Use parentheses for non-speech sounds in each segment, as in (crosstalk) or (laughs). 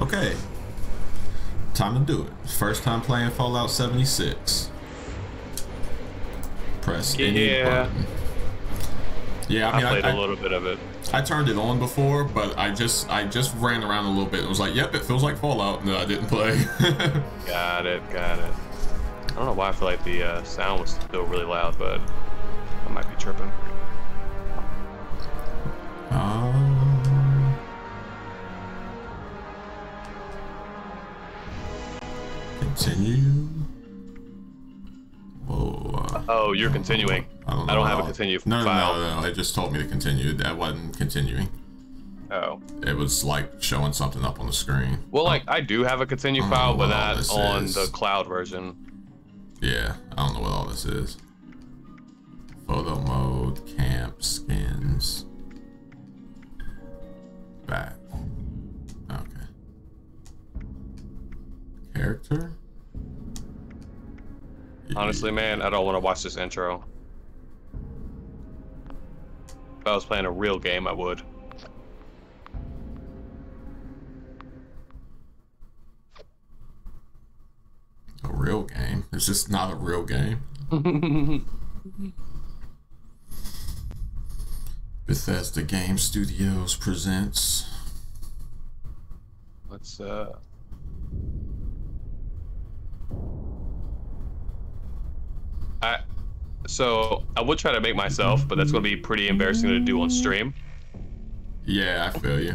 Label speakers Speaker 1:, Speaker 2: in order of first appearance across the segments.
Speaker 1: Okay. Time to do it. First time playing Fallout 76. Press any button. Yeah, I
Speaker 2: I
Speaker 1: mean, I,
Speaker 2: played
Speaker 1: I,
Speaker 2: a little bit of it.
Speaker 1: I turned it on before, but I just I just ran around a little bit. and was like, yep, it feels like Fallout. No, I didn't play. (laughs)
Speaker 2: Got it, got it. I don't know why I feel like the uh, sound was still really loud, but I might be tripping.
Speaker 1: Continue. Whoa. Uh,
Speaker 2: Oh, you're continuing.
Speaker 1: I don't,
Speaker 2: I don't have a continue
Speaker 1: No, no,
Speaker 2: file.
Speaker 1: no, no. It just told me to continue. That wasn't continuing.
Speaker 2: Oh.
Speaker 1: It was like showing something up on the screen.
Speaker 2: Well, like, I do have a continue file, but
Speaker 1: what all
Speaker 2: not
Speaker 1: this
Speaker 2: on
Speaker 1: is.
Speaker 2: the cloud version.
Speaker 1: Yeah, I don't know what all this is. Photo mode, camp, skins. Back. Okay. Character?
Speaker 2: Honestly, man, I don't want to watch this intro. If I was playing a real game, I would.
Speaker 1: A real game? It's just not a real game. (laughs) Bethesda Game Studios presents.
Speaker 2: Let's, uh... I... So, I would try to make myself, but that's going to be pretty embarrassing to do on stream.
Speaker 1: Yeah, I feel you.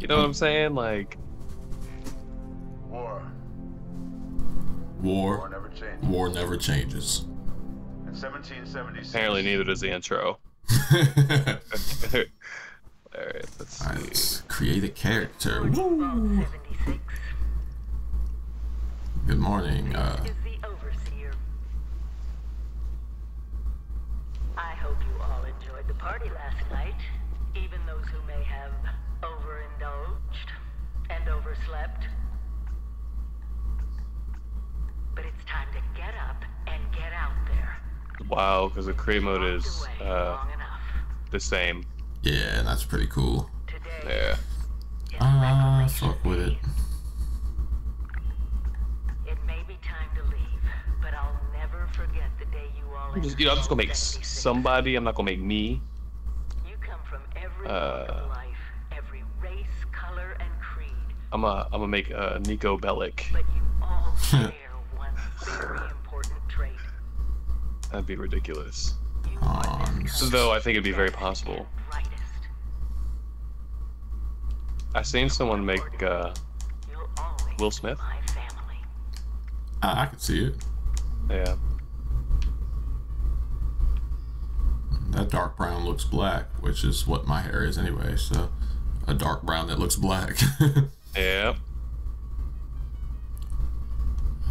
Speaker 2: You know what I'm saying? Like,
Speaker 3: War. War
Speaker 1: War.
Speaker 3: never changed.
Speaker 1: War never changes.
Speaker 3: In 1776.
Speaker 2: apparently neither does the intro. (laughs) Alright, let's see.
Speaker 1: Let's create a character.
Speaker 4: Vault 76
Speaker 1: Good morning. Uh,
Speaker 4: is the overseer. I hope you all enjoyed the party last night, even those who may have overindulged and overslept. But it's time to get up and get out there.
Speaker 2: Wow, because the create mode is uh, the same.
Speaker 1: yeah, that's pretty cool.
Speaker 4: Today
Speaker 2: Yeah.
Speaker 1: Ah,
Speaker 4: Reclamation
Speaker 1: fuck with it.
Speaker 4: Day. It
Speaker 2: I'm just, you know, I'm just gonna make
Speaker 4: Vault
Speaker 2: s-
Speaker 4: 76.
Speaker 2: somebody. I'm not gonna make me.
Speaker 4: You come from every
Speaker 2: Uh,
Speaker 4: walk of life, every race, color, and creed,
Speaker 2: I'm a, I'm gonna make uh, Niko Bellic.
Speaker 4: but you all share one very important trait.
Speaker 2: That'd be ridiculous.
Speaker 4: You
Speaker 1: Um,
Speaker 2: Though I think it'd be very possible.
Speaker 4: and brightest.
Speaker 2: I seen someone make uh,
Speaker 4: You'll always
Speaker 2: Will
Speaker 4: be
Speaker 2: Smith?
Speaker 4: My.
Speaker 1: I, I can see it.
Speaker 2: yeah.
Speaker 1: That dark brown looks black, which is what my hair is anyway. So, a dark brown that looks black. (laughs)
Speaker 2: Yeah.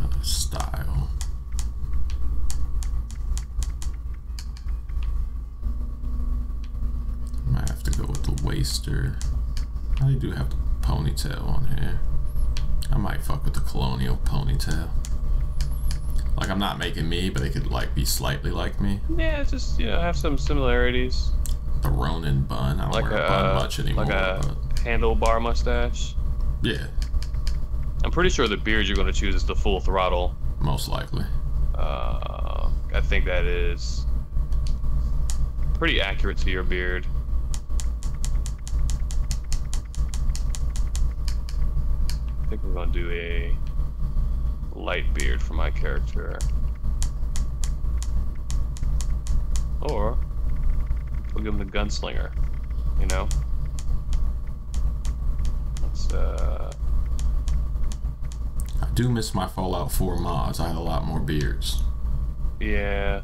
Speaker 1: Uh, style. Might have to go with the waster. I do have the ponytail on here. I might fuck with the colonial ponytail. Like I'm not making me, but they could like be slightly like me.
Speaker 2: Yeah, it's just you know have some similarities.
Speaker 1: The Ronin bun. I don't
Speaker 2: Like
Speaker 1: wear
Speaker 2: a
Speaker 1: a bun much anymore.
Speaker 2: like a
Speaker 1: but
Speaker 2: handlebar mustache.
Speaker 1: yeah,
Speaker 2: I'm pretty sure the beard you're gonna choose is the full throttle.
Speaker 1: most likely.
Speaker 2: Uh, I think that is pretty accurate to your beard. I think we're gonna do a light beard for my character. Or we'll give him the gunslinger, you know? Let's uh
Speaker 1: I do miss my Fallout 4 mods. I had a lot more beards.
Speaker 2: yeah.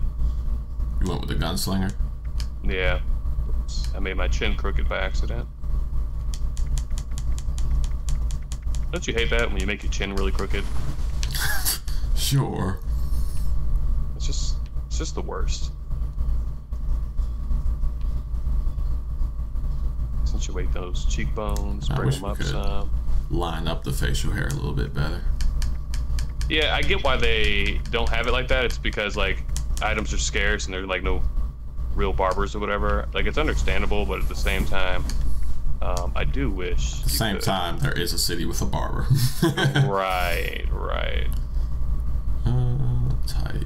Speaker 1: You went with the gunslinger?
Speaker 2: Yeah. I made my chin crooked by accident. Don't you hate that when you make your chin really crooked? (laughs)
Speaker 1: Sure.
Speaker 2: It's just it's just the worst. Accentuate those cheekbones, bring them up some.
Speaker 1: Line up the facial hair a little bit better.
Speaker 2: Yeah, I get why they don't have it like that. It's because like items are scarce and there's like no real barbers or whatever. Like it's understandable, but at the same time, Um, I do wish.
Speaker 1: At the same time, there is a city with a barber. (laughs)
Speaker 2: right, right.
Speaker 1: uh, type.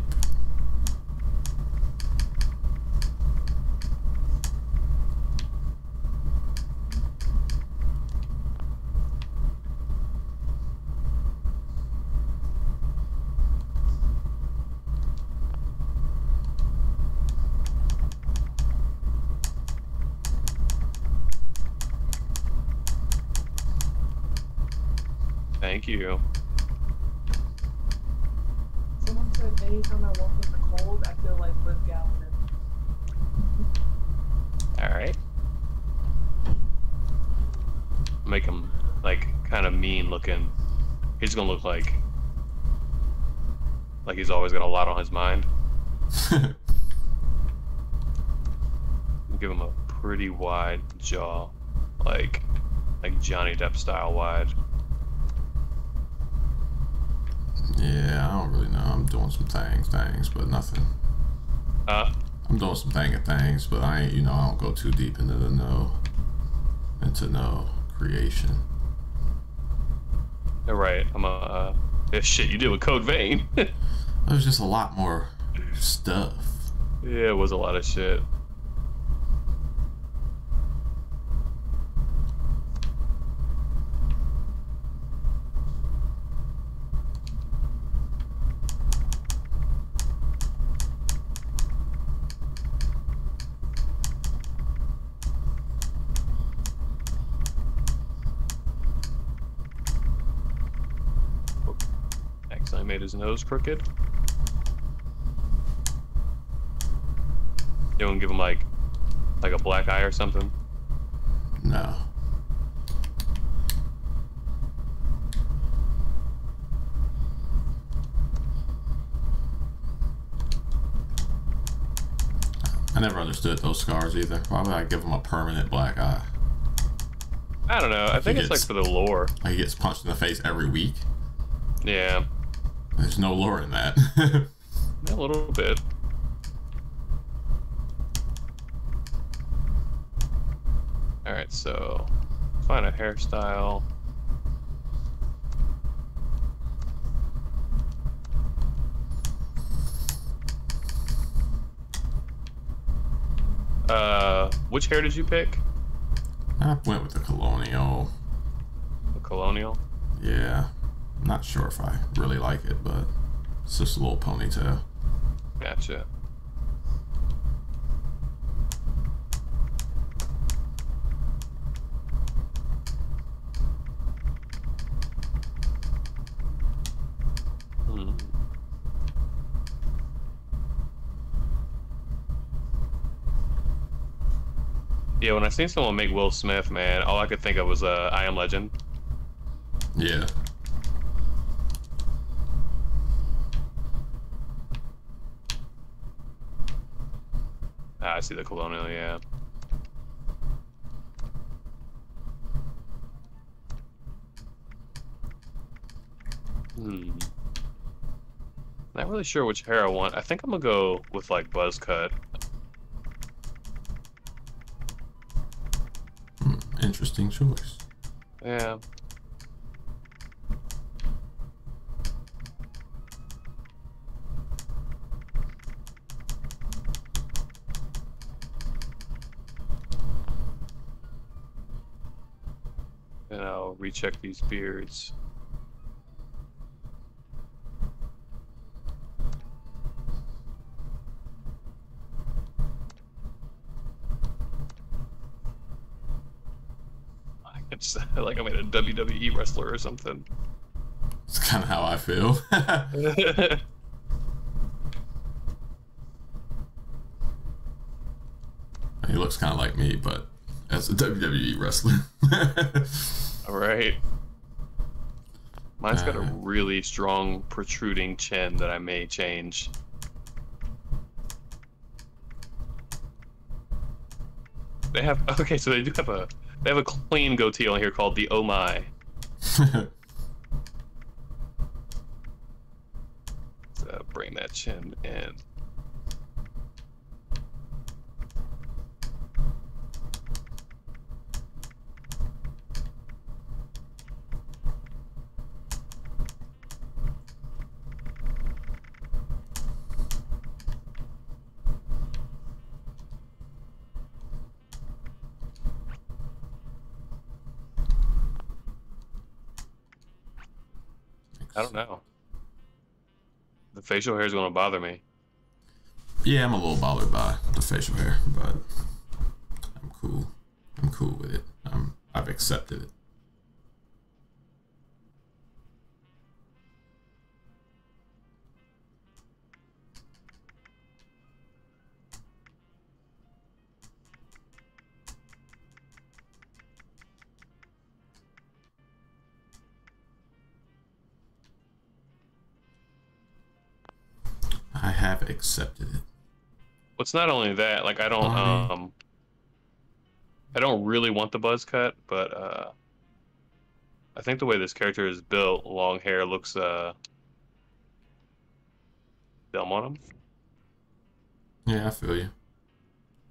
Speaker 2: Thank you.
Speaker 5: Someone said anytime I walk in the cold, I feel like Liv Gallagher.
Speaker 2: All right. Make him like kind of mean looking. He's gonna look like like he's always got a lot on his mind. (laughs) Give him a pretty wide jaw, like like Johnny Depp style wide.
Speaker 1: Yeah, I don't really know. I'm doing some things, things, but nothing.
Speaker 2: Uh,
Speaker 1: I'm doing some thing of things, but I ain't, you know, I don't go too deep into the no, into no creation.
Speaker 2: all right. I'm a uh, yeah, (laughs) shit. You did with Code Vein. (laughs)
Speaker 1: There's just a lot more stuff.
Speaker 2: yeah, it was a lot of shit. Accidentally made his nose crooked. You want to give him like, like a black eye or something?
Speaker 1: No. I never understood those scars either. Why would I give him a permanent black eye?
Speaker 2: I don't know. I think it's like for the lore.
Speaker 1: Like he gets punched in the face every week.
Speaker 2: Yeah,
Speaker 1: There's no lore in that. (laughs)
Speaker 2: a little bit. All right, so find a hairstyle. Uh, which hair did you pick?
Speaker 1: I went with the colonial.
Speaker 2: The colonial.
Speaker 1: Yeah. Not sure if I really like it, but it's just a little ponytail.
Speaker 2: Gotcha. Hmm. Yeah, when I seen someone make Will Smith, man, all I could think of was uh, I Am Legend.
Speaker 1: Yeah.
Speaker 2: Ah, I see the colonial, yeah. Hmm. Not really sure which hair I want. I think I'm gonna go with like buzz cut.
Speaker 1: Hmm, interesting choice.
Speaker 2: Yeah. And I'll recheck these beards. It's (laughs) like I'm in a WWE wrestler or something.
Speaker 1: It's kind of how I feel. (laughs) (laughs) he looks kind of like me, but as a WWE wrestler.
Speaker 2: All right. Mine's got a
Speaker 1: Uh.
Speaker 2: really strong protruding chin that I may change. They have (laughs) okay, so they do have a they have a clean goatee on here called the Oh My. (laughs) So bring that chin in. I don't know. The facial hair is going to bother me.
Speaker 1: Yeah, I'm a little bothered by the facial hair, but I'm cool. I'm cool with it. I'm I've accepted it. Accepted it.
Speaker 2: Well, it's not only that. Like I don't um. I don't really want the buzz cut, but uh. I think the way this character is built, long hair looks uh. dumb on him.
Speaker 1: Yeah, I feel you.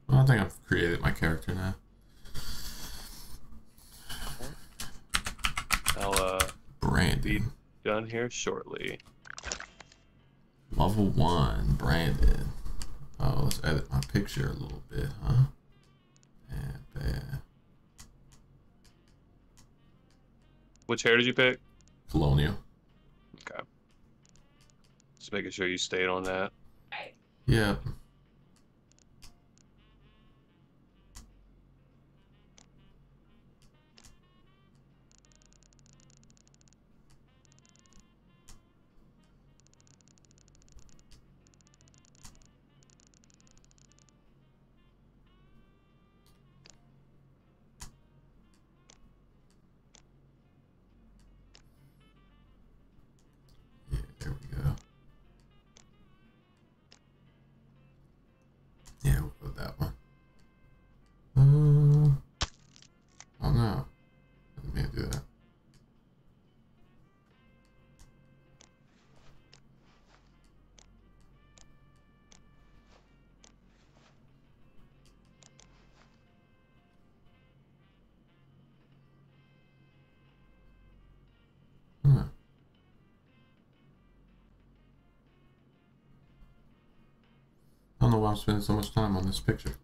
Speaker 1: Well, I think I've created my character now.
Speaker 2: I'll uh
Speaker 1: Brandon.
Speaker 2: done here shortly.
Speaker 1: Level one, Brandon. Oh, let's edit my picture a little bit, huh? Yeah, uh, bad.
Speaker 2: Which hair did you pick?
Speaker 1: Colonial.
Speaker 2: Okay. Just making sure you stayed on that.
Speaker 1: Yep. Yeah, I'm spending so much time on this picture.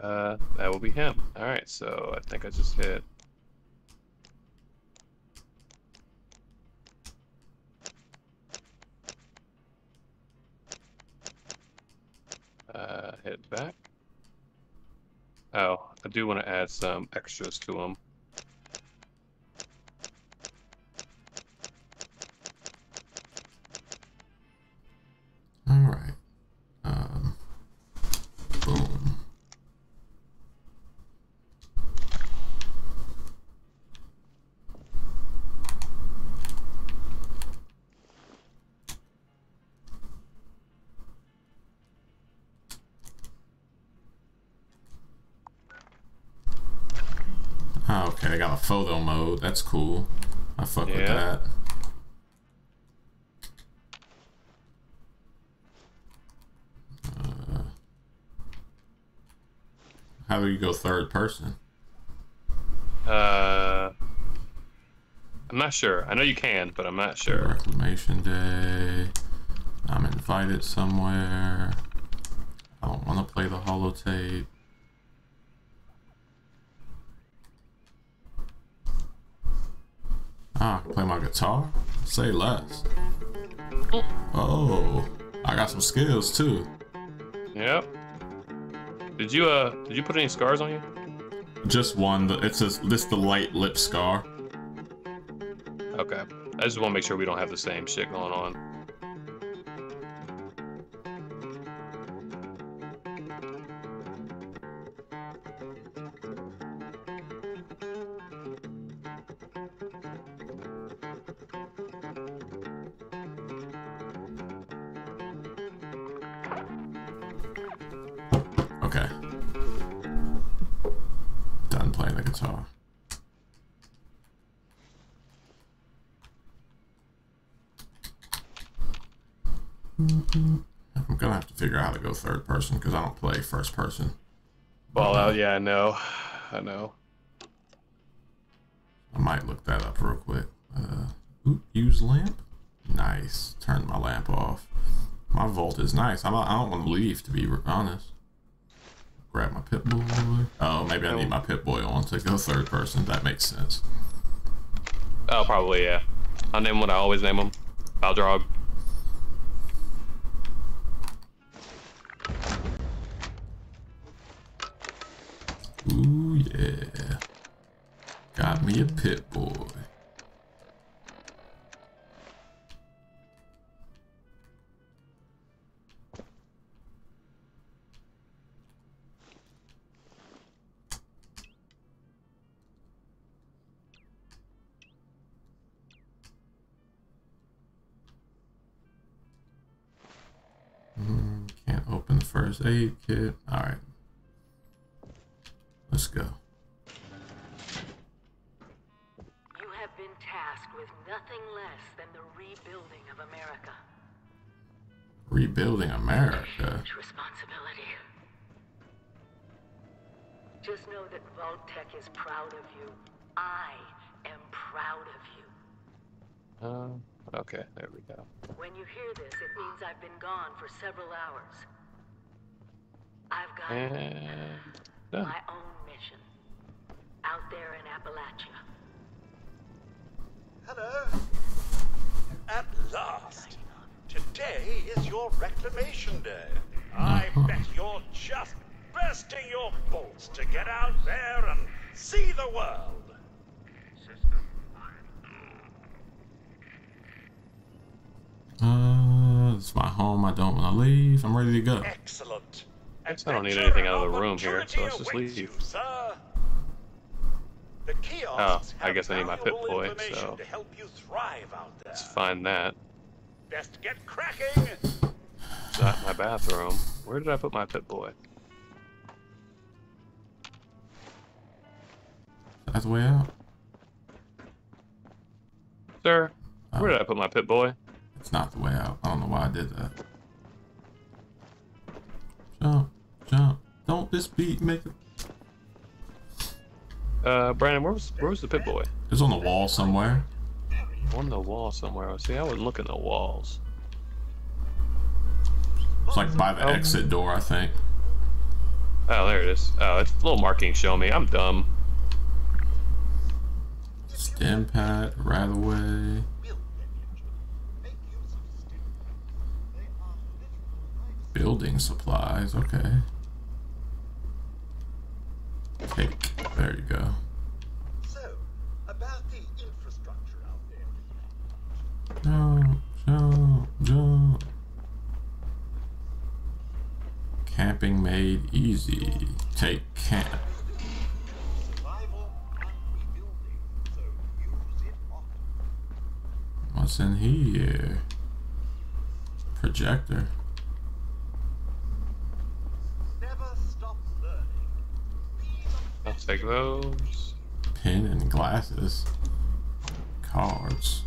Speaker 2: Uh, that will be him. All right, so I think I just hit. Uh, hit back. Oh, I do want to add some extras to him.
Speaker 1: Mode. That's cool. I fuck with that. Uh, how do you go third person?
Speaker 2: Uh, I'm not sure. I know you can, but I'm not sure.
Speaker 1: Reclamation Day. I'm invited somewhere. I don't want to play the holotape. Ah, I can play my guitar? Say less. Oh, I got some skills too.
Speaker 2: Yep. Did you uh? Did you put any scars on you?
Speaker 1: Just one. It's a, this the light lip scar.
Speaker 2: Okay. I just want to make sure we don't have the same shit going on.
Speaker 1: First person.
Speaker 2: Fallout, yeah, I know. I know.
Speaker 1: I might look that up real quick. Uh, oop, use lamp. Nice. Turn my lamp off. My vault is nice. I'm I don't want to leave, to be honest. Grab my Pip-Boy. Oh, maybe I need my Pip-Boy on to go third person. That makes sense.
Speaker 2: Oh, probably, yeah. I'll name what I always name him. Baldrog.
Speaker 1: Open the kit. Alright. Let's go.
Speaker 4: You have been tasked with nothing less than the rebuilding of America.
Speaker 1: Rebuilding America.
Speaker 4: Huge responsibility. Just know that Vault-Tec is proud of you. I am proud of you.
Speaker 2: Uh, okay, there we go.
Speaker 4: When you hear this, it means I've been gone for several hours. I've got
Speaker 2: And done.
Speaker 4: my own mission. Out there in Appalachia.
Speaker 6: Hello. At last. Today is your reclamation day. I bet you're just bursting your bolts to get out there and see the world.
Speaker 1: Uh, it's my home. I don't want to leave. I'm ready to go.
Speaker 6: Excellent.
Speaker 2: Guess I don't need anything out of the room here, so let's just leave.
Speaker 6: you. The
Speaker 2: Oh, I guess I need my
Speaker 6: Pip-Boy,
Speaker 2: so-
Speaker 6: to help you thrive out there.
Speaker 2: Let's find that.
Speaker 6: Best get cracking.
Speaker 2: It's not my bathroom. Where did I put my Pip-Boy?
Speaker 1: That's the way out.
Speaker 2: Sir, where did oh. I put my Pip-Boy?
Speaker 1: It's not the way out. I don't know why I did that. Jump, jump. Don't this beat make it.
Speaker 2: Uh, Brandon, where was where was the Pip-Boy?
Speaker 1: It's on the wall somewhere.
Speaker 2: On the wall somewhere. See, I wasn't looking at the walls.
Speaker 1: It's like by the
Speaker 2: Oh.
Speaker 1: exit door, I think.
Speaker 2: Oh, there it is. Oh, it's a little marking show me. I'm dumb.
Speaker 1: Stimpak, right away. Building supplies, okay. Take, there you go.
Speaker 6: So, about the infrastructure out there.
Speaker 1: Jump, jump, jump. Camping made easy. Take camp.
Speaker 6: Survival and rebuilding. So use it often.
Speaker 1: What's in here? Projector.
Speaker 6: Never stop learning. Be the
Speaker 2: I'll take those.
Speaker 1: Pen and glasses. Cards.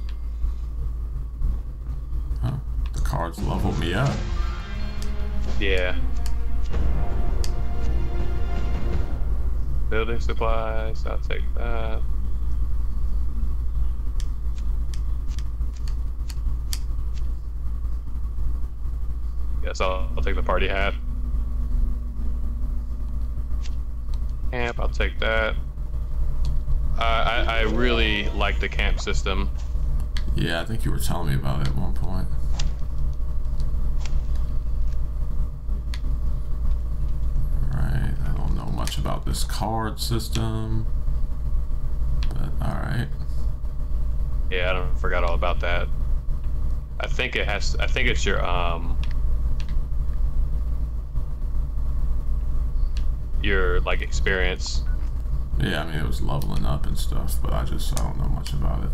Speaker 1: Huh. The cards level me up.
Speaker 2: Yeah. Building supplies. I'll take that. Guess I'll, I'll take the party hat. Camp, I'll take that. Uh, I, I really like the camp system.
Speaker 1: Yeah, I think you were telling me about it at one point. Alright, I don't know much about this card system. But alright.
Speaker 2: Yeah, I don't forgot all about that. I think it has. I think it's your um. Your like experience.
Speaker 1: Yeah, I mean it was leveling up and stuff, but I just I don't know much about it.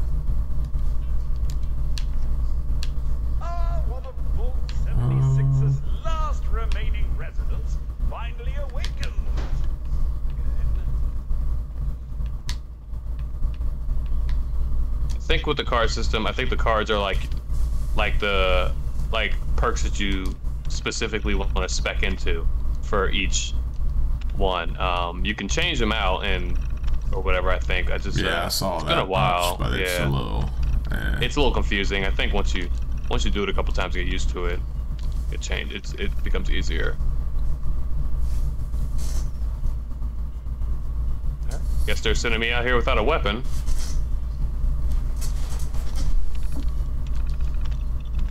Speaker 6: Ah, one of Vault 76's last remaining residents finally awakens.
Speaker 2: I think with the card system, I think the cards are like, like the, like perks that you specifically want to spec into for each, one. Um, you can change them out and or whatever. I think I just
Speaker 1: Yeah,
Speaker 2: uh,
Speaker 1: I saw
Speaker 2: it's
Speaker 1: that.
Speaker 2: been a while.
Speaker 1: much, but it's
Speaker 2: yeah,
Speaker 1: a little. eh.
Speaker 2: it's a little confusing. I think once you once you do it a couple times, you get used to it. It change. It's it becomes easier. Guess they're sending me out here without a weapon.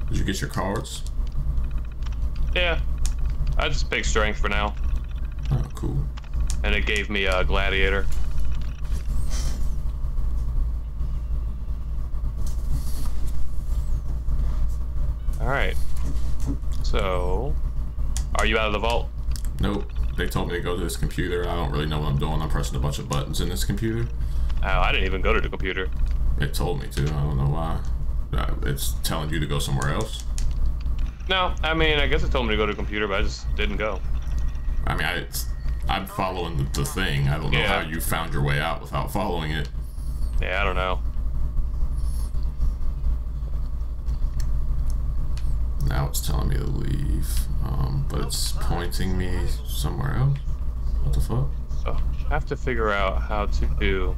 Speaker 1: Did you get your cards?
Speaker 2: Yeah, I just picked strength for now,
Speaker 1: Oh, cool.
Speaker 2: and it gave me a gladiator. All right. So, are you out of the vault?
Speaker 1: Nope. They told me to go to this computer. I don't really know what I'm doing. I'm pressing a bunch of buttons in this computer.
Speaker 2: Oh, I didn't even go to the computer.
Speaker 1: It told me to. I don't know why. It's telling you to go somewhere else.
Speaker 2: No, I mean, I guess it told me to go to the computer, but I just didn't go.
Speaker 1: I mean, I, it's, I'm following the, the thing. I don't know
Speaker 2: Yeah.
Speaker 1: how you found your way out without following it.
Speaker 2: Yeah, I don't know.
Speaker 1: Now it's telling me to leave, um, but it's pointing me somewhere else. What the fuck?
Speaker 2: So, I have to figure out how to do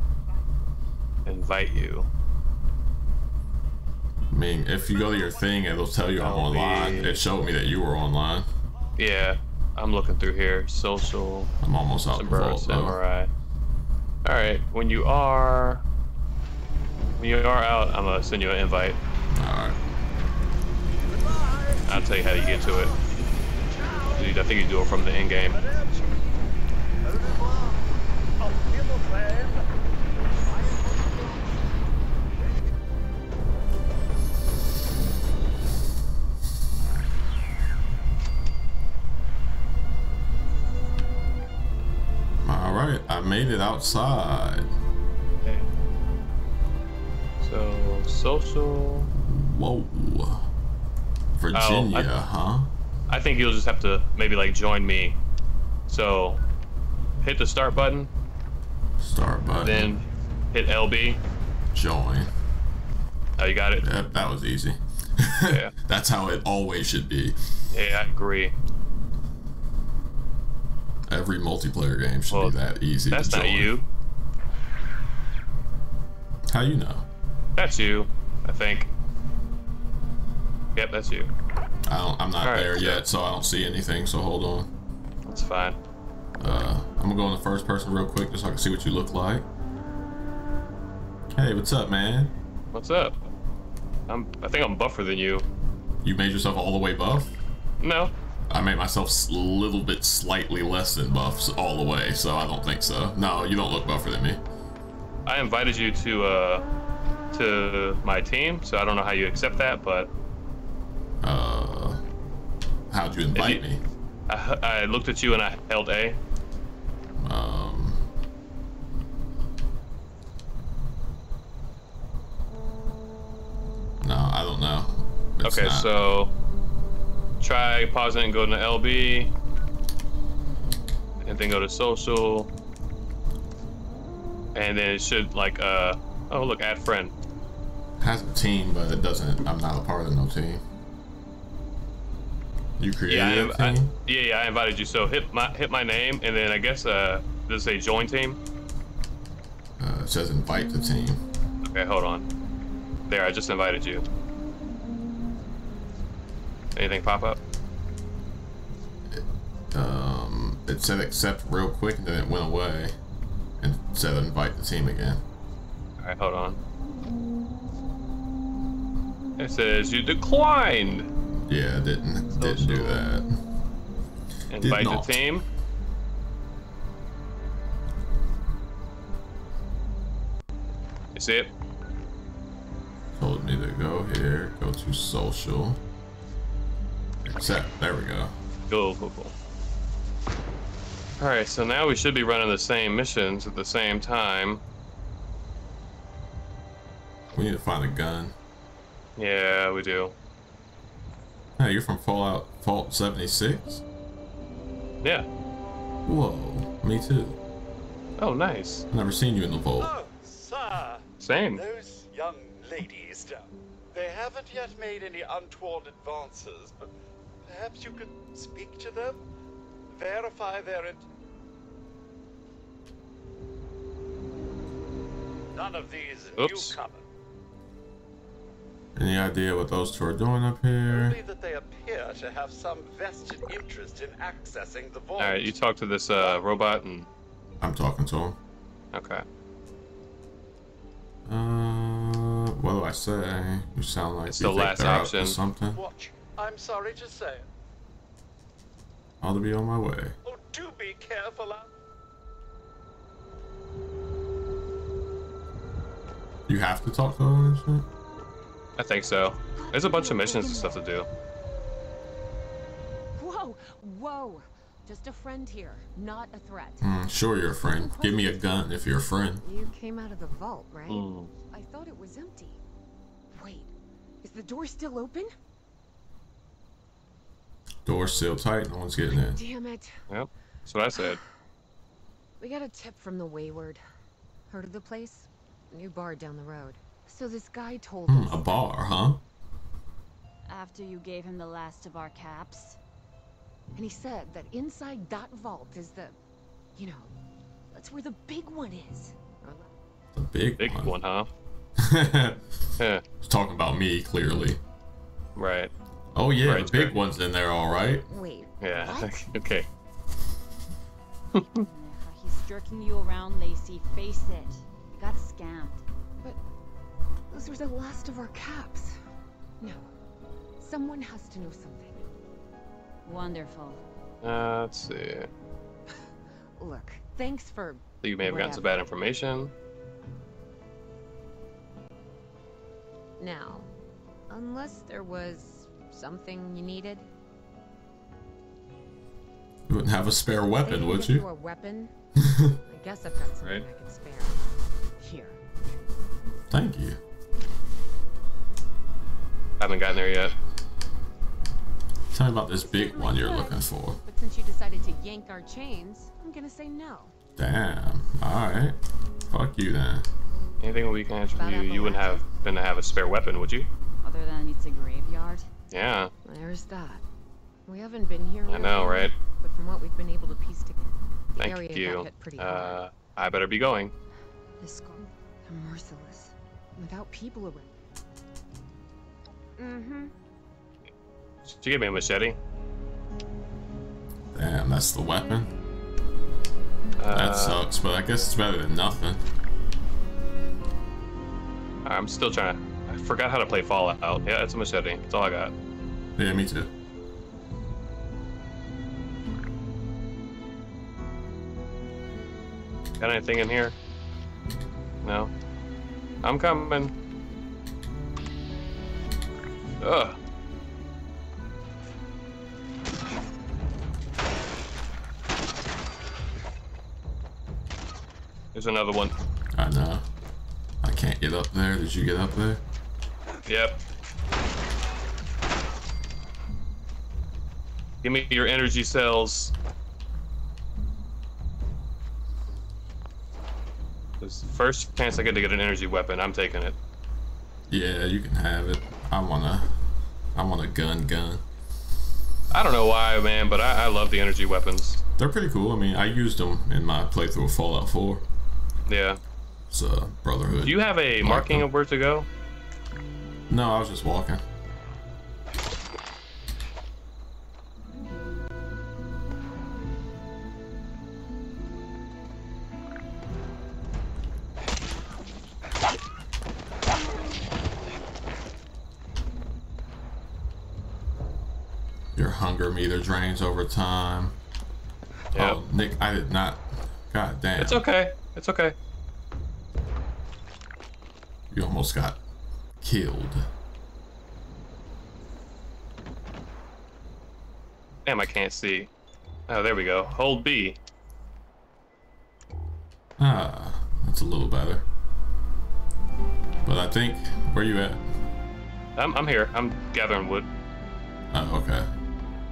Speaker 2: invite you.
Speaker 1: I mean, if you go to your thing, it'll tell you I'm online. It showed me that you were online.
Speaker 2: Yeah, I'm looking through here. Social,
Speaker 1: I'm almost out the
Speaker 2: Samurai,
Speaker 1: vault, though.
Speaker 2: Samurai. All right, when you are, when you are out, I'm gonna send you an invite.
Speaker 1: Alright.
Speaker 2: I'll tell you how you get to it. Dude, I think you do it from the end game.
Speaker 1: Alright, I made it outside.
Speaker 2: Okay. So social.
Speaker 1: Whoa. Virginia, oh, huh?
Speaker 2: I think you'll just have to maybe like join me. So hit the start button,
Speaker 1: Start button.
Speaker 2: then hit LB.
Speaker 1: Join.
Speaker 2: Oh, you got it.
Speaker 1: That was easy. (laughs)
Speaker 2: Yeah.
Speaker 1: That's how it always should be.
Speaker 2: Yeah, I agree.
Speaker 1: Every multiplayer game should
Speaker 2: Well,
Speaker 1: be that easy
Speaker 2: That's
Speaker 1: to
Speaker 2: not you.
Speaker 1: How you know?
Speaker 2: That's you, I think. Yep, that's you.
Speaker 1: I don't, I'm not
Speaker 2: Alright,
Speaker 1: there
Speaker 2: so-
Speaker 1: yet, so I don't see anything, so hold on.
Speaker 2: That's fine.
Speaker 1: Uh, I'm gonna go in the first person real quick just so I can see what you look like. Hey, what's up, man?
Speaker 2: What's up? I'm. I think I'm buffer than you.
Speaker 1: You made yourself all the way buff?
Speaker 2: No.
Speaker 1: I made myself a little bit slightly less than buffs all the way, so I don't think so. No, you don't look buffer than me.
Speaker 2: I invited you to uh to my team, so I don't know how you accept that, but
Speaker 1: Uh, how'd you invite
Speaker 2: you-
Speaker 1: me?
Speaker 2: I, I looked at you and I held A.
Speaker 1: Um, no, I don't know. It's
Speaker 2: okay,
Speaker 1: not-
Speaker 2: so try pausing and go to LB, and then go to social, and then it should like uh oh look add friend.
Speaker 1: has a team, but it doesn't. I'm not a part of no team. You created
Speaker 2: Yeah, I, inv- I,
Speaker 1: team.
Speaker 2: yeah, yeah, I invited you. So hit my hit my name, and then I guess uh does it say join team?
Speaker 1: Uh, it says invite the team.
Speaker 2: Okay, hold on. There, I just invited you. Anything pop up?
Speaker 1: Um, it said accept real quick, and then it went away, and said invite the team again.
Speaker 2: All right, hold on. It says you declined.
Speaker 1: Yeah, it didn't didn't do that.
Speaker 2: Invite the team. You see it?
Speaker 1: Told me to go here, go to social. Accept. There we go.
Speaker 2: Cool, cool, cool. All right, so now we should be running the same missions at the same time.
Speaker 1: We need to find a gun.
Speaker 2: Yeah, we do.
Speaker 1: Hey, you're from Fallout Vault 76?
Speaker 2: Yeah.
Speaker 1: Whoa, me too.
Speaker 2: Oh, nice.
Speaker 1: Never seen you in the vault.
Speaker 6: Oh, sir,
Speaker 2: Same.
Speaker 6: those young ladies, they haven't yet made any untoward advances, but Perhaps you could speak to them? Verify their int- None of these
Speaker 2: Oops.
Speaker 6: newcomers.
Speaker 1: Any idea what those two are doing up here?
Speaker 6: Only that they appear to have some vested interest in accessing the vault.
Speaker 2: Alright, you talk to this uh, robot and...
Speaker 1: I'm talking to him.
Speaker 2: Okay.
Speaker 1: Uh, what do I say? You sound like
Speaker 2: it's
Speaker 1: you
Speaker 2: the last
Speaker 1: action. something.
Speaker 6: Watch I'm sorry to say.
Speaker 1: I'll be on my way.
Speaker 6: Oh, do be careful out.
Speaker 1: You have to talk to them and shit?
Speaker 2: I think so. There's a bunch of missions and stuff to do.
Speaker 7: Whoa, whoa. Just a friend here, not a threat.
Speaker 1: Mm, sure, you're a friend. Give me a gun if you're a friend.
Speaker 7: You came out of the vault, right?
Speaker 2: Hmm.
Speaker 7: I thought it was empty. Wait, is the door still open?
Speaker 1: Door's still tight. No one's getting in.
Speaker 7: Damn it.
Speaker 2: Yep, that's what I said.
Speaker 7: We got a tip from the Wayward. Heard of the place? New bar down the road. So this guy told
Speaker 1: Hmm,
Speaker 7: us.
Speaker 1: a bar, huh?
Speaker 8: After you gave him the last of our caps?
Speaker 7: And he said that inside that vault is the. You know, that's where the big one is. Or
Speaker 1: The big,
Speaker 2: Big
Speaker 1: one.
Speaker 2: one, huh? (laughs) Yeah,
Speaker 1: He's talking about me, clearly.
Speaker 2: right.
Speaker 1: Oh yeah,
Speaker 2: Right,
Speaker 1: the big
Speaker 2: right.
Speaker 1: one's in there, all right.
Speaker 7: Wait.
Speaker 2: Yeah.
Speaker 7: What? (laughs)
Speaker 2: okay.
Speaker 8: Yeah, He's jerking you around, Lacey. Face it. You got scammed.
Speaker 7: But those were the last of our caps. No. Someone has to know something.
Speaker 8: Wonderful.
Speaker 2: Uh, let's see. (laughs)
Speaker 7: Look, thanks for.
Speaker 2: You may have gotten some bad information.
Speaker 7: Now, unless there was something you needed.
Speaker 1: You wouldn't have a spare weapon,
Speaker 7: They
Speaker 1: would
Speaker 7: give
Speaker 1: you?
Speaker 7: A weapon? (laughs) I guess I've got something
Speaker 2: Right.
Speaker 7: I can spare. Here.
Speaker 1: Thank you.
Speaker 2: I Haven't gotten there yet.
Speaker 1: Tell me about this big
Speaker 7: Certainly
Speaker 1: one you're
Speaker 7: could,
Speaker 1: looking for.
Speaker 7: But since you decided to yank our chains, I'm gonna say no.
Speaker 1: Damn. All right. Fuck you then.
Speaker 2: Anything we can answer for you, you wouldn't have been to have a spare weapon, would you?
Speaker 8: Other than it's a graveyard.
Speaker 2: Yeah,
Speaker 7: There's that. We haven't been here.
Speaker 2: I know, right?
Speaker 7: But from what we've been able to piece together, the area
Speaker 2: Thank
Speaker 7: got
Speaker 2: you.
Speaker 7: hit pretty hard.
Speaker 2: Uh, I better be going.
Speaker 7: The skull, they're merciless. Without people around. Mm-hmm.
Speaker 2: Did you give me a machete?
Speaker 1: Damn, that's the weapon.
Speaker 2: Uh,
Speaker 1: That sucks, but I guess it's better than nothing.
Speaker 2: I'm still trying to. I forgot how to play Fallout. Yeah, it's a machete. That's all I got.
Speaker 1: Yeah, me too.
Speaker 2: Got anything in here? No. I'm coming. Ugh. There's another one.
Speaker 1: I know. I can't get up there. Did you get up there?
Speaker 2: Yep. Give me your energy cells. This first chance I get to get an energy weapon, I'm taking it.
Speaker 1: Yeah, you can have it. I wanna. I want a gun gun.
Speaker 2: I don't know why, man, but I, I love the energy weapons.
Speaker 1: They're pretty cool. I mean, I used them in my playthrough of Fallout 4.
Speaker 2: Yeah.
Speaker 1: It's uh, Brotherhood.
Speaker 2: Do you have a marking
Speaker 1: them.
Speaker 2: of where to go?
Speaker 1: No, I was just walking. Drains over time.
Speaker 2: Yeah.
Speaker 1: Oh, Nick, I did not. God damn.
Speaker 2: It's okay. It's okay.
Speaker 1: You almost got killed.
Speaker 2: Damn, I can't see. Oh, there we go. Hold B.
Speaker 1: Ah, that's a little better. But I think where you at?
Speaker 2: I'm, I'm here. I'm gathering wood.
Speaker 1: Oh, okay.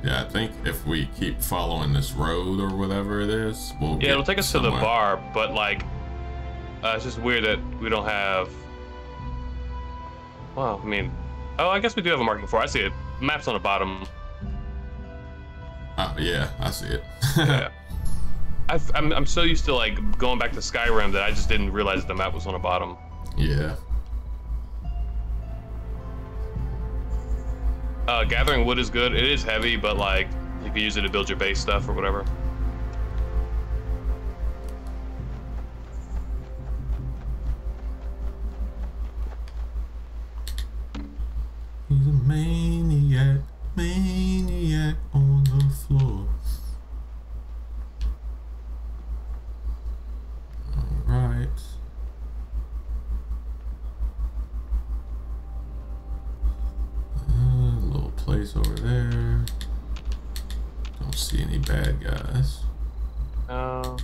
Speaker 1: Yeah, I think if we keep following this road or whatever it is, we'll
Speaker 2: Yeah, it'll take us to the bar, but like, uh, it's just weird that we don't have. Well, I mean, oh, I guess we do have a marking for. it. I see it. Maps on the bottom.
Speaker 1: Oh, yeah, I see it.
Speaker 2: Yeah. (laughs) I've, I'm I'm so used to like going back to Skyrim that I just didn't realize the map was on the bottom.
Speaker 1: Yeah.
Speaker 2: Uh, gathering wood is good. It is heavy, but like you can use it to build your base stuff or whatever.
Speaker 1: He's a maniac, maniac on the floor. Alright. Uh, little place over there. Don't see any bad guys.
Speaker 2: Uh,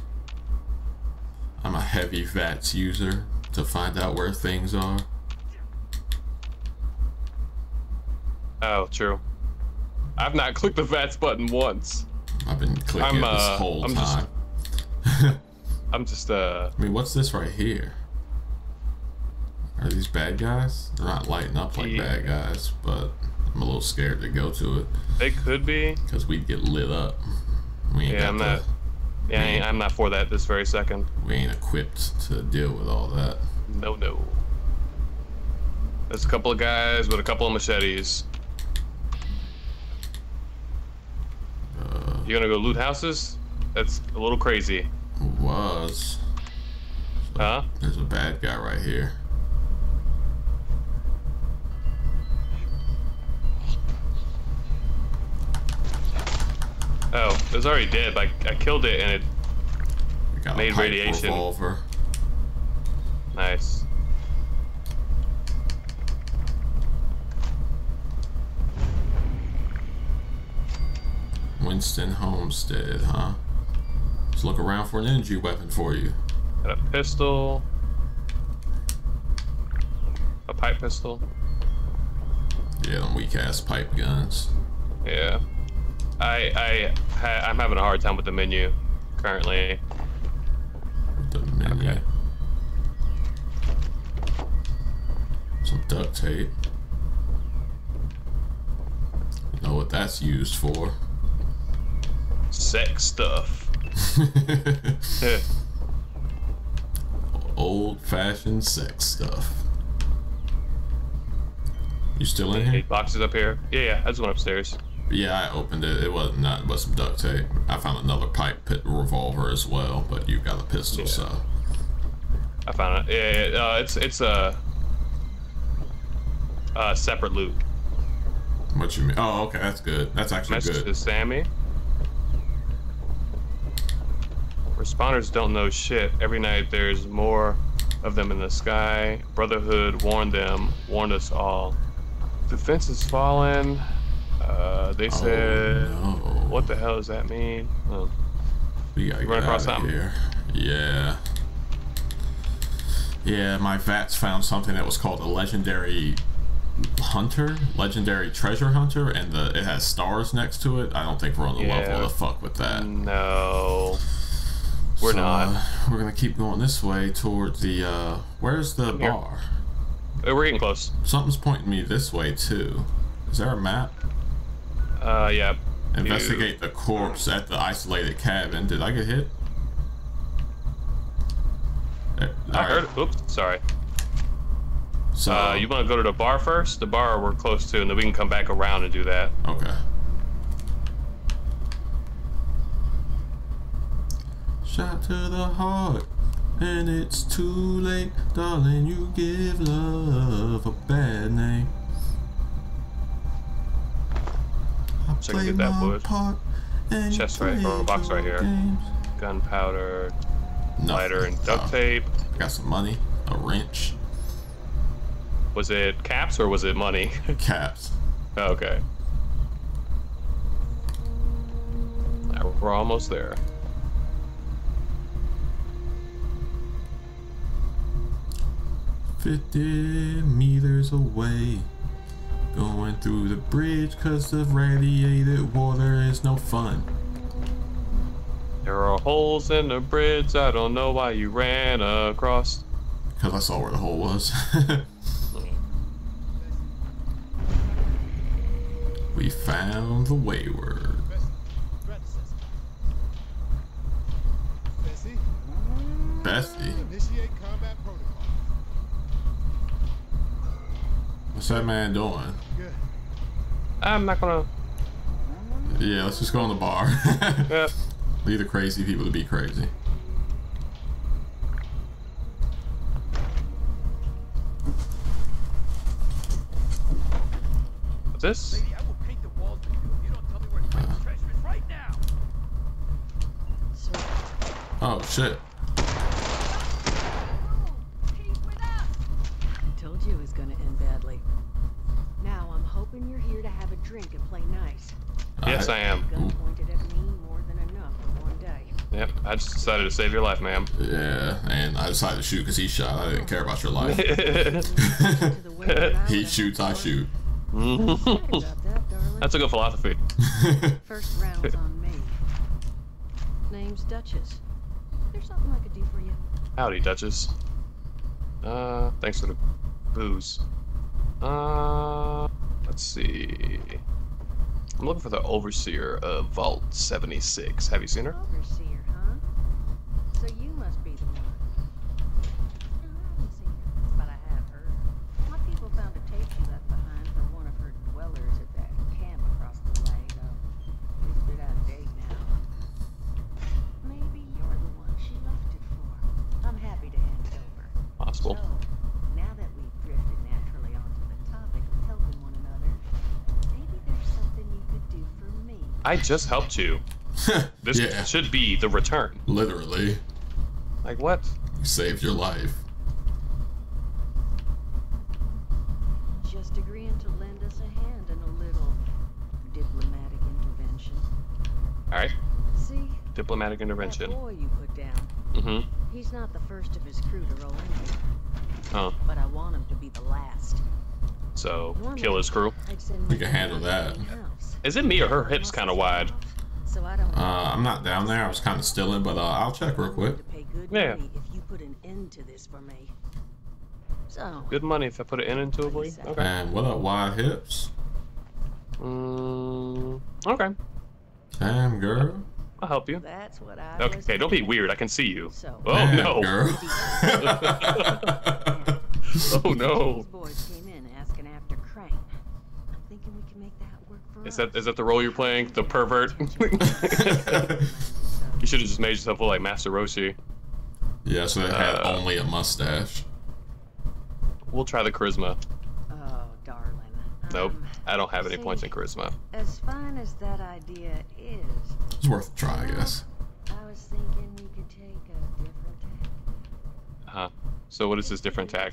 Speaker 1: I'm a heavy VATS user to find out where things are.
Speaker 2: oh, true. I've not clicked the VATS button once.
Speaker 1: I've been clicking
Speaker 2: I'm,
Speaker 1: it this
Speaker 2: uh,
Speaker 1: whole
Speaker 2: I'm just-
Speaker 1: time. (laughs)
Speaker 2: I'm just uh.
Speaker 1: I mean, what's this right here? Are these bad guys? They're not lighting up like
Speaker 2: Yeah.
Speaker 1: bad guys, but I'm a little scared to go to it
Speaker 2: They could be.
Speaker 1: because we'd get lit up. We ain't
Speaker 2: Yeah,
Speaker 1: got
Speaker 2: I'm
Speaker 1: the,
Speaker 2: not. Yeah, ain't- I'm not for that this very second.
Speaker 1: we ain't equipped to deal with all that.
Speaker 2: No, no. There's a couple of guys with a couple of machetes.
Speaker 1: Uh,
Speaker 2: You gonna go loot houses? That's a little crazy.
Speaker 1: was
Speaker 2: Huh?
Speaker 1: there's a bad guy right here.
Speaker 2: Oh, it was already dead. Like I killed it and it.
Speaker 1: Got
Speaker 2: Made radiation.
Speaker 1: revolver.
Speaker 2: Nice.
Speaker 1: Wixon Homestead, huh? Let's look around for an energy weapon for you.
Speaker 2: Got a pistol. A pipe pistol.
Speaker 1: Yeah, them weak ass pipe guns.
Speaker 2: Yeah. I I ha- I'm having a hard time with the menu currently.
Speaker 1: The menu.
Speaker 2: Okay.
Speaker 1: Some duct tape. You know what that's used for.
Speaker 2: Sex stuff. (laughs) (laughs) Eh,
Speaker 1: Old fashioned sex stuff. You still in here?
Speaker 2: Eight boxes up here. Yeah, yeah. I just went upstairs.
Speaker 1: Yeah, I opened it. It wasn't that, but some duct tape. I found another pipe pit revolver as well, but you got a pistol,
Speaker 2: Yeah.
Speaker 1: so.
Speaker 2: I found it. Yeah, yeah, uh, it's it's a uh, separate loot.
Speaker 1: What you mean? Oh, okay, that's good. That's actually
Speaker 2: Message
Speaker 1: good.
Speaker 2: to Sammy. Responders don't know shit. Every night there's more of them in the sky. Brotherhood warned them, warned us all. The fence is falling. Uh, they said,
Speaker 1: oh, no.
Speaker 2: what the hell does that mean? Oh,
Speaker 1: We gotta
Speaker 2: run
Speaker 1: get
Speaker 2: across something?
Speaker 1: here. Yeah. Yeah, my VATS found something that was called a legendary hunter, legendary treasure hunter, and the it has stars next to it. I don't think we're on the
Speaker 2: Yeah.
Speaker 1: level to fuck with that.
Speaker 2: no. We're
Speaker 1: So,
Speaker 2: not.
Speaker 1: uh, we're gonna keep going this way toward the. uh Where's the bar?
Speaker 2: Uh, We're getting close.
Speaker 1: Something's pointing me this way too. Is there a map?
Speaker 2: Uh, yeah.
Speaker 1: Investigate the corpse at the isolated cabin. Did I get hit? Eh,
Speaker 2: I
Speaker 1: alright.
Speaker 2: heard. Oops, sorry.
Speaker 1: So
Speaker 2: Uh, you want to go to the bar first? The bar we're close to, and then we can come back around and do that.
Speaker 1: Okay. Shot to the heart, and it's too late, darling. You give love a bad name.
Speaker 2: So I can get that wood.
Speaker 1: part, and you
Speaker 2: Chest right- or a box right here. Gunpowder, lighter, and duct
Speaker 1: Oh,
Speaker 2: tape.
Speaker 1: I got some money, a wrench,
Speaker 2: Was it caps or was it money? (laughs)
Speaker 1: caps.
Speaker 2: okay. We're almost there.
Speaker 1: Fifty meters away. Going through the bridge cause the radiated water is no fun.
Speaker 2: There are holes in the bridge. I don't know why you ran across.
Speaker 1: Cause I saw where the hole was. (laughs) we found the wayward. Bessie.
Speaker 9: Initiate
Speaker 1: What's that man doing?
Speaker 2: I'm not gonna.
Speaker 1: Yeah, let's just go in the bar. (laughs)
Speaker 2: Yeah.
Speaker 1: Leave the crazy people to be crazy.
Speaker 2: What's this?
Speaker 6: Lady, I will
Speaker 10: drink and play nice.
Speaker 2: Yes, I am.
Speaker 10: Gun pointed at me more than enough for one day.
Speaker 2: Yep. I just decided to save your life, ma'am.
Speaker 1: Yeah, and I decided to shoot because he shot. I didn't care about your life. (laughs) (laughs) he shoots, I shoot.
Speaker 2: That's a good philosophy. (laughs)
Speaker 10: First round's on me. Name's Duchess. There's something I could do for you.
Speaker 2: Howdy, Duchess. Uh, thanks for the booze. Uh, let's see. I'm looking for the overseer of Vault 76. Have you seen her?
Speaker 10: Overseer, huh? So you must be the one. No, I haven't seen her, but I have heard. My people found a tape she left behind for one of her dwellers at that camp across the way, though. It's a bit out of date now. Maybe you're the one she left it for. I'm happy to hand it over.
Speaker 2: Possible.
Speaker 10: So,
Speaker 2: I just helped you. (laughs) This
Speaker 1: Yeah.
Speaker 2: should be the return.
Speaker 1: Literally,
Speaker 2: Like what?
Speaker 1: you saved your life.
Speaker 10: Just agreeing to lend us a hand in a little diplomatic intervention.
Speaker 2: All right.
Speaker 10: See,
Speaker 2: Diplomatic
Speaker 10: that
Speaker 2: intervention.
Speaker 10: boy you put down,
Speaker 2: Mm-hmm.
Speaker 10: he's not the first of his crew to roll in here,
Speaker 2: Oh,
Speaker 10: but I want him to be the last.
Speaker 2: so
Speaker 10: Normally,
Speaker 2: kill his crew.
Speaker 1: We can handle
Speaker 10: guys
Speaker 1: that.
Speaker 10: In-house.
Speaker 2: Is it me or her hips kind of wide?
Speaker 10: So I don't
Speaker 1: Uh, I'm not down there. I was kind of still in, but uh, I'll check real quick.
Speaker 10: to good
Speaker 2: Yeah.
Speaker 10: money if you put an end to this for me. So,
Speaker 2: Good money if I put it in into for bleed. Okay.
Speaker 1: And what up, wide hips?
Speaker 2: Mm, okay.
Speaker 1: Damn, girl.
Speaker 2: I'll help you.
Speaker 10: that's what I
Speaker 2: Okay,
Speaker 10: was
Speaker 2: okay, don't be weird. I can see you.
Speaker 10: So,
Speaker 2: Oh
Speaker 1: Damn,
Speaker 2: no.
Speaker 1: girl. (laughs)
Speaker 2: Oh no.
Speaker 10: These boys came in asking after Crane. I'm thinking we can make that work for
Speaker 2: Is that is that the role you're playing? The pervert? (laughs) you should have just made yourself look like Master Roshi.
Speaker 1: yeah, so they had
Speaker 2: Uh,
Speaker 1: only a mustache.
Speaker 2: We'll try the charisma.
Speaker 10: Oh, darling.
Speaker 2: Nope.
Speaker 10: Um,
Speaker 2: I don't have any
Speaker 10: see,
Speaker 2: points in charisma.
Speaker 10: As fine as that idea is,
Speaker 1: It's worth a try, I guess.
Speaker 10: I was thinking we could take a different tack.
Speaker 2: Huh. So what is this different tack?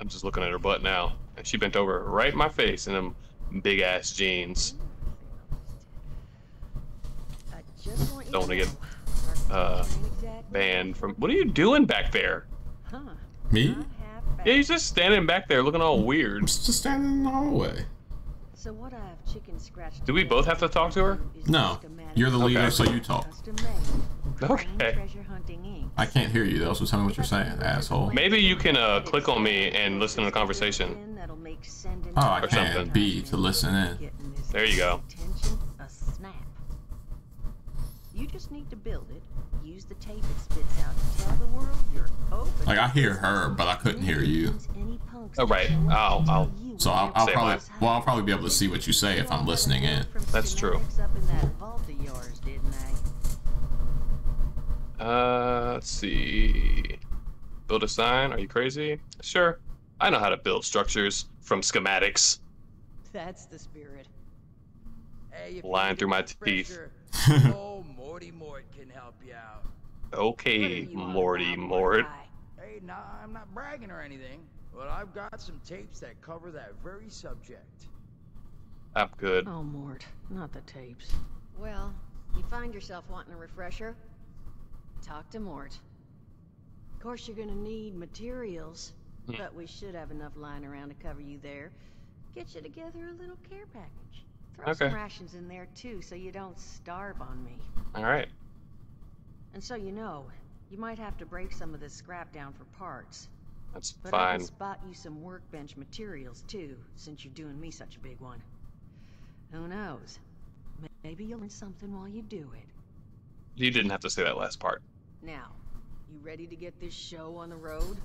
Speaker 2: I'm just looking at her butt now. And she bent over right in my face in them big ass jeans.
Speaker 10: I just want you
Speaker 2: Don't wanna get, uh,
Speaker 10: culture ain't exactly
Speaker 2: Banned from. What are you doing back there?
Speaker 10: Huh.
Speaker 1: Me?
Speaker 10: Not half bad.
Speaker 2: Yeah, he's just standing back there looking all weird.
Speaker 1: I'm just standing in the hallway.
Speaker 10: So what I have chicken scratched
Speaker 2: Do we both have to talk to her?
Speaker 1: No, you're the leader,
Speaker 2: Okay.
Speaker 1: so you talk.
Speaker 10: Custom made. Crane
Speaker 2: Okay.
Speaker 10: Treasure hunting Inc.
Speaker 1: I can't hear you though, so tell me what you're saying, asshole.
Speaker 2: Maybe you can uh, click on me and listen to the conversation.
Speaker 10: That'll make sending
Speaker 1: Oh, I
Speaker 2: Or
Speaker 1: can.
Speaker 2: something.
Speaker 1: B to listen in.
Speaker 2: There you go.
Speaker 10: Attention, a snap. You just need to build it. Use the tape it spits out to tell the world you're open.
Speaker 1: Like I hear her, but I couldn't hear you.
Speaker 10: Any
Speaker 2: Oh, right. I'll- I'll-
Speaker 1: So I'll, I'll probably, well, I'll probably be able to see what you say if I'm listening in.
Speaker 2: That's true.
Speaker 10: Up in that vault of yours, didn't I?
Speaker 2: Uh, let's see. Build a sign? Are you crazy? Sure. I know how to build structures from schematics.
Speaker 10: That's the spirit.
Speaker 11: Hey, if
Speaker 2: Lying
Speaker 11: you
Speaker 2: through my
Speaker 11: need
Speaker 2: teeth.
Speaker 11: refresher, (laughs) oh, Morty Mort can help you out.
Speaker 2: Okay, Morty Mort.
Speaker 11: Hey, nah, I'm not bragging or anything, but I've got some tapes that cover that very subject.
Speaker 2: I'm good.
Speaker 10: Oh, Mort, not the tapes. Well, you find yourself wanting a refresher? Talk to Mort. Of course, you're gonna need materials,
Speaker 2: Hmm.
Speaker 10: but we should have enough lying around to cover you there. Get you together a little care package. Throw
Speaker 2: Okay.
Speaker 10: some rations in there too, so you don't starve on me.
Speaker 2: All right.
Speaker 10: And so you know, you might have to break some of this scrap down for parts.
Speaker 2: That's
Speaker 10: But I
Speaker 2: fine.
Speaker 10: can spot you some workbench materials too, since you're doing me such a big one. Who knows? Maybe you'll learn something while you do it.
Speaker 2: You didn't have to say that last part.
Speaker 10: Now, you ready to get this show on the road?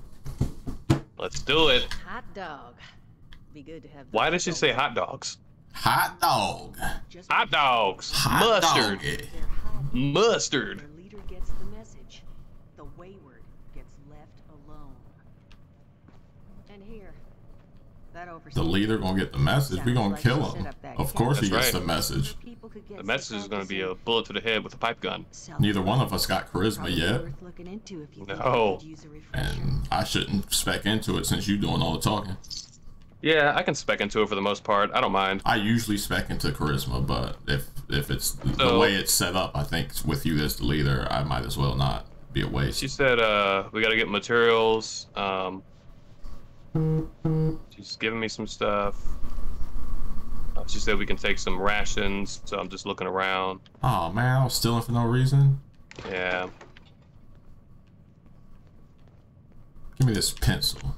Speaker 2: Let's do it.
Speaker 10: Hot dog. Be good to have.
Speaker 2: Why
Speaker 10: those
Speaker 2: did she say hot dogs?
Speaker 1: Hot dog.
Speaker 2: Hot dogs.
Speaker 1: Hot
Speaker 2: Mustard.
Speaker 1: doggy.
Speaker 2: Mustard.
Speaker 10: Their leader gets the message. The wayward gets left alone. And here, that oversees.
Speaker 1: The leader gonna get the message. We gonna kill him. Of course he gets
Speaker 2: right.
Speaker 1: the message.
Speaker 10: People could get
Speaker 2: The message is going to be a bullet to the head with a pipe gun.
Speaker 1: Neither one of us got charisma yet,
Speaker 10: into if you
Speaker 2: No.
Speaker 10: you could use a refresher.
Speaker 1: and I shouldn't spec into it since you're doing all the talking.
Speaker 2: Yeah, I can spec into it for the most part. I don't mind.
Speaker 1: I usually spec into charisma, but if if it's the way it's set up, I think with you as the leader, I might as well not be a waste.
Speaker 2: She said, uh, we got to get materials. Um, she's giving me some stuff. She said we can take some rations, so I'm just looking around.
Speaker 1: Oh man, I was stealing for no reason.
Speaker 2: Yeah.
Speaker 1: Give me this pencil.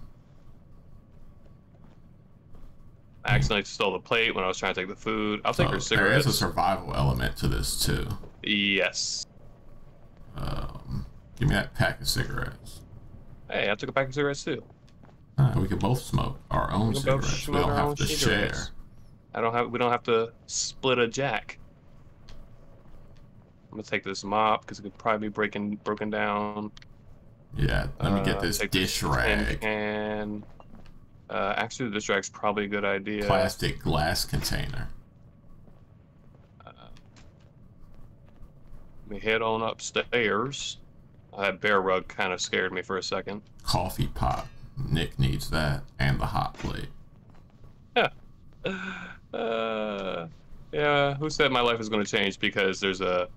Speaker 2: I accidentally stole the plate when I was trying to take the food. I'll take
Speaker 1: So
Speaker 2: her
Speaker 1: there is a survival element to this too.
Speaker 2: Yes.
Speaker 1: Um, give me that pack of cigarettes.
Speaker 2: Hey, I took a pack of cigarettes too.
Speaker 1: Uh, we can both smoke our own
Speaker 2: We
Speaker 1: cigarettes. We don't have to
Speaker 2: cigarettes.
Speaker 1: share.
Speaker 2: I don't have. We don't have to split a jack. I'm gonna take this mop because it could probably be breaking broken down.
Speaker 1: Yeah, let me get
Speaker 2: Uh,
Speaker 1: this
Speaker 2: take
Speaker 1: dish
Speaker 2: tin
Speaker 1: rag.
Speaker 2: can. Uh, actually, the dish rag's probably a good idea.
Speaker 1: Plastic glass container.
Speaker 2: Let me head on upstairs. That bear rug kind of scared me for a second.
Speaker 1: Coffee pot. Nick needs that. And the hot plate. (laughs)
Speaker 2: Uh, yeah, who said my life is going to change because there's a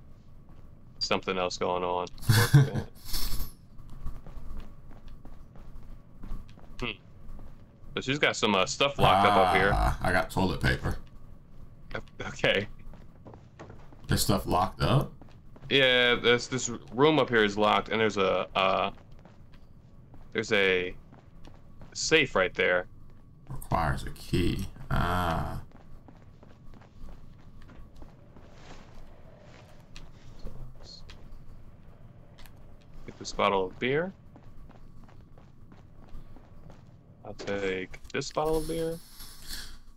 Speaker 2: something else going on? (laughs) hmm. But she's got some uh, stuff locked up up here.
Speaker 1: Ah, I got toilet paper.
Speaker 2: Okay.
Speaker 1: This stuff locked up?
Speaker 2: Yeah, this this room up here is locked, and there's a uh, there's a safe right there.
Speaker 1: Requires a key. Ah.
Speaker 2: This bottle of beer. I'll take this bottle of beer.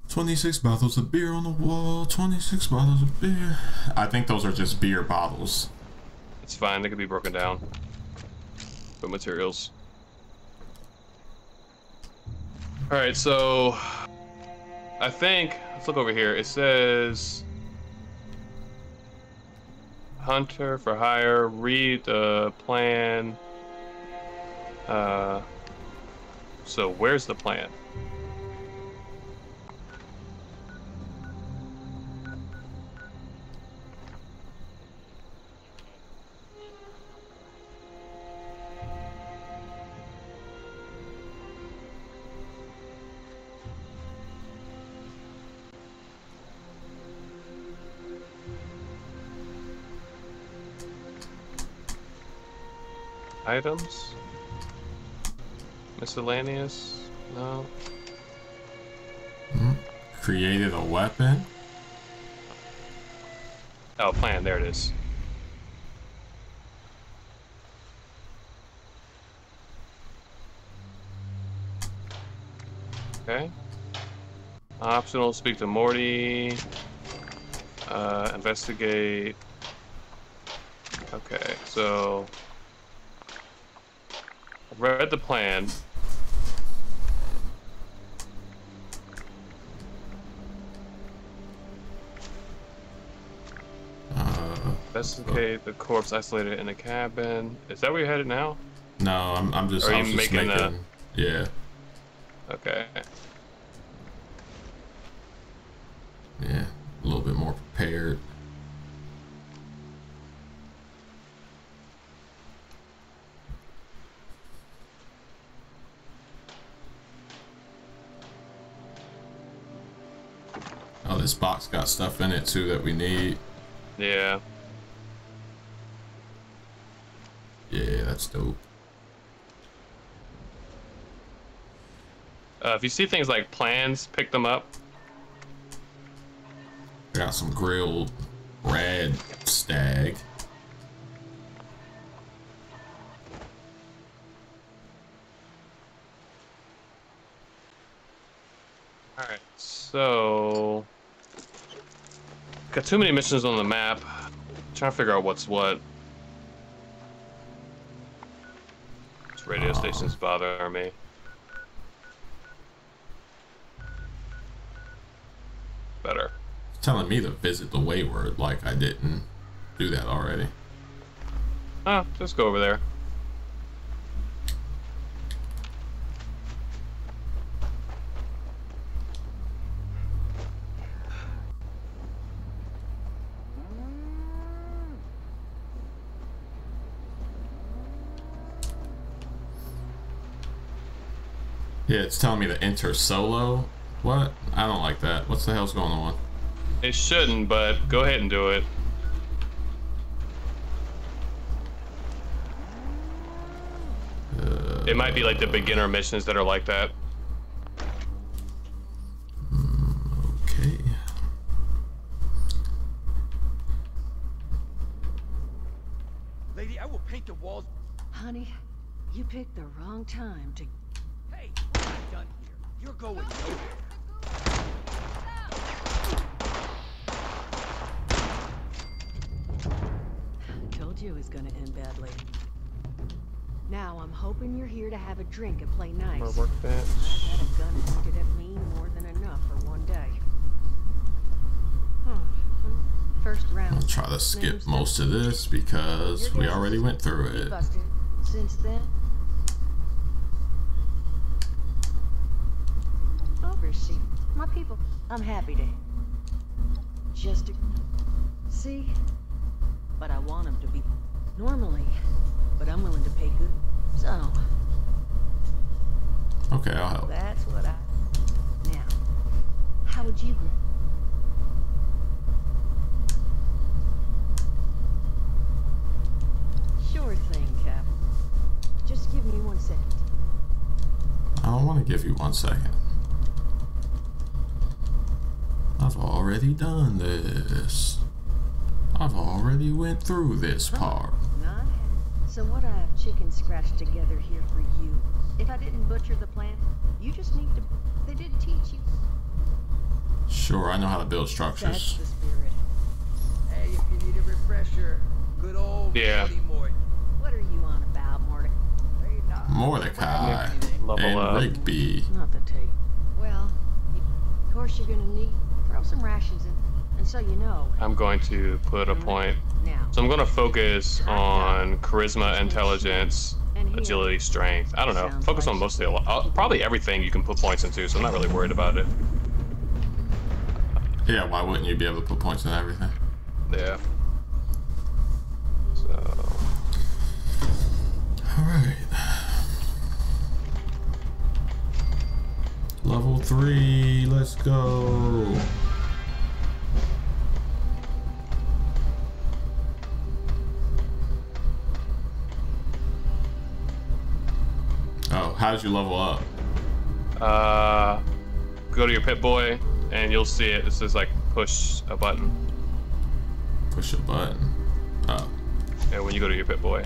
Speaker 1: 26 bottles of beer on the wall. 26 bottles of beer. I think those are just beer bottles.
Speaker 2: It's fine. They could be broken down. But materials. All right, so I think let's look over here. It says Hunter for hire. Read the plan. Uh, so where's the plan? Items? Miscellaneous? No.
Speaker 1: Created a weapon.
Speaker 2: Oh, plan. There it is. Okay. Optional. Speak to Morty. Uh, investigate. Okay, so read the plan.
Speaker 1: Uh,
Speaker 2: Investigate the corpse isolated in the cabin. Is that where you're headed now?
Speaker 1: no, I'm, I'm just,
Speaker 2: Are
Speaker 1: I
Speaker 2: you
Speaker 1: just
Speaker 2: making
Speaker 1: making,
Speaker 2: the-
Speaker 1: yeah.
Speaker 2: Okay.
Speaker 1: Yeah, a little bit more prepared. Oh, this box got stuff in it too that we need.
Speaker 2: Yeah.
Speaker 1: Yeah, that's dope.
Speaker 2: Uh, if you see things like plans, pick them up.
Speaker 1: Got some grilled red stag.
Speaker 2: Alright, so. Got too many missions on the map. trying to figure out what's what. This radio station's bothering me. Better.
Speaker 1: It's telling me to visit the Wayward like I didn't do that already.
Speaker 2: Ah, just go over there.
Speaker 1: Yeah, it's telling me to enter solo. What? I don't like that. What's the hell's going on?
Speaker 2: It shouldn't, but go ahead and do it.
Speaker 1: Uh,
Speaker 2: It might be like the beginner missions that are like that.
Speaker 1: okay.
Speaker 11: Lady, I will paint the walls.
Speaker 10: Honey, you picked the wrong time to. Gonna end badly. Now I'm hoping you're here to have a drink and play nice. I've had a gun pointed at me more than enough for one day. Hmm. First round.
Speaker 1: I'll try to skip most of this because we already went through it.
Speaker 10: Since then. Oversee. My people. I'm happy to. Just to. See? But I want them to be. Normally. But I'm willing to pay good. So.
Speaker 1: Okay, I'll help.
Speaker 10: That's what I. Now. How would you grab? Sure thing, Cap. Just give me one second.
Speaker 1: I don't want to give you one second. I've already done this. I've already went through this part.
Speaker 10: Not So what I have chicken scratched together here for you. If I didn't butcher the plan, you just need to. They did teach you.
Speaker 1: Sure, I know how to build structures.
Speaker 10: That's
Speaker 1: structures.
Speaker 10: the spirit.
Speaker 11: Hey, if you need a refresher, good old
Speaker 2: Yeah.
Speaker 11: Buddy Morton.
Speaker 10: What are you on about, Mordecai?
Speaker 11: Hey, nah,
Speaker 1: Mordecai
Speaker 2: Level
Speaker 1: and
Speaker 2: up.
Speaker 1: Rigby.
Speaker 10: Not the tape. Well, you, of course you're gonna need throw some rations in, and so you know.
Speaker 2: I'm going to put a point.
Speaker 10: Now,
Speaker 2: So I'm going to focus on charisma, intelligence, agility, strength. I don't know. Focus on mostly a lot. uh, Probably everything you can put points into, so I'm not really worried about it.
Speaker 1: Yeah, why wouldn't you be able to put points in everything?
Speaker 2: Yeah. So.
Speaker 1: Alright. Level 3, let's go. How did you level up?
Speaker 2: Uh, go to your Pip-Boy, and you'll see it. It says like push a button.
Speaker 1: Push a button. Oh.
Speaker 2: Yeah, when you go to your Pip-Boy.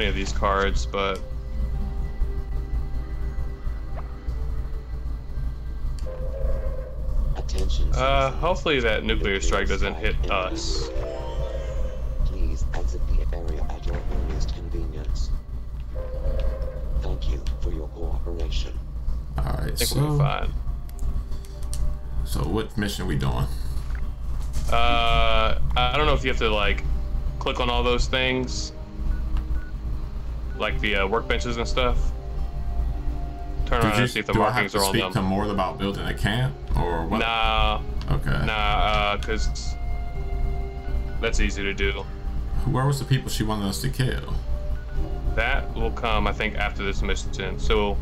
Speaker 2: Any of these cards, but
Speaker 9: Attention.
Speaker 2: uh, hopefully that nuclear strike doesn't hit us.
Speaker 9: Please exit the area at your earliest convenience. Thank you for your cooperation.
Speaker 1: Alright, so.
Speaker 2: we'll be fine.
Speaker 1: So, what mission are we doing?
Speaker 2: Uh, I don't know if you have to like click on all those things, like the uh, workbenches and stuff. Turn around
Speaker 1: you-
Speaker 2: and see if the
Speaker 1: do I have
Speaker 2: markings
Speaker 1: to
Speaker 2: are
Speaker 1: speak to more about building a camp? Or what?
Speaker 2: Nah,
Speaker 1: Okay.
Speaker 2: nah, uh, cause that's easy to do.
Speaker 1: Where was the people she wanted us to kill?
Speaker 2: that will come, I think, after this mission. So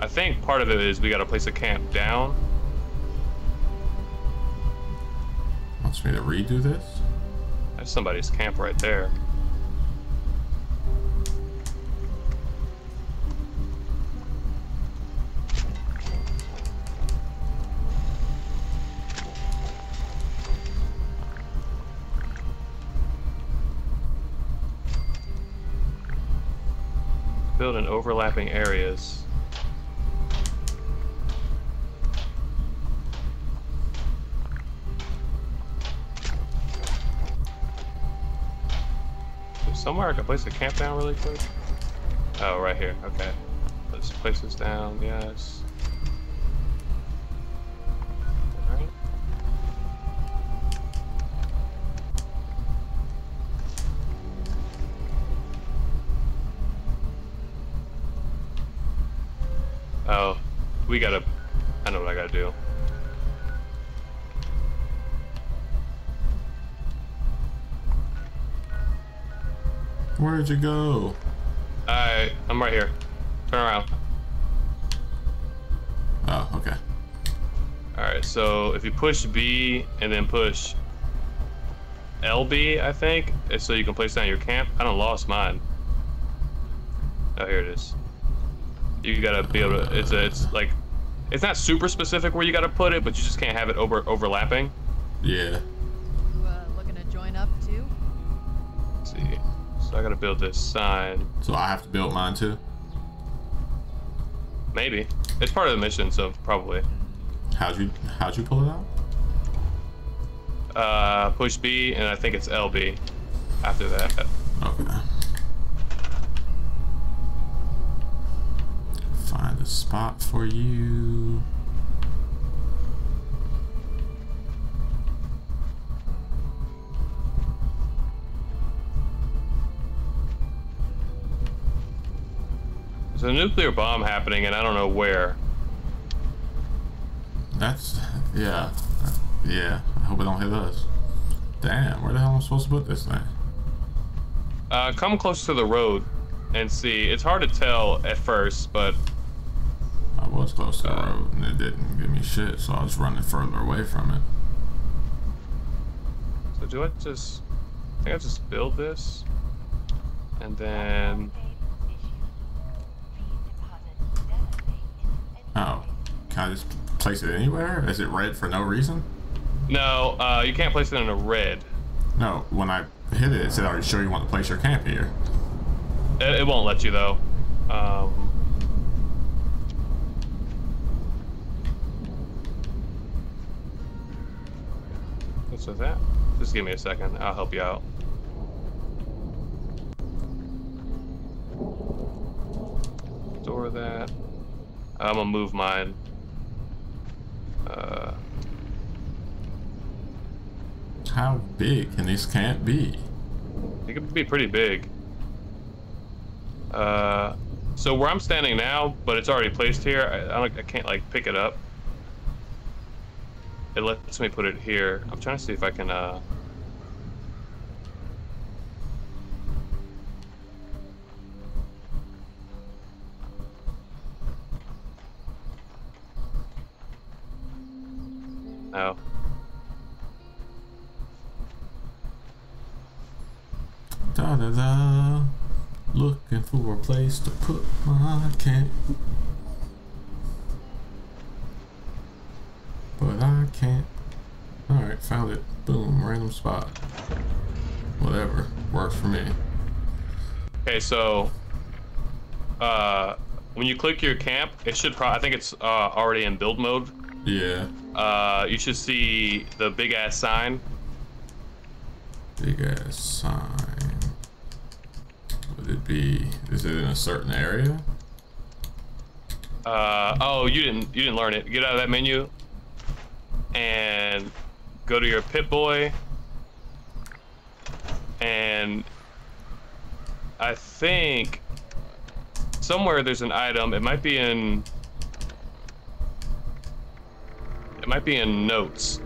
Speaker 2: I think part of it is we got to place a camp down.
Speaker 1: Wants me to redo this?
Speaker 2: That's somebody's camp right there. Build in overlapping areas. Somewhere I can place a camp down really quick. Oh, right here. Okay. Let's place this down. Yes. Oh, we gotta. I know what I gotta do.
Speaker 1: Where'd you go?
Speaker 2: Alright, I'm right here. Turn around.
Speaker 1: Oh, okay.
Speaker 2: Alright, so if you push B and then push LB, I think, so you can place down your camp. I don't lost mine. Oh, here it is. You gotta be able to. It's a, it's like, it's not super specific where you gotta put it, but you just can't have it over overlapping.
Speaker 1: Yeah.
Speaker 10: You, uh, looking to join up too?
Speaker 2: Let's see. So I gotta build this sign.
Speaker 1: So I have to build mine too?
Speaker 2: Maybe. It's part of the mission, so probably.
Speaker 1: How'd you how'd you pull it out?
Speaker 2: Uh, push B, and I think it's LB after that.
Speaker 1: Okay. Find a spot for you.
Speaker 2: There's a nuclear bomb happening, and I don't know where.
Speaker 1: That's yeah. Yeah. I hope it don't hit us. Damn, where the hell am I supposed to put this thing?
Speaker 2: Uh, come close to the road and see. It's hard to tell at first, but
Speaker 1: was close to the road and it didn't give me shit, so I was running further away from it.
Speaker 2: so do I just? I think I just build this, and then
Speaker 1: Oh. Can I just place it anywhere? Is it red for no reason?
Speaker 2: no, uh, you can't place it in a red.
Speaker 1: No, when I hit it, it said, Are you sure you want to place your camp here?
Speaker 2: It, it won't let you though. Um, with that? Just give me a second. I'll help you out. Store that. I'm gonna move mine. Uh,
Speaker 1: How big can this camp be?
Speaker 2: It could be pretty big. Uh, so where I'm standing now, but it's already placed here, I, I, don't, I can't like pick it up. It lets me put it here. I'm trying to see if I can, uh... No.
Speaker 1: Da da da. Looking for a place to put my camp. But I can't. Alright, found it. Boom, random spot. Whatever. Works for me.
Speaker 2: Okay, so uh, when you click your camp, it should pro- I think it's uh, already in build mode.
Speaker 1: Yeah.
Speaker 2: Uh, you should see the big ass sign.
Speaker 1: Big ass sign. Would it be is it in a certain area?
Speaker 2: Uh, oh, you didn't you didn't learn it. Get out of that menu and go to your Pip Boy. And I think somewhere there's an item. It might be in it might be in notes.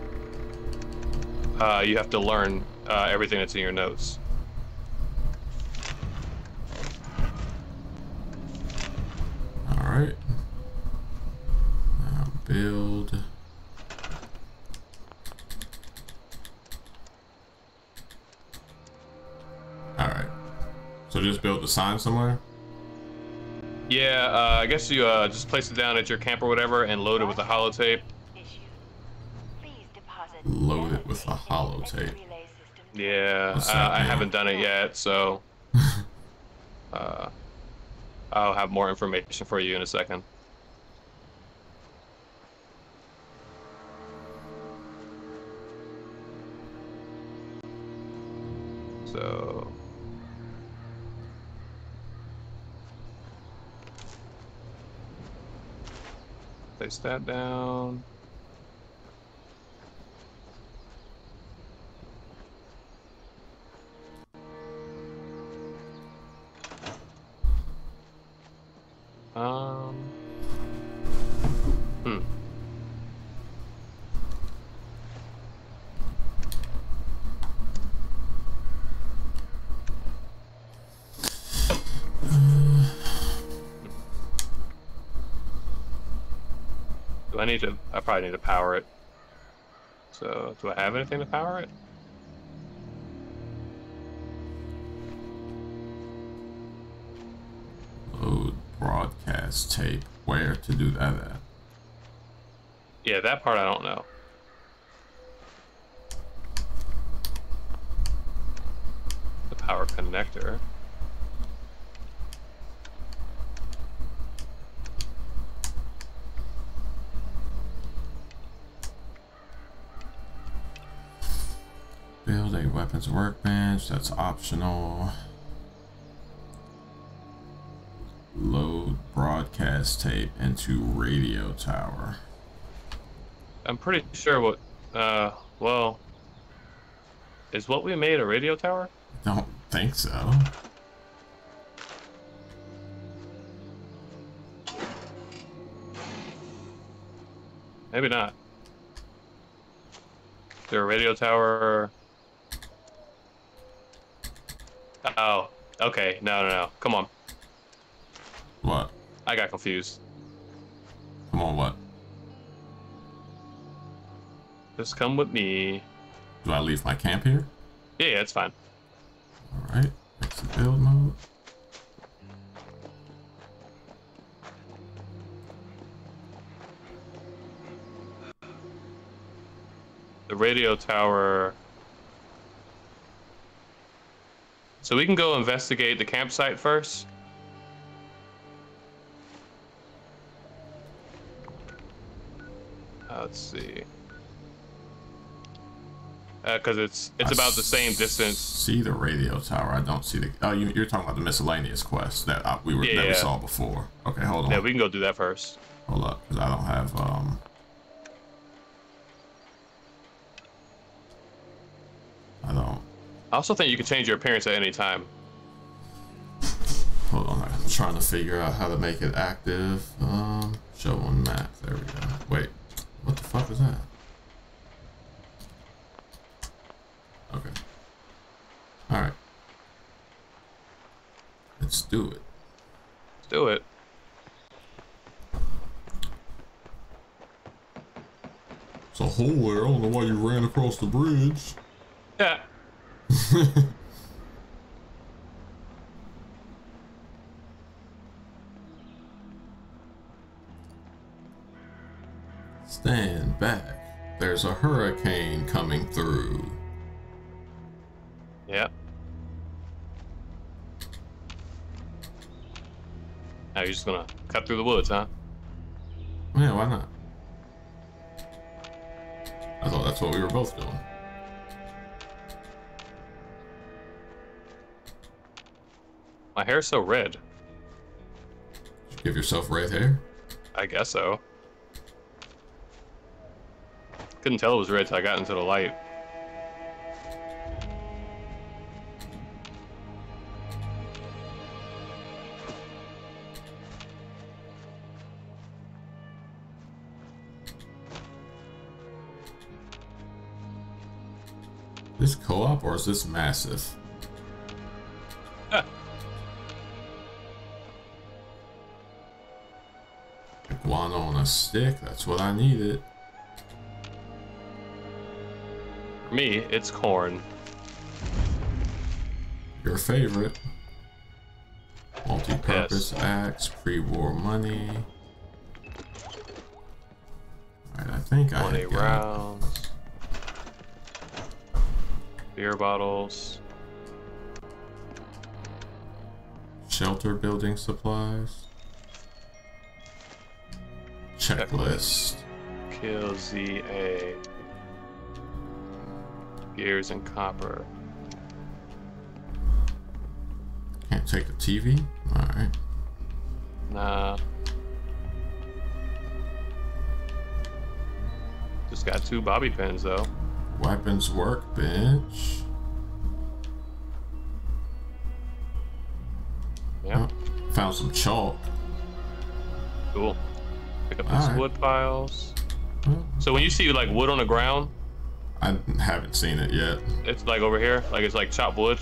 Speaker 2: Uh, you have to learn uh, everything that's in your notes.
Speaker 1: Alright. Now build. Alright. So just build the sign somewhere?
Speaker 2: Yeah, uh, I guess you uh, just place it down at your camp or whatever and load it with the holotape.
Speaker 1: Load it with a holotape.
Speaker 2: Yeah, uh, I haven't done it yet, so (laughs) uh, I'll have more information for you in a second. So place that down. Um. Hmm. Do I need to? I probably need to power it. So, do I have anything to power it?
Speaker 1: Load broadcast tape. Where to do that at?
Speaker 2: Yeah, that part I don't know. The power connector.
Speaker 1: Build a weapons workbench. That's optional. Load broadcast tape into radio tower.
Speaker 2: I'm pretty sure what, uh, well, is what we made a radio tower?
Speaker 1: Don't think so.
Speaker 2: Maybe not. Is there a radio tower? Oh, okay. No, no, no. Come on.
Speaker 1: What?
Speaker 2: I got confused.
Speaker 1: Come on, what?
Speaker 2: Just come with me.
Speaker 1: Do I leave my camp here?
Speaker 2: Yeah, yeah, it's fine.
Speaker 1: Alright. Exit build mode.
Speaker 2: The radio tower. So we can go investigate the campsite first. Uh, let's see. Because it's it's
Speaker 1: I
Speaker 2: about the same distance.
Speaker 1: See the radio tower. I don't see the. Oh, you, you're talking about the miscellaneous quest that uh, we were that
Speaker 2: Yeah.
Speaker 1: we saw before. Okay, hold on.
Speaker 2: Yeah, we can go do that first.
Speaker 1: Hold up, because I don't have um. I don't.
Speaker 2: I also think you can change your appearance at any time.
Speaker 1: Hold on, I'm trying to figure out how to make it active. Um, show on map. There we go. Wait, what the fuck is that? Okay. All right. Let's do it.
Speaker 2: Let's do it.
Speaker 1: It's a hole there. I don't know why you ran across the bridge.
Speaker 2: Yeah. (laughs)
Speaker 1: Stand back. There's a hurricane coming through.
Speaker 2: Yep. Now you're just gonna cut through the woods, huh?
Speaker 1: Yeah, why not? I thought that's what we were both doing.
Speaker 2: My hair's so red.
Speaker 1: Give yourself red hair?
Speaker 2: I guess so. Couldn't tell it was red till I got into the light.
Speaker 1: This co-op or is this massive? Stick. That's what I needed.
Speaker 2: For me, it's corn.
Speaker 1: Your favorite. Multi-purpose axe, pre-war money. Alright, I think I
Speaker 2: 20
Speaker 1: got-
Speaker 2: rounds. Beer bottles.
Speaker 1: shelter building supplies. Checklist.
Speaker 2: Kill ZA. Gears and copper.
Speaker 1: Can't take the TV. Alright.
Speaker 2: Nah. Just got two bobby pins though.
Speaker 1: Weapons workbench.
Speaker 2: Yeah.
Speaker 1: Oh, found some chalk.
Speaker 2: Cool. Pick up these
Speaker 1: Alright.
Speaker 2: wood piles. So when you see like wood on the ground,
Speaker 1: I haven't seen it yet.
Speaker 2: it's like over here, like it's like chopped wood.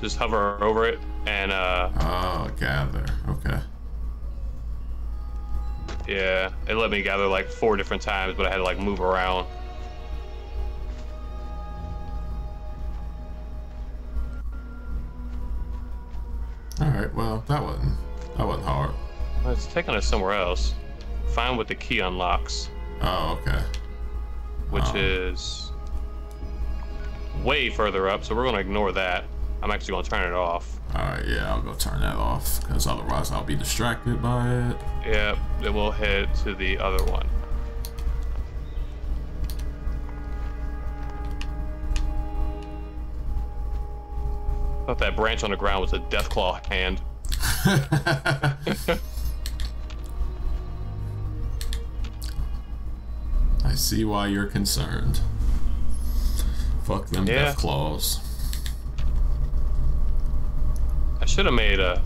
Speaker 2: Just hover over it and uh
Speaker 1: Oh, gather. Okay.
Speaker 2: yeah, it let me gather like four different times, but I had to like move around. Taking us somewhere else. Find what the key unlocks,
Speaker 1: Oh, okay.
Speaker 2: which
Speaker 1: Oh.
Speaker 2: is way further up, so we're gonna ignore that. I'm actually gonna turn it off.
Speaker 1: Alright, yeah, I'll go turn that off, because otherwise I'll be distracted by it.
Speaker 2: Yep, then we'll head to the other one. Thought that branch on the ground was a Deathclaw hand. (laughs) (laughs)
Speaker 1: see why you're concerned. Fuck them
Speaker 2: Yeah.
Speaker 1: Deathclaws.
Speaker 2: I should have made a.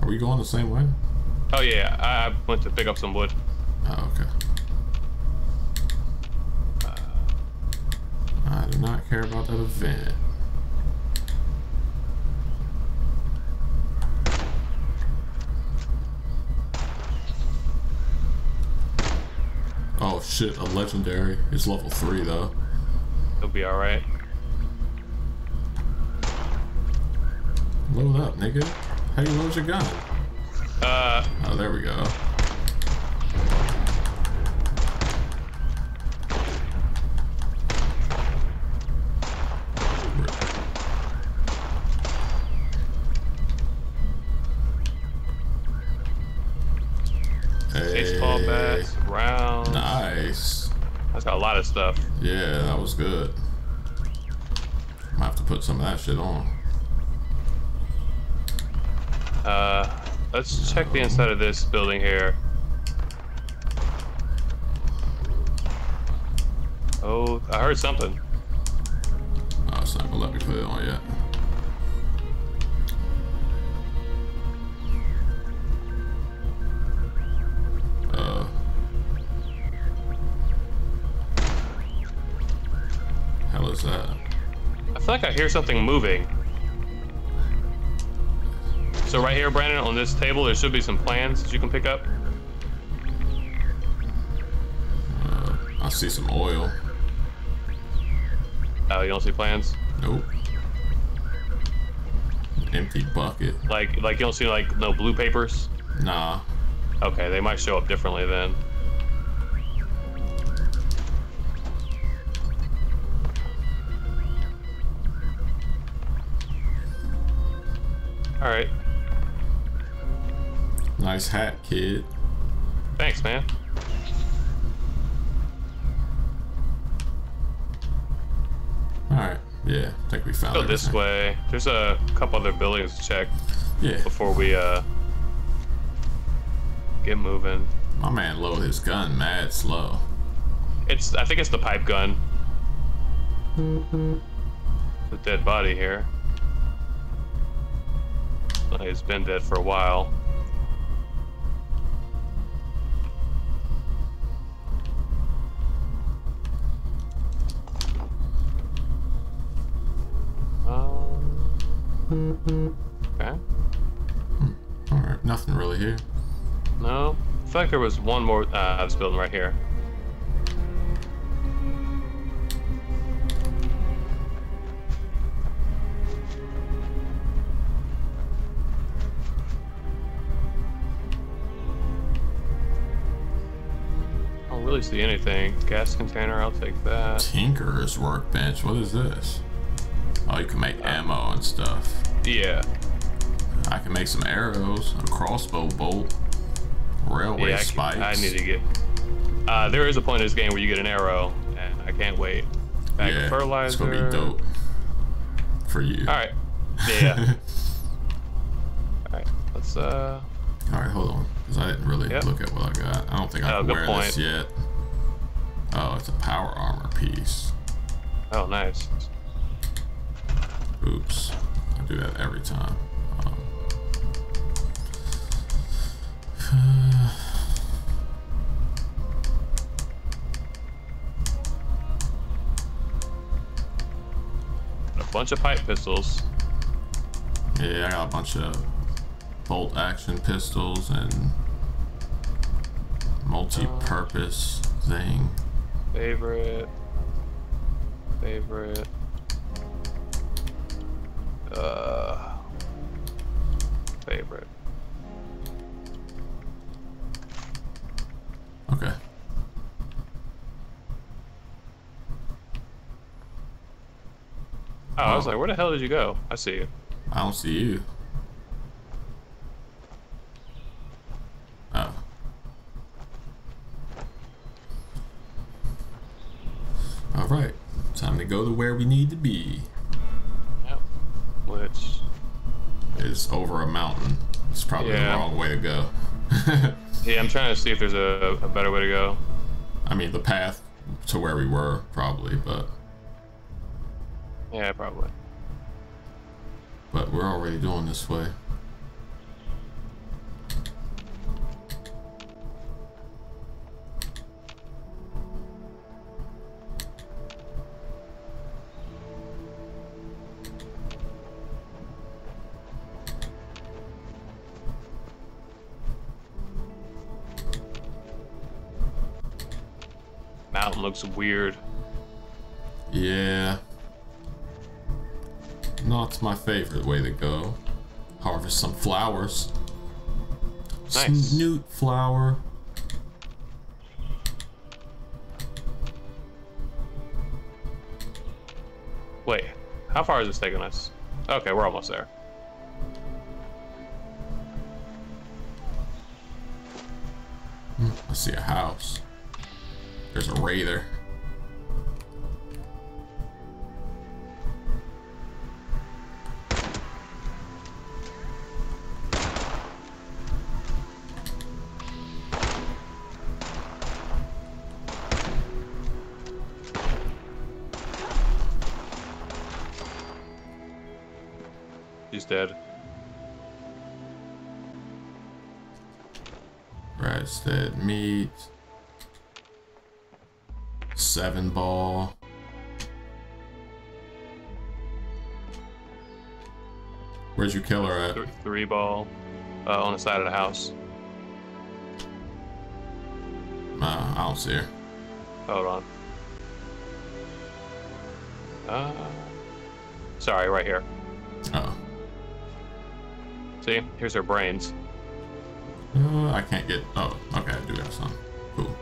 Speaker 1: Are we going the same way?
Speaker 2: Oh yeah, I, I went to pick up some wood.
Speaker 1: Oh, okay. Uh, I do not care about that event. Shit, a legendary. It's level 3 though.
Speaker 2: It'll be all right.
Speaker 1: Load up, nigga. How you load your gun?
Speaker 2: Uh,
Speaker 1: Oh, there we go. Yeah, that was good. Might have to put some of that shit on.
Speaker 2: Uh, let's check the inside of this building here. Oh, I heard something.
Speaker 1: Oh, it's not gonna let me put it on yet.
Speaker 2: Feel like I hear something moving. So right here, Brandon, on this table, there should be some plans that you can pick up.
Speaker 1: Uh, I see some oil.
Speaker 2: Oh, you don't see plans?
Speaker 1: Nope. Empty bucket.
Speaker 2: Like, like you don't see like no blue papers?
Speaker 1: Nah.
Speaker 2: Okay, they might show up differently then.
Speaker 1: Nice hat, kid.
Speaker 2: thanks, man.
Speaker 1: Alright. Yeah, I think we found it.
Speaker 2: Go this
Speaker 1: everything. (laughs)
Speaker 2: way. There's a couple other buildings to check
Speaker 1: Yeah.
Speaker 2: before we uh get moving.
Speaker 1: My man load his gun mad slow.
Speaker 2: It's I think it's the pipe gun. The dead body here. He's been dead for a while. Okay.
Speaker 1: Alright, nothing really here.
Speaker 2: No. I feel like there was one more. Uh, was building right here. I don't really see anything. Gas container, I'll take that.
Speaker 1: Tinker's workbench. What is this? Oh, you can make ammo and stuff.
Speaker 2: Yeah.
Speaker 1: I can make some arrows, a crossbow bolt, railway
Speaker 2: yeah, I,
Speaker 1: spikes.
Speaker 2: I need to get. Uh, there is a point in this game where you get an arrow, and I can't wait. Bag
Speaker 1: yeah,
Speaker 2: fertilizer.
Speaker 1: it's gonna be dope for you.
Speaker 2: All right. Yeah. (laughs) All right. Let's uh.
Speaker 1: All right, hold on, because I didn't really
Speaker 2: Yep.
Speaker 1: look at what I got. I don't think I
Speaker 2: Oh,
Speaker 1: can wear
Speaker 2: point.
Speaker 1: this yet. Oh, it's a power armor piece.
Speaker 2: Oh, nice.
Speaker 1: Oops, do that every time. Um, (sighs)
Speaker 2: A bunch of pipe pistols.
Speaker 1: yeah, I got a bunch of bolt action pistols and multi-purpose thing.
Speaker 2: Favorite. Favorite. Uh. Favorite.
Speaker 1: Okay.
Speaker 2: Oh, I was like, where the hell did you go? I see you.
Speaker 1: I don't see you. Oh. All right, time to go to where we need to be. It's over a mountain. It's probably
Speaker 2: Yeah.
Speaker 1: the wrong way to go. (laughs)
Speaker 2: Yeah, I'm trying to see if there's a, a better way to go.
Speaker 1: I mean, the path to where we were, probably, but
Speaker 2: Yeah, probably.
Speaker 1: but we're already doing this way.
Speaker 2: Weird.
Speaker 1: Yeah. Not my favorite way to go. Harvest some flowers.
Speaker 2: Nice.
Speaker 1: Snoot flower.
Speaker 2: Wait, how far is this taking us? Okay, we're almost there.
Speaker 1: Hmm, I see a house. There's a raider.
Speaker 2: He's
Speaker 1: Where'd you kill her at?
Speaker 2: Th- three ball uh, on the side of the house.
Speaker 1: Nah, I don't see her.
Speaker 2: Hold on. Uh, sorry, right here.
Speaker 1: Oh.
Speaker 2: See, here's her brains.
Speaker 1: Uh, I can't get. Oh, okay, I do have some. Cool.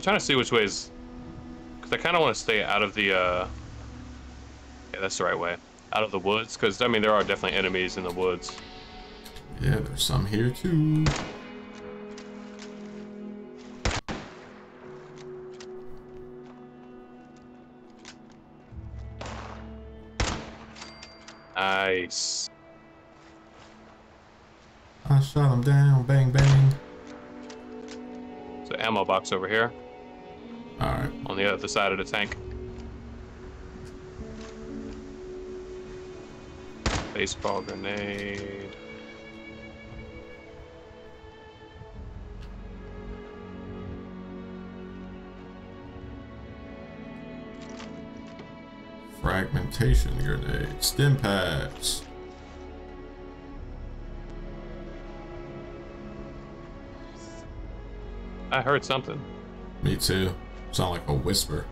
Speaker 2: I'm trying to see which ways, because I kind of want to stay out of the. Uh... Yeah, that's the right way. Out of the woods, because I mean there are definitely enemies in the woods.
Speaker 1: Yeah, there's some here too.
Speaker 2: Nice.
Speaker 1: I shot him down. Bang, bang.
Speaker 2: So ammo box over here the other side of the tank. Baseball grenade.
Speaker 1: Fragmentation grenade. Stimpaks.
Speaker 2: I heard something.
Speaker 1: Me too. Sound like a whisper.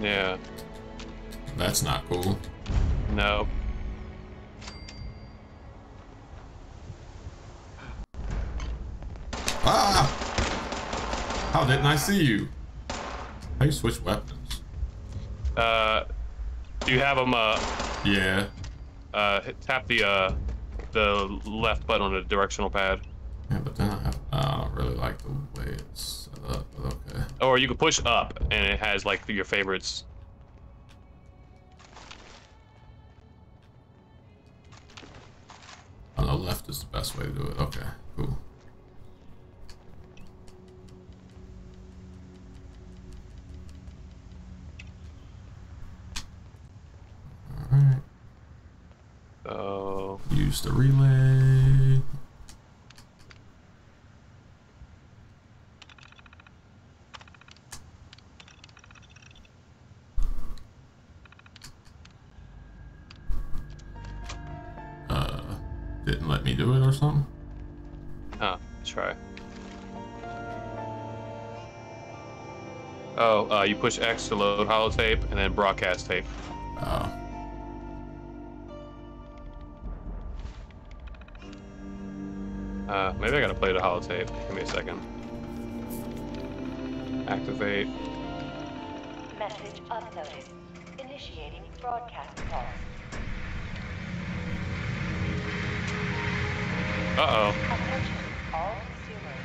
Speaker 2: Yeah.
Speaker 1: That's not cool.
Speaker 2: No.
Speaker 1: Ah! How didn't I see you? How you switch weapons?
Speaker 2: Uh, do you have them? Uh,
Speaker 1: Yeah.
Speaker 2: uh, tap the uh, the left button on the directional pad,
Speaker 1: Yeah, but then I have. I don't really like the way it's set up, but okay.
Speaker 2: Or you can push up and it has like your favorites.
Speaker 1: On the left is the best way to do it. Okay, cool. Alright.
Speaker 2: So
Speaker 1: Use the relay.
Speaker 2: Push X to load holotape and then broadcast tape.
Speaker 1: Oh.
Speaker 2: Uh, maybe I gotta play the holotape. Give me a second. Activate.
Speaker 4: Message uploaded. Initiating broadcast call.
Speaker 2: Uh-oh.
Speaker 4: Attention, all consumers.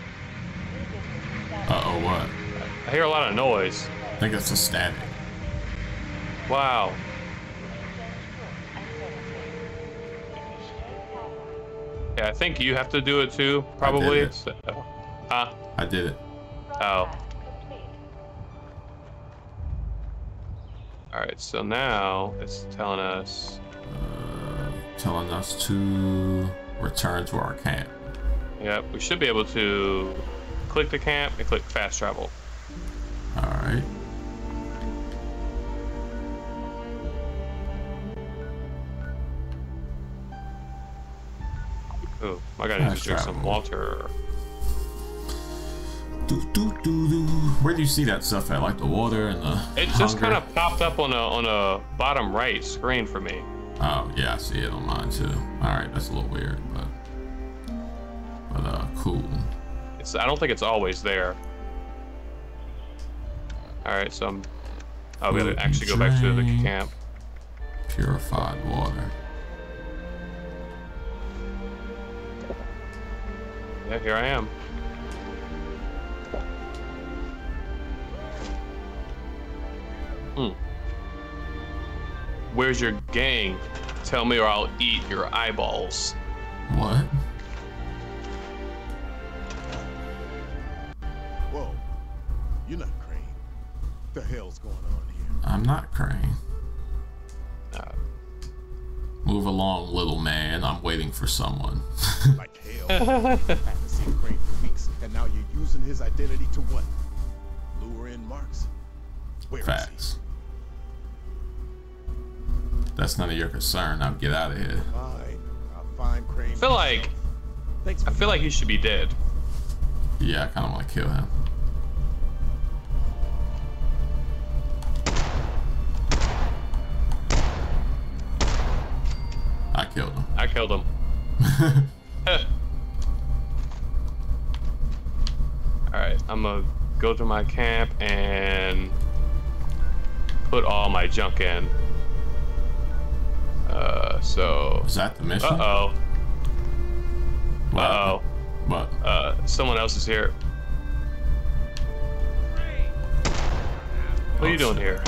Speaker 4: New business status.
Speaker 1: Uh oh, what?
Speaker 2: I hear a lot of noise.
Speaker 1: I think it's a static.
Speaker 2: Wow. Yeah, I think you have to do it too, probably.
Speaker 1: I did it.
Speaker 2: So- Huh?
Speaker 1: I did it.
Speaker 2: Oh. Alright, so now it's telling us.
Speaker 1: Uh, telling us to return to our camp.
Speaker 2: Yep, we should be able to click the camp and click fast travel. Some water.
Speaker 1: Do, do, do, do. Where do you see that stuff at? Like the water and the.
Speaker 2: It just kind of popped up on a on a bottom right screen for me.
Speaker 1: Oh yeah, I see it on mine too. All right, that's a little weird, but but uh, cool.
Speaker 2: It's I don't think it's always there. All right, so I'm. Oh, we gotta actually go back to the camp.
Speaker 1: Purified water.
Speaker 2: Yeah, here I am. Hmm. Where's your gang? Tell me or I'll eat your eyeballs.
Speaker 1: What?
Speaker 12: Whoa. You're not Crane. The hell's going on here?
Speaker 1: I'm not Crane.
Speaker 2: Uh,
Speaker 1: Move along, little man. I'm waiting for someone. (laughs)
Speaker 12: Like hell. (laughs) using his identity to what? Lure in marks? Where is he?
Speaker 1: Facts. That's none of your concern. Now get out of here.
Speaker 12: Fine. I'll find Crane.
Speaker 2: I feel like
Speaker 12: Thanks
Speaker 2: I feel like he should be dead.
Speaker 1: Yeah, I kind of want to kill him. I killed him.
Speaker 2: I killed him. (laughs) (laughs) All right, I'm gonna go to my camp and put all my junk in. Uh, so.
Speaker 1: Is that the mission?
Speaker 2: Uh oh.
Speaker 1: What
Speaker 2: Uh oh.
Speaker 1: What?
Speaker 2: Uh, someone else is here. What are you doing here?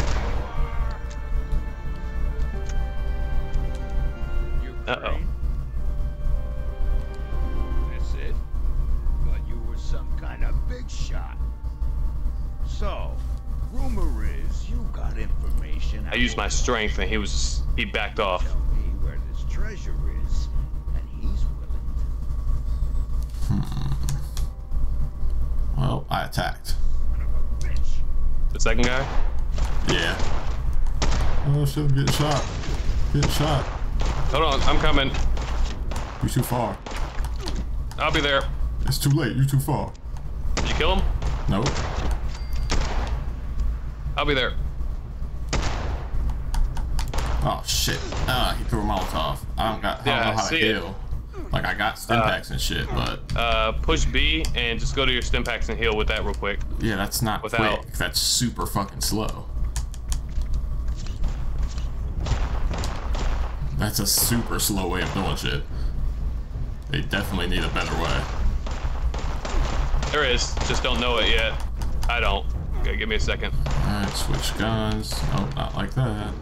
Speaker 2: My strength and he was he backed off.
Speaker 11: Tell me where this treasure is, and. Hmm.
Speaker 1: Well, I attacked.
Speaker 2: The second guy?
Speaker 1: Yeah. Oh shit, I'm getting shot. Getting shot.
Speaker 2: Hold on, I'm coming.
Speaker 1: You're too far.
Speaker 2: I'll be there.
Speaker 1: It's too late. you're too far.
Speaker 2: Did you kill him?
Speaker 1: Nope.
Speaker 2: I'll be there.
Speaker 1: Oh shit. Ah, he threw a Molotov. I don't got. I don't
Speaker 2: Yeah,
Speaker 1: know how to
Speaker 2: see it.
Speaker 1: heal. Like I got stim
Speaker 2: Uh,
Speaker 1: packs and shit, but
Speaker 2: Uh, push B and just go to your Stimpaks and heal with that real quick.
Speaker 1: yeah, that's not
Speaker 2: Without-
Speaker 1: quick. That's super fucking slow. That's a super slow way of doing shit. They definitely need a better way.
Speaker 2: There is, just don't know it yet. I don't. Okay, give me a second.
Speaker 1: Alright, switch guns. Oh, not like that.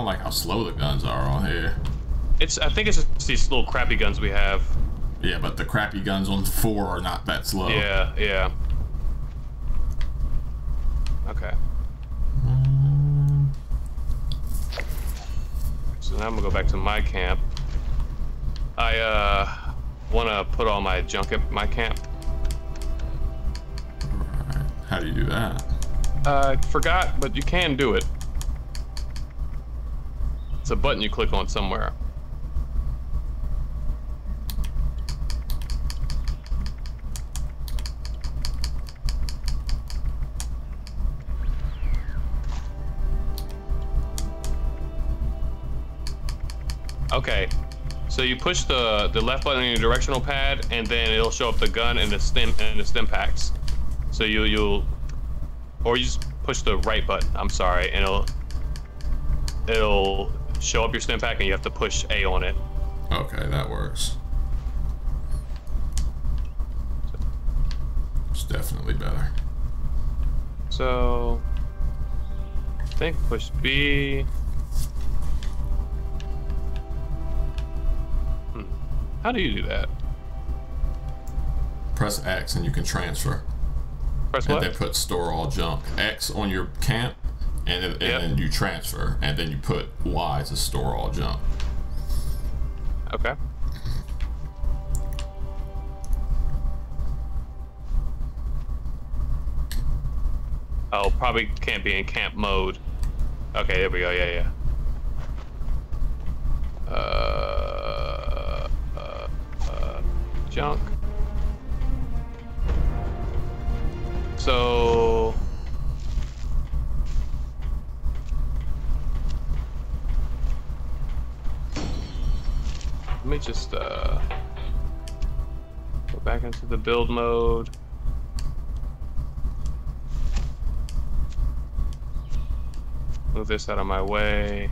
Speaker 1: Don't like how slow the guns are on here.
Speaker 2: It's. I think it's just these little crappy guns we have.
Speaker 1: Yeah, but the crappy guns on four are not that slow.
Speaker 2: Yeah, yeah. Okay.
Speaker 1: Um,
Speaker 2: So now I'm gonna go back to my camp. I uh want to put all my junk at my camp.
Speaker 1: How do you do that?
Speaker 2: Uh, I forgot, but you can do it. It's a button you click on somewhere. Okay, so you push the the left button on your directional pad, and then it'll show up the gun and the stem and the Stimpaks. So you you'll, or you just push the right button. I'm sorry, and it'll it'll show up your Stimpak, and you have to push A on it.
Speaker 1: Okay, that works. It's definitely better.
Speaker 2: So I think push B. Hmm. How do you do that?
Speaker 1: Press X and you can transfer.
Speaker 2: Press
Speaker 1: and
Speaker 2: what?
Speaker 1: then put store all junk. X on your camp, and, then- and then you transfer, and then you put Y to store all junk.
Speaker 2: Okay. Oh, probably can't be in camp mode. Okay, there we go. Yeah, yeah. Uh, uh, uh, junk. So. Let me just uh, go back into the build mode. Move this out of my way.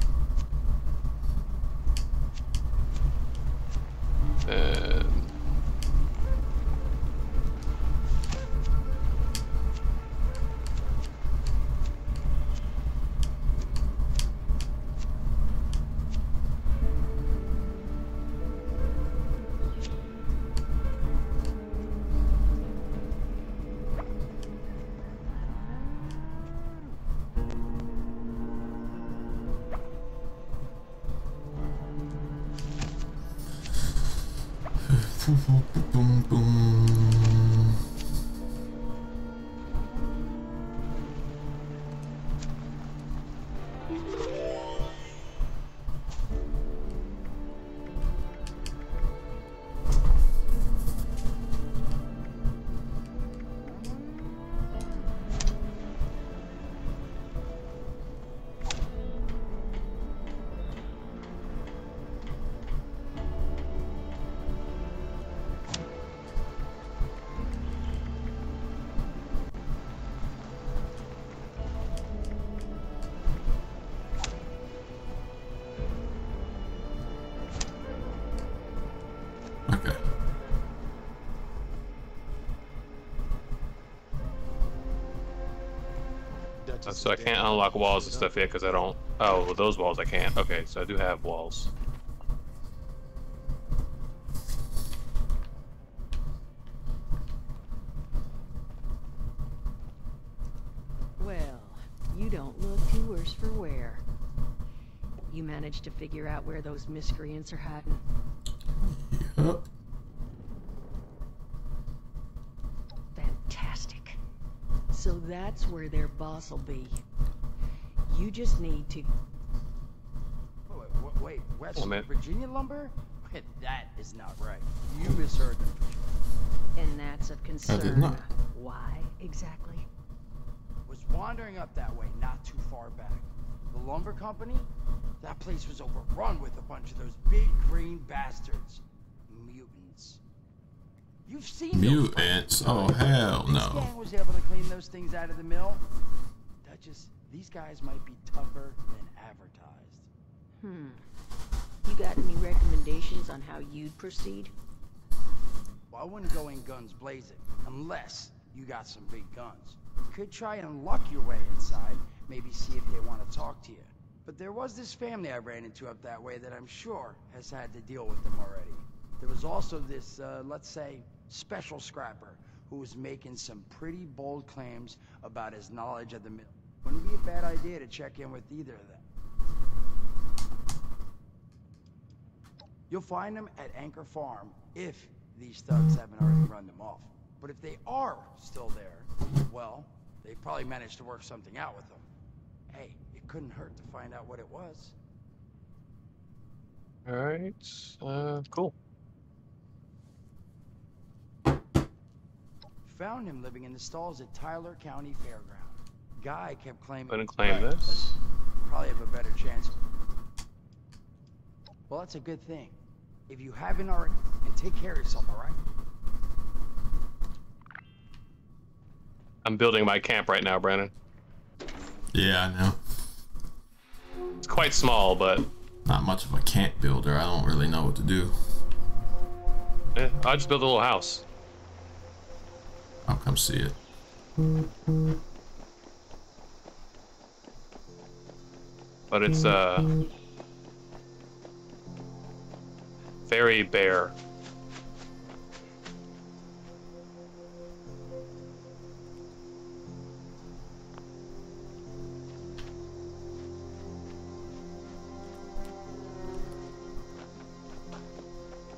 Speaker 2: So I can't unlock walls and stuff yet because I don't. Oh, well, those walls I can't. Okay, so I do have walls.
Speaker 10: Well, you don't look too worse for wear. You managed to figure out where those miscreants are hiding.
Speaker 1: Yup.
Speaker 10: So that's where their boss will be. You just need to.
Speaker 13: Wait, wait, wait West
Speaker 2: Oh.
Speaker 13: Virginia lumber? Wait, that is not right. You misheard them.
Speaker 10: And that's of concern.
Speaker 13: not.
Speaker 10: Why exactly?
Speaker 13: Was wandering up that way not too far back. The lumber company? That place was overrun with a bunch of those big green bastards. Mutants. You've seen
Speaker 1: Mutants? Oh, hell
Speaker 13: This
Speaker 1: no.
Speaker 13: gang was able to clean those things out of the mill. Duchess, these guys might be tougher than advertised.
Speaker 10: Hmm. You got any recommendations on how you'd proceed?
Speaker 13: Well, I wouldn't go in guns blazing, unless you got some big guns. You could try and luck your way inside, maybe see if they want to talk to you. But there was this family I ran into up that way that I'm sure has had to deal with them already. There was also this, uh, let's say, special scrapper who was making some pretty bold claims about his knowledge of the mill. Wouldn't be a bad idea to check in with either of them. You'll find them at Anchor Farm if these thugs haven't already run them off. But if they are still there, well, they probably managed to work something out with them. Hey, it couldn't hurt to find out what it was.
Speaker 2: All right. Uh, cool.
Speaker 13: Found him living in the stalls at Tyler County Fairground. Guy kept claiming.
Speaker 2: Couldn't claim
Speaker 13: Right,
Speaker 2: this.
Speaker 13: but Probably have a better chance. Well, that's a good thing. If you haven't already, and take care of yourself, all right?
Speaker 2: I'm building my camp right now, Brandon.
Speaker 1: Yeah, I know.
Speaker 2: It's quite small, but
Speaker 1: Not much of a camp builder. I don't really know what to do.
Speaker 2: eh, I just built a little house.
Speaker 1: I'll come see it.
Speaker 2: But it's uh very bare.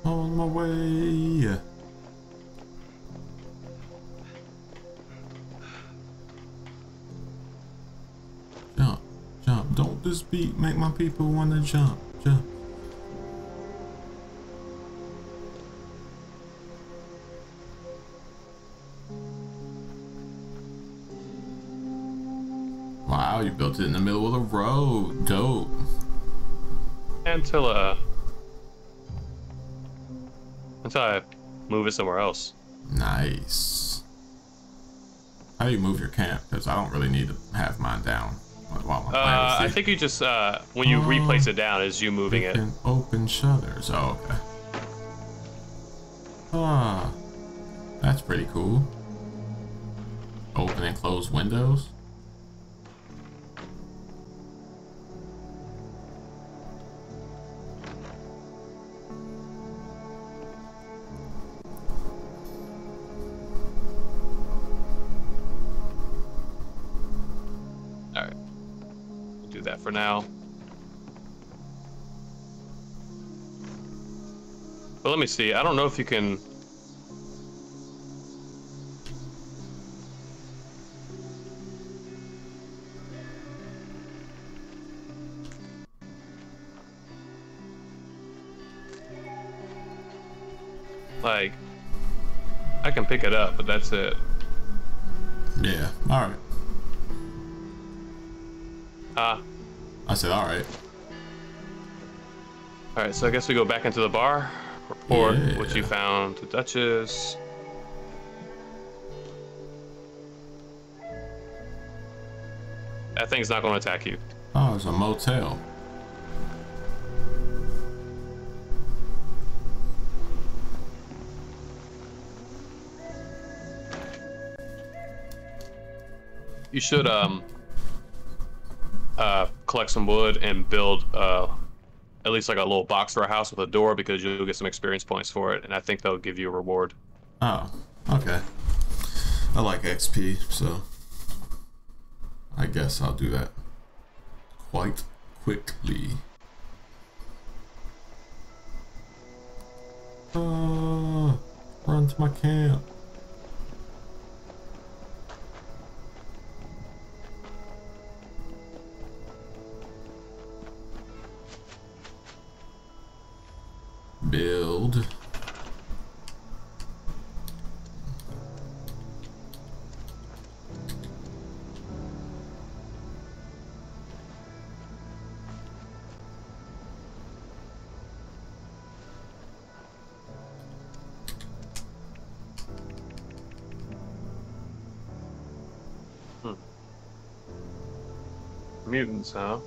Speaker 1: On my way. Don't this beat make my people want to jump, jump. Wow, you built it in the middle of the road. Dope.
Speaker 2: Until uh until I move it somewhere else.
Speaker 1: Nice. How do you move your camp? Because I don't really need to have mine down while I'm
Speaker 2: Uh, I think you just uh when you replace it down is you moving it.
Speaker 1: Can open shutters. Oh, okay. Ah, that's pretty cool. Open and close windows.
Speaker 2: For now. But let me see. I don't know if you can. Like, I can pick it up, but that's it.
Speaker 1: Yeah. All right.
Speaker 2: Ah,
Speaker 1: I said all right.
Speaker 2: all right. So I guess we go back into the bar. Report what you found to Duchess. That thing's not going to attack you.
Speaker 1: Oh, it's a motel.
Speaker 2: You should um uh collect some wood and build uh at least like a little box for a house with a door because you'll get some experience points for it, and I think they'll give you a reward.
Speaker 1: Oh, okay. I like XP, so I guess I'll do that quite quickly. Uh, run to my camp. gold. Hmm.
Speaker 2: mutants, huh?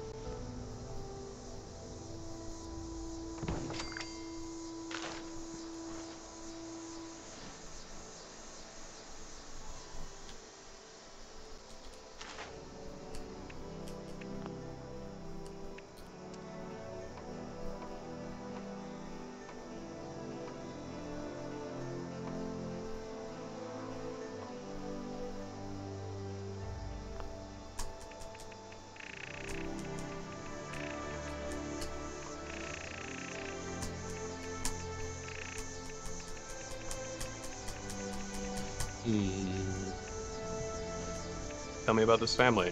Speaker 2: Me about this family.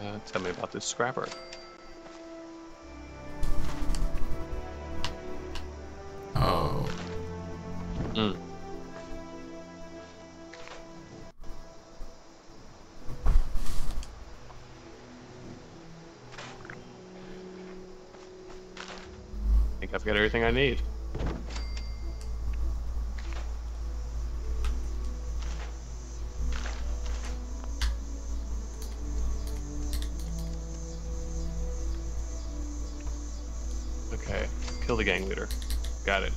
Speaker 2: Uh, tell me about this scrapper. Everything I need. Okay, kill the gang leader. Got it.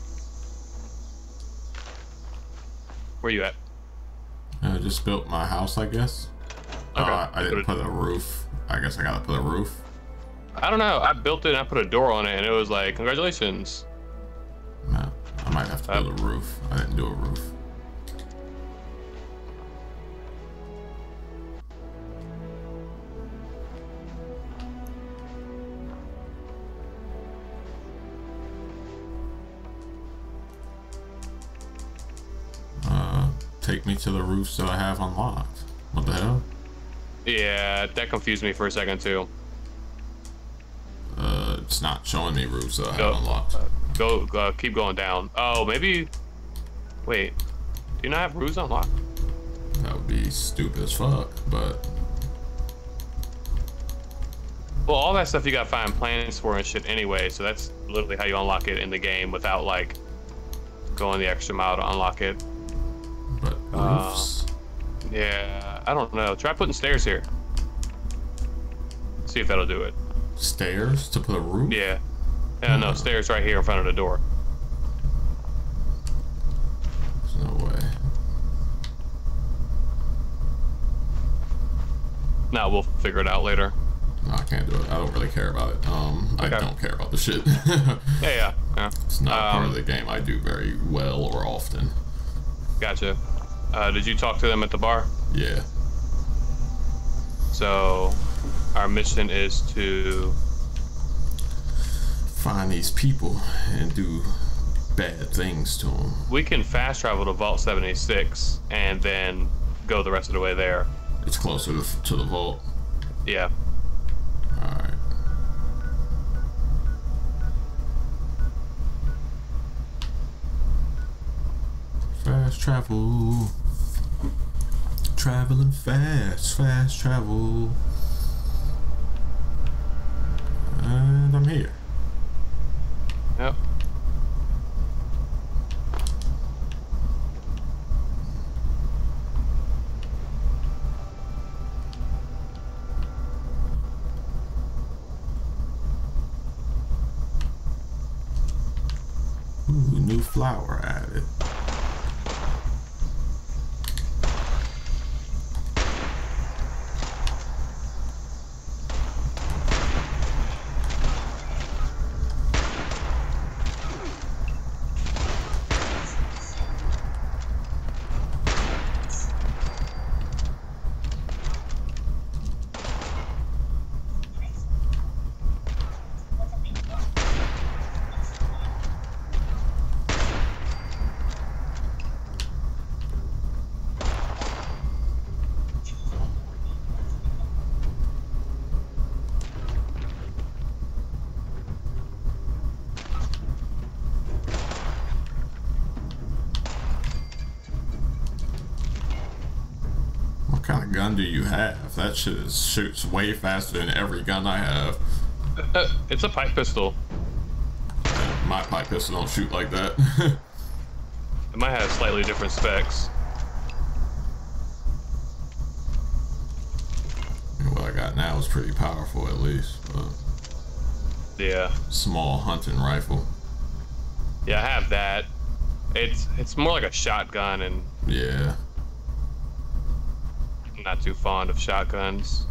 Speaker 2: Where you at?
Speaker 1: I just built my house, I guess. Oh,
Speaker 2: Okay.
Speaker 1: I, I didn't put a roof. I guess I gotta put a roof.
Speaker 2: I don't know. I built it and I put a door on it, and it was like, congratulations.
Speaker 1: No, I have to build a roof. I didn't do a roof. Uh, take me to the roofs that I have unlocked. What the hell?
Speaker 2: Yeah, that confused me for a second too.
Speaker 1: Uh, it's not showing me roofs that I have unlocked.
Speaker 2: Go, go, keep going down. Oh, maybe. Wait, do you not have roofs unlocked?
Speaker 1: That would be stupid as fuck, but
Speaker 2: Well, all that stuff you got to find plans for and shit anyway. So that's literally how you unlock it in the game without like going the extra mile to unlock it.
Speaker 1: But
Speaker 2: Uh,
Speaker 1: roofs.
Speaker 2: yeah, I don't know. Try putting stairs here. See if that'll do it.
Speaker 1: stairs to put a roof?
Speaker 2: Yeah. Yeah, no, stairs right here in front of the door.
Speaker 1: There's no way.
Speaker 2: No, we'll figure it out later.
Speaker 1: No, I can't do it. I don't really care about it. Um, I don't care about the shit. (laughs)
Speaker 2: Yeah, yeah, yeah.
Speaker 1: it's not part
Speaker 2: Um,
Speaker 1: of the game I do very well or often.
Speaker 2: Gotcha. Uh, did you talk to them at the bar?
Speaker 1: Yeah.
Speaker 2: So, our mission is to.
Speaker 1: Find these people and do bad things to them.
Speaker 2: We can fast travel to Vault 76 and then go the rest of the way there.
Speaker 1: It's closer to, to the vault.
Speaker 2: Yeah.
Speaker 1: Alright. Fast travel. Traveling fast, fast travel. And I'm here.
Speaker 2: Yep.
Speaker 1: Ooh, new flower added. What kind of gun do you have? That shit is, shoots way faster than every gun I have. (laughs)
Speaker 2: it's a pipe pistol.
Speaker 1: My pipe pistol don't shoot like that. (laughs)
Speaker 2: It might have slightly different specs.
Speaker 1: what I got now is pretty powerful at least. But
Speaker 2: Yeah.
Speaker 1: small hunting rifle.
Speaker 2: Yeah, I have that. It's it's more like a shotgun, and
Speaker 1: Yeah.
Speaker 2: I'm not too fond of shotguns.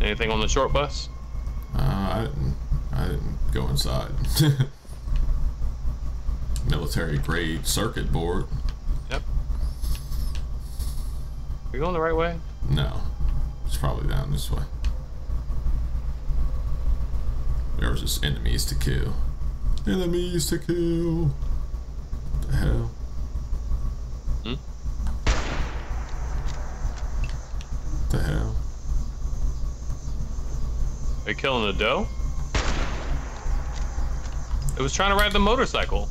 Speaker 2: Anything on the short bus?
Speaker 1: Uh, I didn't. I didn't go inside. (laughs) Military grade circuit board.
Speaker 2: Yep. We going the right way?
Speaker 1: No, it's probably down this way. There was just enemies to kill. Enemies to kill. Hell?
Speaker 2: Hmm?
Speaker 1: What the hell?
Speaker 2: You killing the doe? It was trying to ride the motorcycle.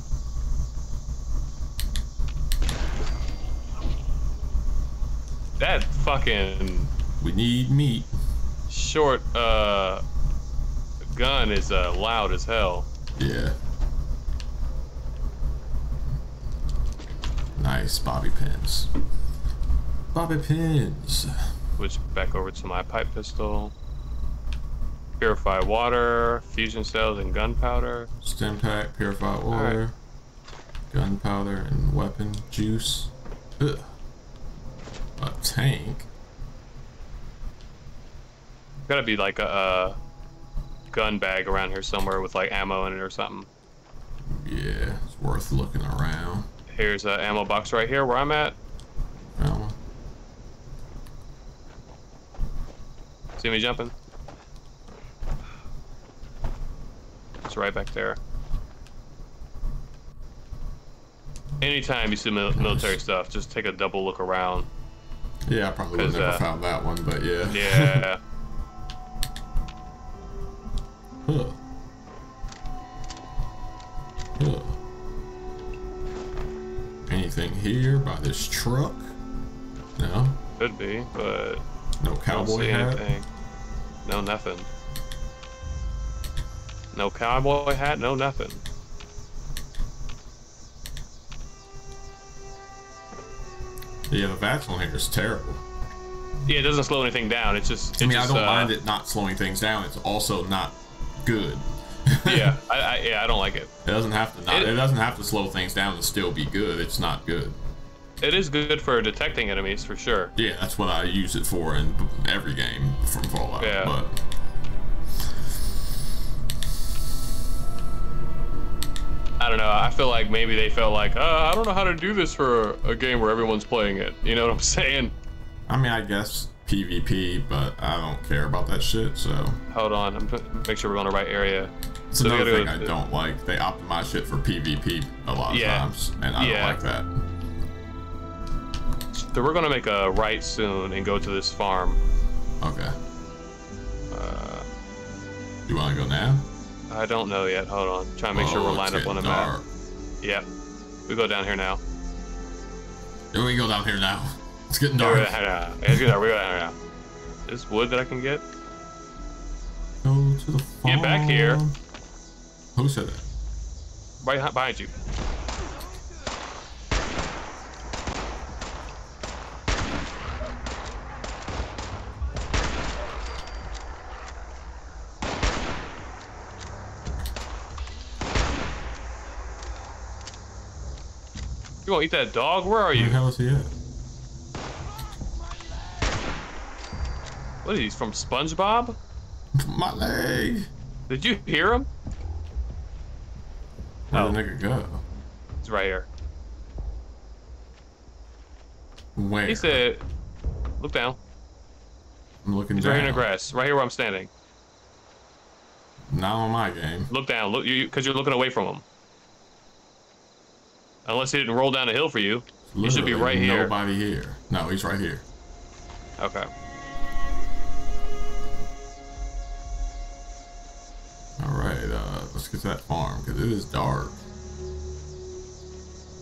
Speaker 2: That fucking
Speaker 1: We need meat.
Speaker 2: short uh gun is uh loud as hell.
Speaker 1: Yeah. Nice bobby pins. Bobby pins.
Speaker 2: Switch back over to my pipe pistol. Purify water, fusion cells, and gunpowder.
Speaker 1: Stimpak, purified water, gunpowder, and weapon juice. Ugh. A tank.
Speaker 2: Gotta be like a, uh gun bag around here somewhere with like ammo in it or something.
Speaker 1: Yeah, it's worth looking around.
Speaker 2: Here's a ammo box right here where I'm at.
Speaker 1: One.
Speaker 2: See me jumping? It's right back there. Anytime you see mil- military stuff, just take a double look around.
Speaker 1: Yeah, I probably would have never
Speaker 2: uh,
Speaker 1: found that one, but yeah.
Speaker 2: Yeah. (laughs)
Speaker 1: Huh. Huh. Anything here by this truck? No.
Speaker 2: Could be, but
Speaker 1: No cowboy hat.
Speaker 2: anything. No nothing. No cowboy hat, no nothing.
Speaker 1: Yeah, the here is terrible.
Speaker 2: Yeah, it doesn't slow anything down. It's just.
Speaker 1: I mean,
Speaker 2: just,
Speaker 1: I don't
Speaker 2: uh,
Speaker 1: mind it not slowing things down. It's also not good. (laughs)
Speaker 2: yeah, I, I, yeah, I don't like it.
Speaker 1: It doesn't have to. Not,
Speaker 2: It-
Speaker 1: it, doesn't have to slow things down and still be good. It's not good.
Speaker 2: It is good for detecting enemies for sure.
Speaker 1: Yeah, that's what I use it for in every game from Fallout.
Speaker 2: Yeah.
Speaker 1: But
Speaker 2: I don't know. I feel like maybe they felt like, uh, I don't know how to do this for a game where everyone's playing it. You know what I'm (laughs) saying?
Speaker 1: I mean, I guess PvP, but I don't care about that shit. So
Speaker 2: Hold on, I'm make sure we're on the right area.
Speaker 1: it's
Speaker 2: So
Speaker 1: another thing
Speaker 2: go
Speaker 1: I
Speaker 2: to-
Speaker 1: don't like. They optimize shit for PvP a lot of
Speaker 2: Yeah.
Speaker 1: times, and I
Speaker 2: Yeah.
Speaker 1: don't like that.
Speaker 2: So we're gonna make a right soon and go to this farm.
Speaker 1: Okay.
Speaker 2: Uh,
Speaker 1: You want to go now?
Speaker 2: I don't know yet. Hold on. Trying to make sure
Speaker 1: Oh,
Speaker 2: we're lined up on the
Speaker 1: getting
Speaker 2: map.
Speaker 1: dark.
Speaker 2: Yep. We go down here now.
Speaker 1: We go down here now. It's getting dark.
Speaker 2: down here now. Yeah, it's getting dark. We go down here. This wood that I can get.
Speaker 1: Go to the farm.
Speaker 2: Get back here.
Speaker 1: Who said that?
Speaker 2: Right behind you. You gonna eat that dog? Where are
Speaker 1: Where the
Speaker 2: you?
Speaker 1: hell is he at?
Speaker 2: What is he from SpongeBob? (laughs)
Speaker 1: My leg.
Speaker 2: Did you hear him?
Speaker 1: Where'd
Speaker 2: Oh.
Speaker 1: the nigga go?
Speaker 2: He's right here.
Speaker 1: Where?
Speaker 2: He said, "Look down."
Speaker 1: I'm looking
Speaker 2: He's
Speaker 1: down.
Speaker 2: right here in the grass, right here where I'm standing.
Speaker 1: Not on my game.
Speaker 2: Look down. Look, you because you're looking away from him. Unless he didn't roll down the hill for you, he should be
Speaker 1: Literally
Speaker 2: right here.
Speaker 1: Nobody here. No, he's right here.
Speaker 2: Okay.
Speaker 1: All right, uh, let's get to that farm because it is dark.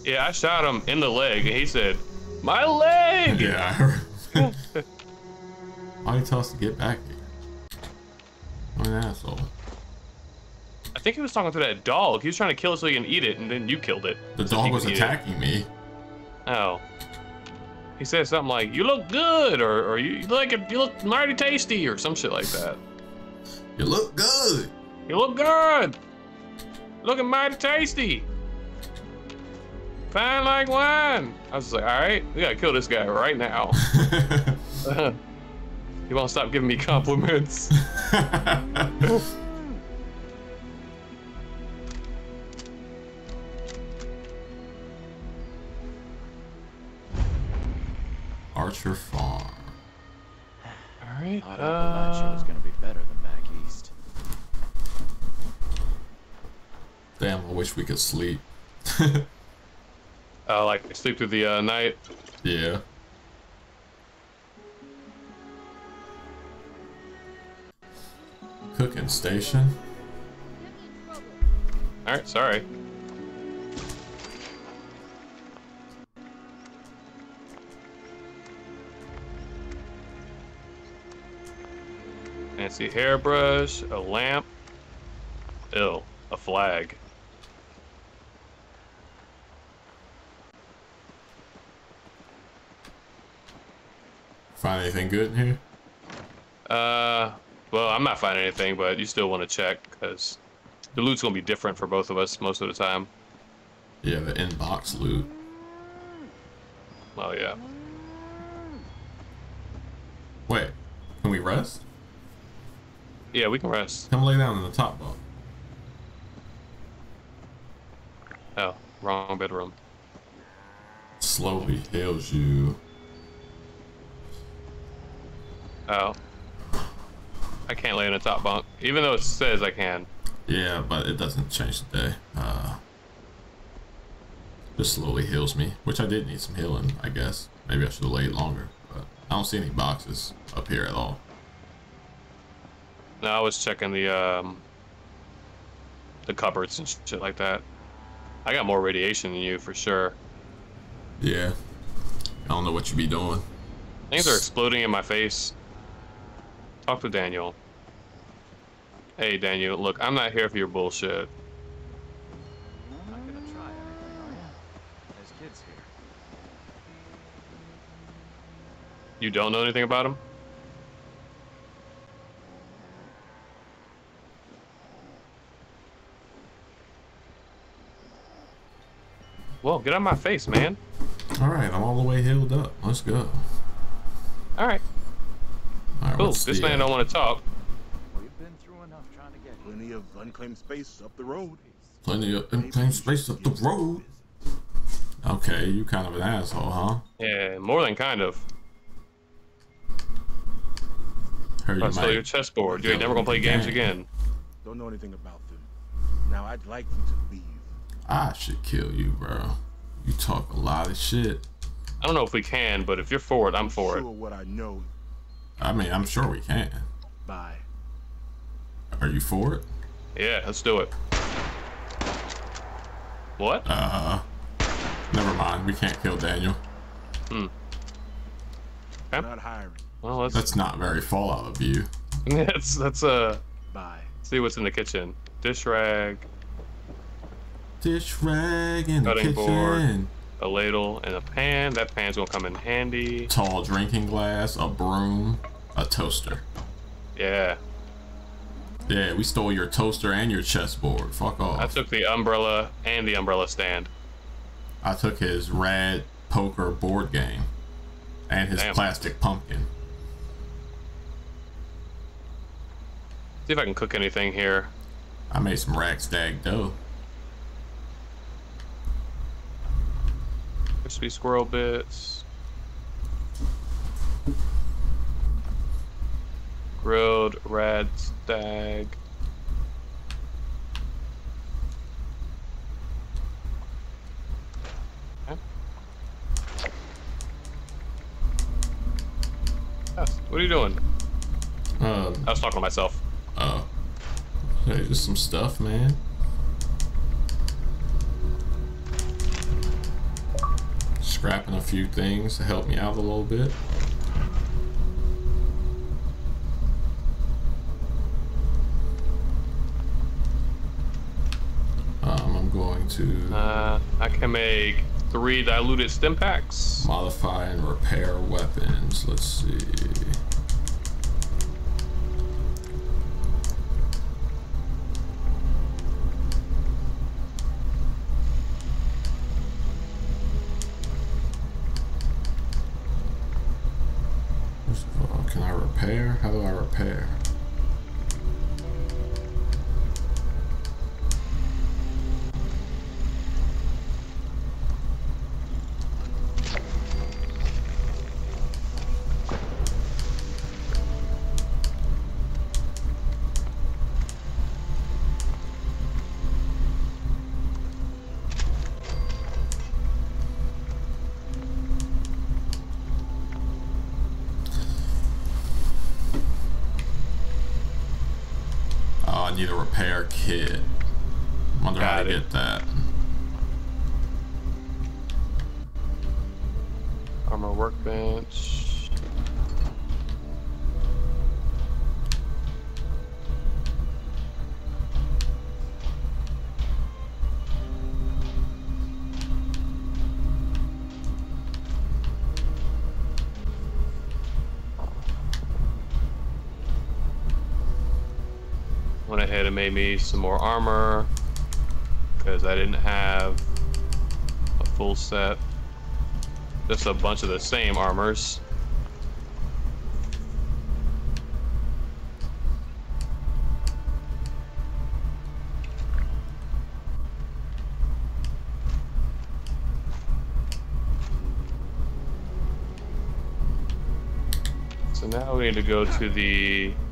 Speaker 2: Yeah, I shot him in the leg, and he said, "My leg." (laughs)
Speaker 1: Yeah, I heard. (laughs) Why'd he tell us to get back here? What an asshole.
Speaker 2: I think he was talking to that dog. He was trying to kill it so he can eat it, and then you killed it.
Speaker 1: The
Speaker 2: so
Speaker 1: dog was
Speaker 2: could eat it.
Speaker 1: attacking me.
Speaker 2: Oh. He said something like, "You look good," or, or "You you look you look mighty tasty," or some shit like that.
Speaker 1: You look good.
Speaker 2: You look good. Looking mighty tasty. Fine like wine. I was like, all right, we gotta kill this guy right now. (laughs) (laughs) he won't stop giving me compliments. (laughs)
Speaker 1: Archer Farm.
Speaker 2: All right.
Speaker 14: Thought Appalachia was
Speaker 2: Uh,
Speaker 14: gonna be better than back east.
Speaker 1: Damn, I wish we could sleep. (laughs)
Speaker 2: uh, like sleep through the uh, night.
Speaker 1: Yeah. Cooking station.
Speaker 2: All right, sorry. Fancy hairbrush, a lamp. Ew, a flag.
Speaker 1: Find anything good in here?
Speaker 2: Uh, well, I'm not finding anything, but you still want to check because the loot's gonna be different for both of us most of the time.
Speaker 1: Yeah, the inbox loot.
Speaker 2: Well, yeah.
Speaker 1: Wait, can we rest?
Speaker 2: Yeah, we can rest.
Speaker 1: Come lay down in the top bunk.
Speaker 2: Oh, wrong bedroom.
Speaker 1: Slowly heals you.
Speaker 2: Oh. I can't lay in a top bunk, even though it says I can.
Speaker 1: Yeah, but it doesn't change the day. Uh, just slowly heals me, which I did need some healing, I guess. Maybe I should have laid longer, but I don't see any boxes up here at all.
Speaker 2: No, I was checking the um the cupboards and shit like that. I got more radiation than you for sure.
Speaker 1: Yeah. I don't know what you'd be doing.
Speaker 2: Things are exploding in my face. Talk to Daniel. Hey Daniel, look, I'm not here for your bullshit.
Speaker 14: Not gonna try anything, are ya? There's kids here.
Speaker 2: You don't know anything about him? Whoa, get out of my face, man.
Speaker 1: Alright, I'm all the way healed up. Let's go.
Speaker 2: Alright.
Speaker 1: Alright,
Speaker 2: Cool. This
Speaker 1: the,
Speaker 2: man don't want to talk.
Speaker 14: We've been through enough trying to get.
Speaker 12: Plenty of unclaimed space up the road.
Speaker 1: Plenty of unclaimed space up the road. Okay, you kind of an asshole, huh?
Speaker 2: Yeah, more than kind of.
Speaker 1: Heard you
Speaker 2: I'll your chessboard. You ain't never gonna play games again.
Speaker 12: Don't know anything about them. Now I'd like you to leave.
Speaker 1: I should kill you, bro. You talk a lot of shit.
Speaker 2: I don't know if we can, but if you're for it, I'm for it.
Speaker 12: Sure what I know.
Speaker 1: I mean, I'm sure we can.
Speaker 12: Bye.
Speaker 1: Are you for it?
Speaker 2: Yeah, let's do it. What?
Speaker 1: Uh, never mind. We can't kill Daniel.
Speaker 2: Hmm.
Speaker 12: Not hiring.
Speaker 2: Well, let's.
Speaker 1: That's not very Fallout of you. (laughs)
Speaker 2: Let's let's uh
Speaker 12: Bye.
Speaker 2: see what's in the kitchen. Dish rag,
Speaker 1: Dish rag in the
Speaker 2: cutting
Speaker 1: kitchen.
Speaker 2: board, a ladle, and a pan. That pan's gonna come in handy.
Speaker 1: Tall drinking glass, a broom, a toaster.
Speaker 2: Yeah.
Speaker 1: Yeah, we stole your toaster and your chessboard. Fuck off.
Speaker 2: I took the umbrella and the umbrella stand.
Speaker 1: I took his rad poker board game and his
Speaker 2: Damn.
Speaker 1: plastic pumpkin.
Speaker 2: See if I can cook anything here.
Speaker 1: I made some rack stag dough.
Speaker 2: Crispy squirrel bits. Grilled rad stag. Okay. Yes, What are you doing?
Speaker 1: Um,
Speaker 2: I was talking to myself.
Speaker 1: oh. Hey, just some stuff, man. scrapping a few things to help me out a little bit. Um, I'm going to...
Speaker 2: Uh, I can make three diluted Stimpaks.
Speaker 1: Modify and repair weapons. Let's see. Repair? How do I repair?
Speaker 2: Ahead and made me some more armor because I didn't have a full set. Just a bunch of the same armors. So now we need to go to the the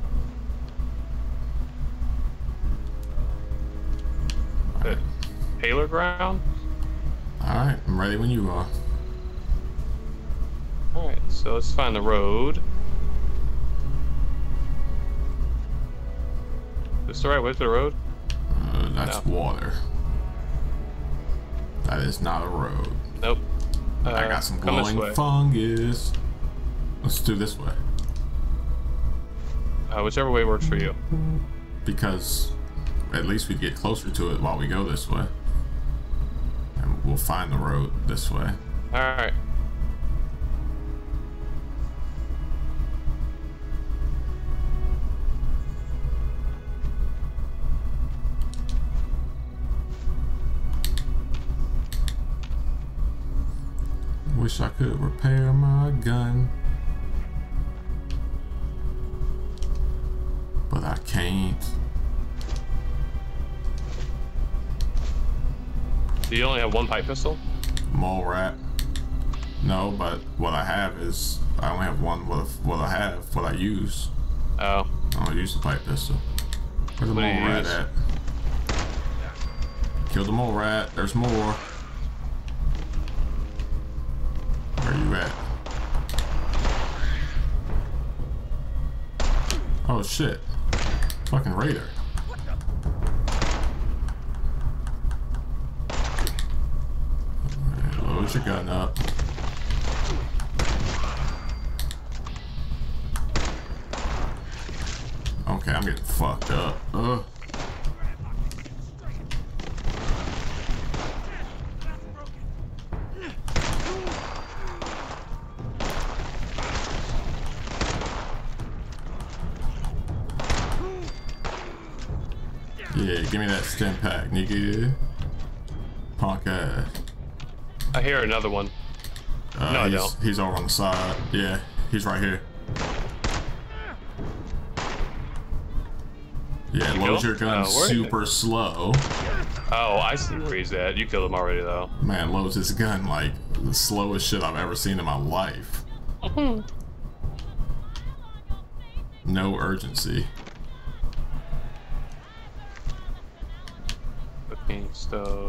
Speaker 2: ground.
Speaker 1: Alright, I'm ready when you are.
Speaker 2: Alright, so let's find the road. This the right way to the road?
Speaker 1: Uh, that's water. That is not a road.
Speaker 2: Nope.
Speaker 1: I
Speaker 2: Uh,
Speaker 1: got some glowing fungus. Let's do this way.
Speaker 2: Uh, whichever way works for you.
Speaker 1: Because at least we get closer to it while we go this way. We'll find the road this way.
Speaker 2: Alright.
Speaker 1: Wish I could repair my gun. But I can't.
Speaker 2: Do you only have one pipe pistol?
Speaker 1: Mole rat. No, but what I have is I only have one. What what I have, what I use.
Speaker 2: Oh.
Speaker 1: I don't use the pipe pistol. Where's the
Speaker 2: What
Speaker 1: mole rat
Speaker 2: use?
Speaker 1: at? Kill the mole rat. There's more. Where you at? Oh shit. Fucking raider. Load your gun up. Okay, I'm getting fucked up. Ugh. Yeah, give me that Stimpak, nigga. Punk.
Speaker 2: I hear another one.
Speaker 1: Uh,
Speaker 2: No, I
Speaker 1: he's,
Speaker 2: don't.
Speaker 1: He's over on the side. Yeah, he's right here. Yeah,
Speaker 2: You
Speaker 1: load your gun
Speaker 2: Oh, where is it?
Speaker 1: super slow.
Speaker 2: Oh, I see where he's at. You killed him already, though.
Speaker 1: Man, loads his gun like the slowest shit I've ever seen in my life. (laughs) No urgency.
Speaker 2: Cooking stove.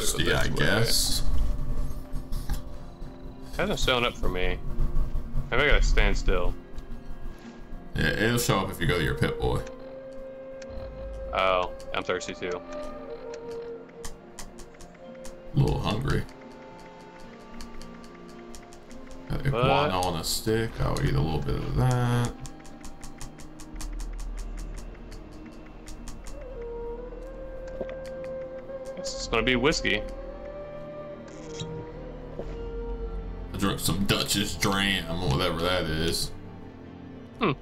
Speaker 1: thirsty,
Speaker 2: this
Speaker 1: I
Speaker 2: way.
Speaker 1: guess.
Speaker 2: Hasn't shown up for me. Maybe I gotta stand still.
Speaker 1: Yeah, it'll show up if you go to your Pip-Boy.
Speaker 2: Oh, I'm thirsty too.
Speaker 1: A little hungry. Uh, Got iguana on a stick. I'll eat a little bit of that.
Speaker 2: Guess be whiskey.
Speaker 1: I drunk some Dutchess Dram, or whatever that is.
Speaker 2: Hmm.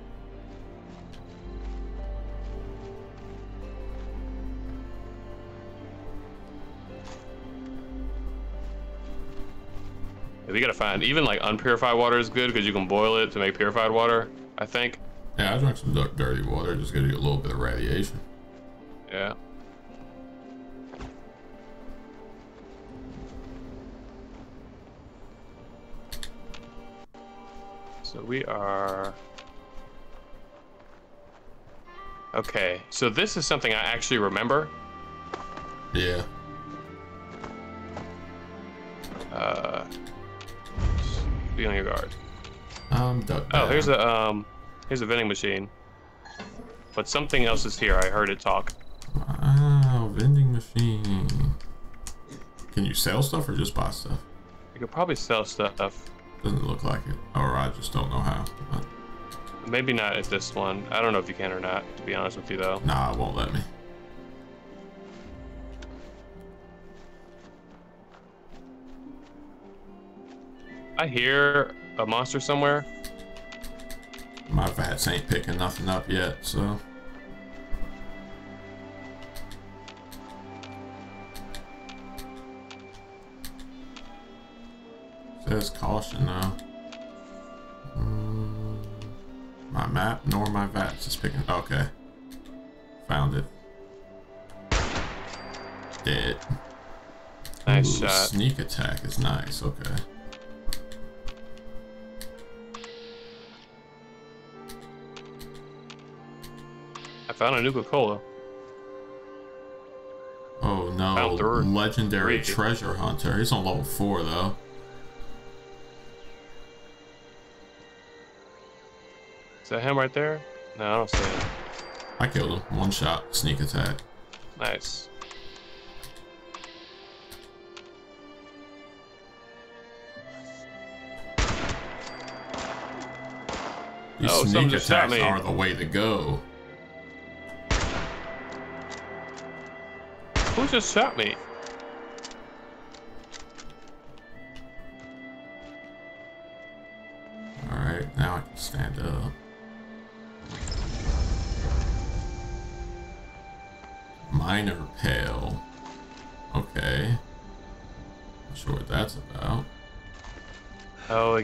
Speaker 2: Yeah, We gotta find even like unpurified water is good because you can boil it to make purified water. I think.
Speaker 1: Yeah, I drank some dirty water. Just gonna get a little bit of radiation.
Speaker 2: We are. Okay, so this is something I actually remember.
Speaker 1: Yeah.
Speaker 2: Uh, be on your guard.
Speaker 1: Um,
Speaker 2: Oh, here's a um, here's a vending machine. But something else is here. I heard it talk.
Speaker 1: Wow, vending machine. Can you sell stuff or just buy stuff?
Speaker 2: You could probably sell stuff.
Speaker 1: Doesn't look like it. Or I just don't know how. But,
Speaker 2: Maybe not at this one. I don't know if you can or not. To be honest with you, though.
Speaker 1: nah, it won't let me.
Speaker 2: I hear a monster somewhere.
Speaker 1: My vats ain't picking nothing up yet, so. Says caution now. Mm, my map nor my vats is picking. Okay. Found it. Dead.
Speaker 2: Nice
Speaker 1: Ooh,
Speaker 2: shot.
Speaker 1: Sneak attack is nice. Okay.
Speaker 2: I found a Nuka Cola.
Speaker 1: Oh no, legendary treasure hunter. He's on level four though.
Speaker 2: That him right there? No, I don't see him.
Speaker 1: I killed him. One shot, sneak attack.
Speaker 2: Nice.
Speaker 1: These
Speaker 2: Oh,
Speaker 1: sneak attacks are the way to go.
Speaker 2: Who just shot me?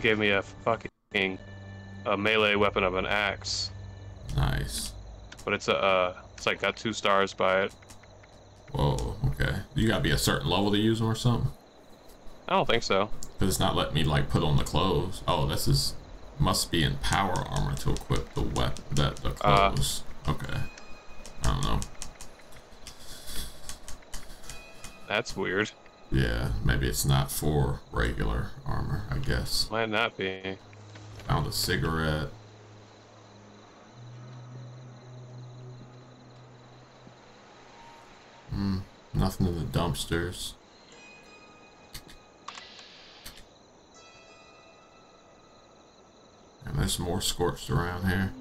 Speaker 2: Gave me a fucking a melee weapon of an axe.
Speaker 1: Nice.
Speaker 2: But it's a uh, it's like got two stars by it.
Speaker 1: Whoa, okay. You gotta be a certain level to use them or something?
Speaker 2: I don't think so.
Speaker 1: Because it's not letting me like put on the clothes. Oh, this is must be in power armor to equip the weapon that the
Speaker 2: Uh.
Speaker 1: clothes. okay. I don't know.
Speaker 2: That's weird.
Speaker 1: Yeah, maybe it's not for regular armor, I guess.
Speaker 2: Might not be.
Speaker 1: Found a cigarette. Hmm, nothing in the dumpsters. And there's more scorched around here.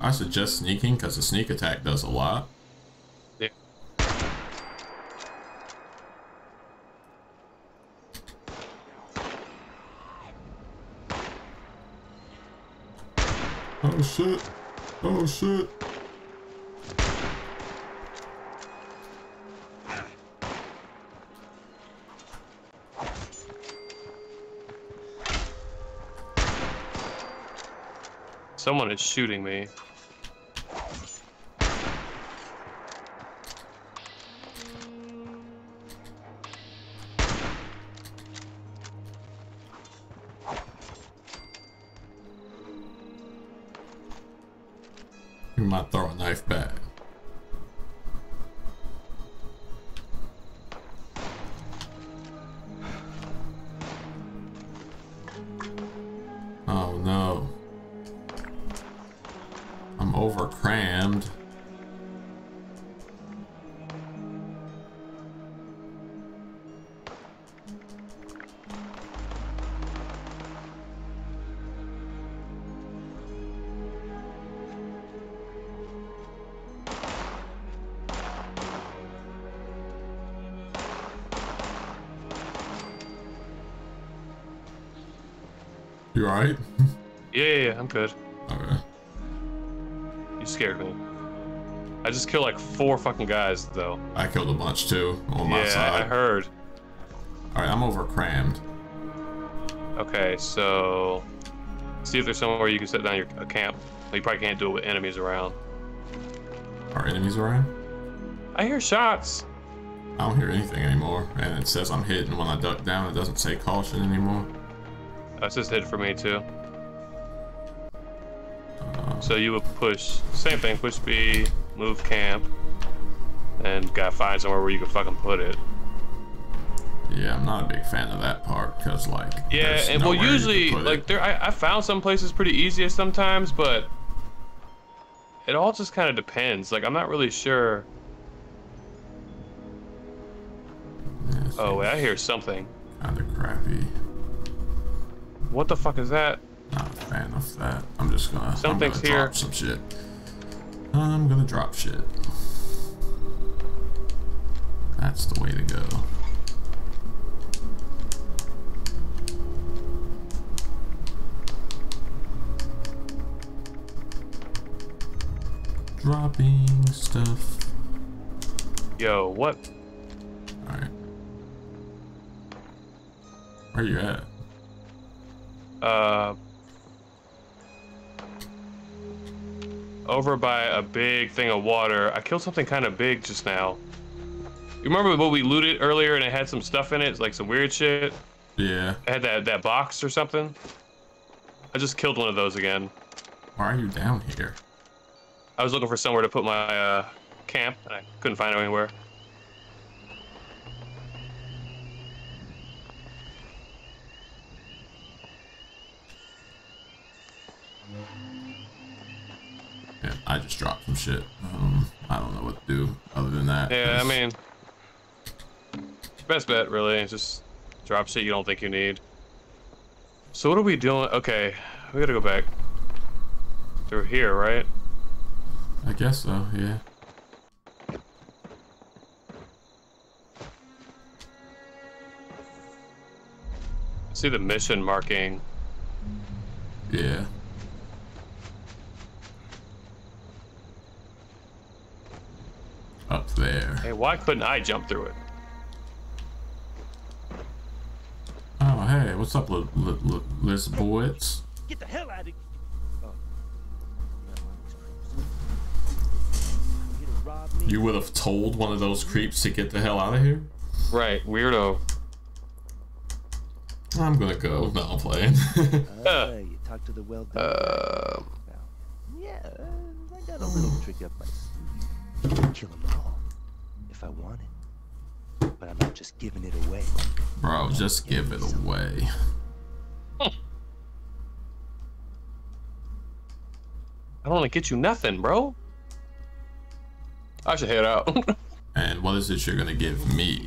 Speaker 1: I suggest sneaking because the sneak attack does a lot. Oh shit. Oh shit.
Speaker 2: Someone is shooting me. Four fucking guys though.
Speaker 1: I killed a bunch too on my
Speaker 2: yeah,
Speaker 1: side.
Speaker 2: I heard.
Speaker 1: Alright, I'm over crammed.
Speaker 2: Okay, so see if there's somewhere you can set down your a camp. You probably can't do it with enemies around.
Speaker 1: Are enemies around?
Speaker 2: I hear shots.
Speaker 1: I don't hear anything anymore. And it says I'm hidden when I duck down. It doesn't say caution anymore.
Speaker 2: That's just hit for me too.
Speaker 1: Uh,
Speaker 2: So you would push, same thing, push B, move camp, and gotta find somewhere where you can fucking put it.
Speaker 1: yeah, I'm not a big fan of that part because, like,
Speaker 2: Yeah, and well,
Speaker 1: nowhere you can
Speaker 2: usually,
Speaker 1: put it.
Speaker 2: like, there, I, I found some places pretty easy sometimes, but it all just kind of depends. Like, I'm not really sure. Oh, wait, I hear something.
Speaker 1: Kinda crappy.
Speaker 2: What the fuck is that?
Speaker 1: Not a fan of that. I'm just gonna. I'm
Speaker 2: Something's
Speaker 1: gonna
Speaker 2: here.
Speaker 1: Drop some shit. I'm gonna drop shit. That's the way to go. Dropping stuff.
Speaker 2: Yo, what?
Speaker 1: Alright. Where you at?
Speaker 2: Uh, over by a big thing of water. I killed something kind of big just now. You remember what we looted earlier and it had some stuff in it, like some weird shit?
Speaker 1: Yeah.
Speaker 2: It had that, that box or something? I just killed one of those again.
Speaker 1: Why are you down here?
Speaker 2: I was looking for somewhere to put my uh, camp and I couldn't find it anywhere.
Speaker 1: Yeah, I just dropped some shit. Um, I don't know what to do other than that.
Speaker 2: Yeah, I mean, best bet really just drop shit you don't think you need. So what are we doing? Okay, we gotta go back through here, right?
Speaker 1: I guess so, yeah.
Speaker 2: See the mission marking.
Speaker 1: Yeah. Up there.
Speaker 2: Hey, why couldn't I jump through it?
Speaker 1: Oh, hey, what's up, Li- Li- Li- Liz Boys?
Speaker 15: Get the hell out of here!
Speaker 1: You would have told one of those creeps to get the hell out of here?
Speaker 2: Right, weirdo.
Speaker 1: I'm gonna go. No, I'm playing. (laughs)
Speaker 15: Uh, you talk to the well.
Speaker 2: Uh,
Speaker 15: yeah, uh, I got a little trick up my sleeve. I can kill them all if I wanted. But I'm not just giving it away.
Speaker 1: Bro, just give it away. (laughs)
Speaker 2: I don't want to get you nothing, bro. I should head out. (laughs)
Speaker 1: And what is it you're gonna give me?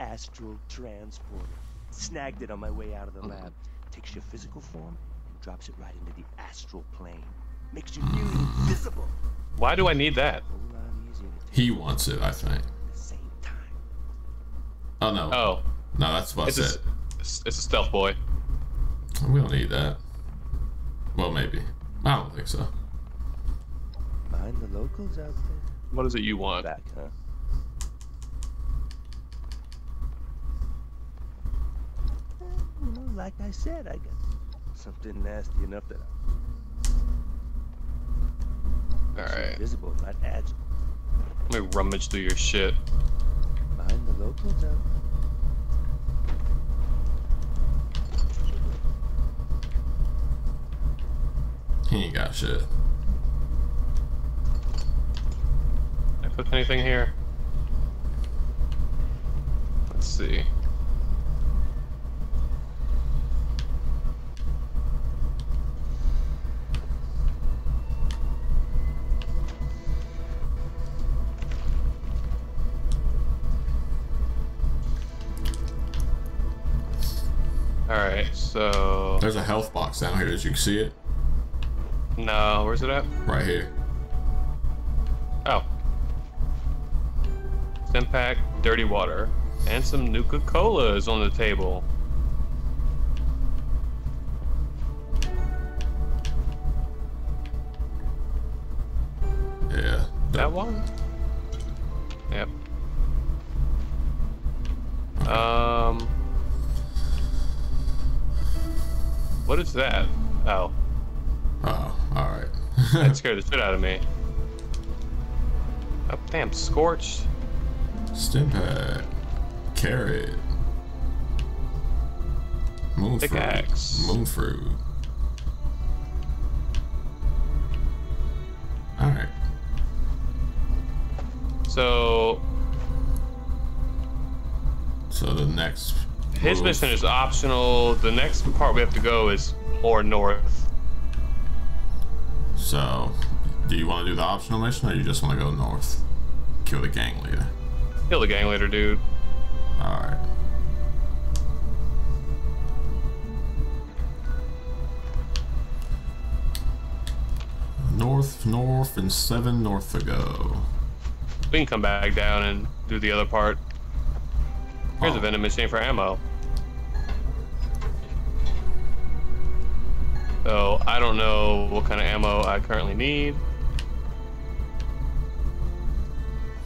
Speaker 15: Astral transporter. Snagged it on my way out of the lab. Takes your physical form and drops it right into the astral plane. Makes you nearly mm-hmm. invisible.
Speaker 2: Why do I need that?
Speaker 1: He wants it, I think. Oh no.
Speaker 2: Oh.
Speaker 1: No, that's what
Speaker 2: It's
Speaker 1: I
Speaker 2: a,
Speaker 1: said.
Speaker 2: it's it's a stealth boy.
Speaker 1: We don't need that. Well, maybe. I don't think so.
Speaker 15: Find the locals out there.
Speaker 2: What is it you want?
Speaker 15: Back, huh? You know, like I said, I got something nasty enough that I.
Speaker 2: Alright.
Speaker 15: Invisible, not agile.
Speaker 2: Let me rummage through your shit
Speaker 15: behind the local.
Speaker 1: He ain't got shit.
Speaker 2: I put anything here. Let's see. Alright, so...
Speaker 1: There's a health box down here. Did you can see it?
Speaker 2: No, where's it at?
Speaker 1: Right here.
Speaker 2: Oh. Stimpak, dirty water, and some Nuka Cola is on the table.
Speaker 1: Yeah.
Speaker 2: That one? Yep. Um. What is that? Oh.
Speaker 1: Oh, alright. (laughs)
Speaker 2: that scared the shit out of me. Oh, damn, scorched.
Speaker 1: Stimpak. Carrot. Moon fruit.
Speaker 2: Pickaxe.
Speaker 1: Moon fruit. Alright.
Speaker 2: So
Speaker 1: So the next
Speaker 2: his mission is optional. The next part we have to go is more north.
Speaker 1: So, do you want to do the optional mission or you just want to go north? Kill the gang leader.
Speaker 2: Kill the gang leader, dude.
Speaker 1: Alright. North, north, and seven north to go.
Speaker 2: We can come back down and do the other part. Here's
Speaker 1: Oh.
Speaker 2: a vending machine for ammo. So I don't know what kind of ammo I currently need.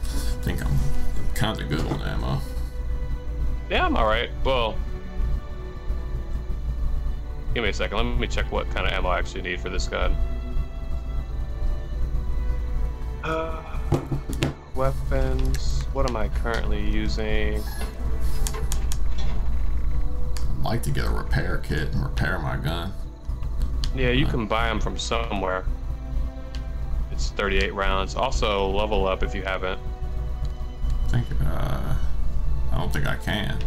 Speaker 1: I think I'm kind of good on ammo.
Speaker 2: Yeah, I'm alright. Well, give me a second. Let me check what kind of ammo I actually need for this gun. Uh, weapons. What am I currently using?
Speaker 1: I'd like to get a repair kit and repair my gun.
Speaker 2: Yeah, you can buy them from somewhere. It's 38 rounds. Also, level up if you haven't.
Speaker 1: I think, uh, I don't think I can.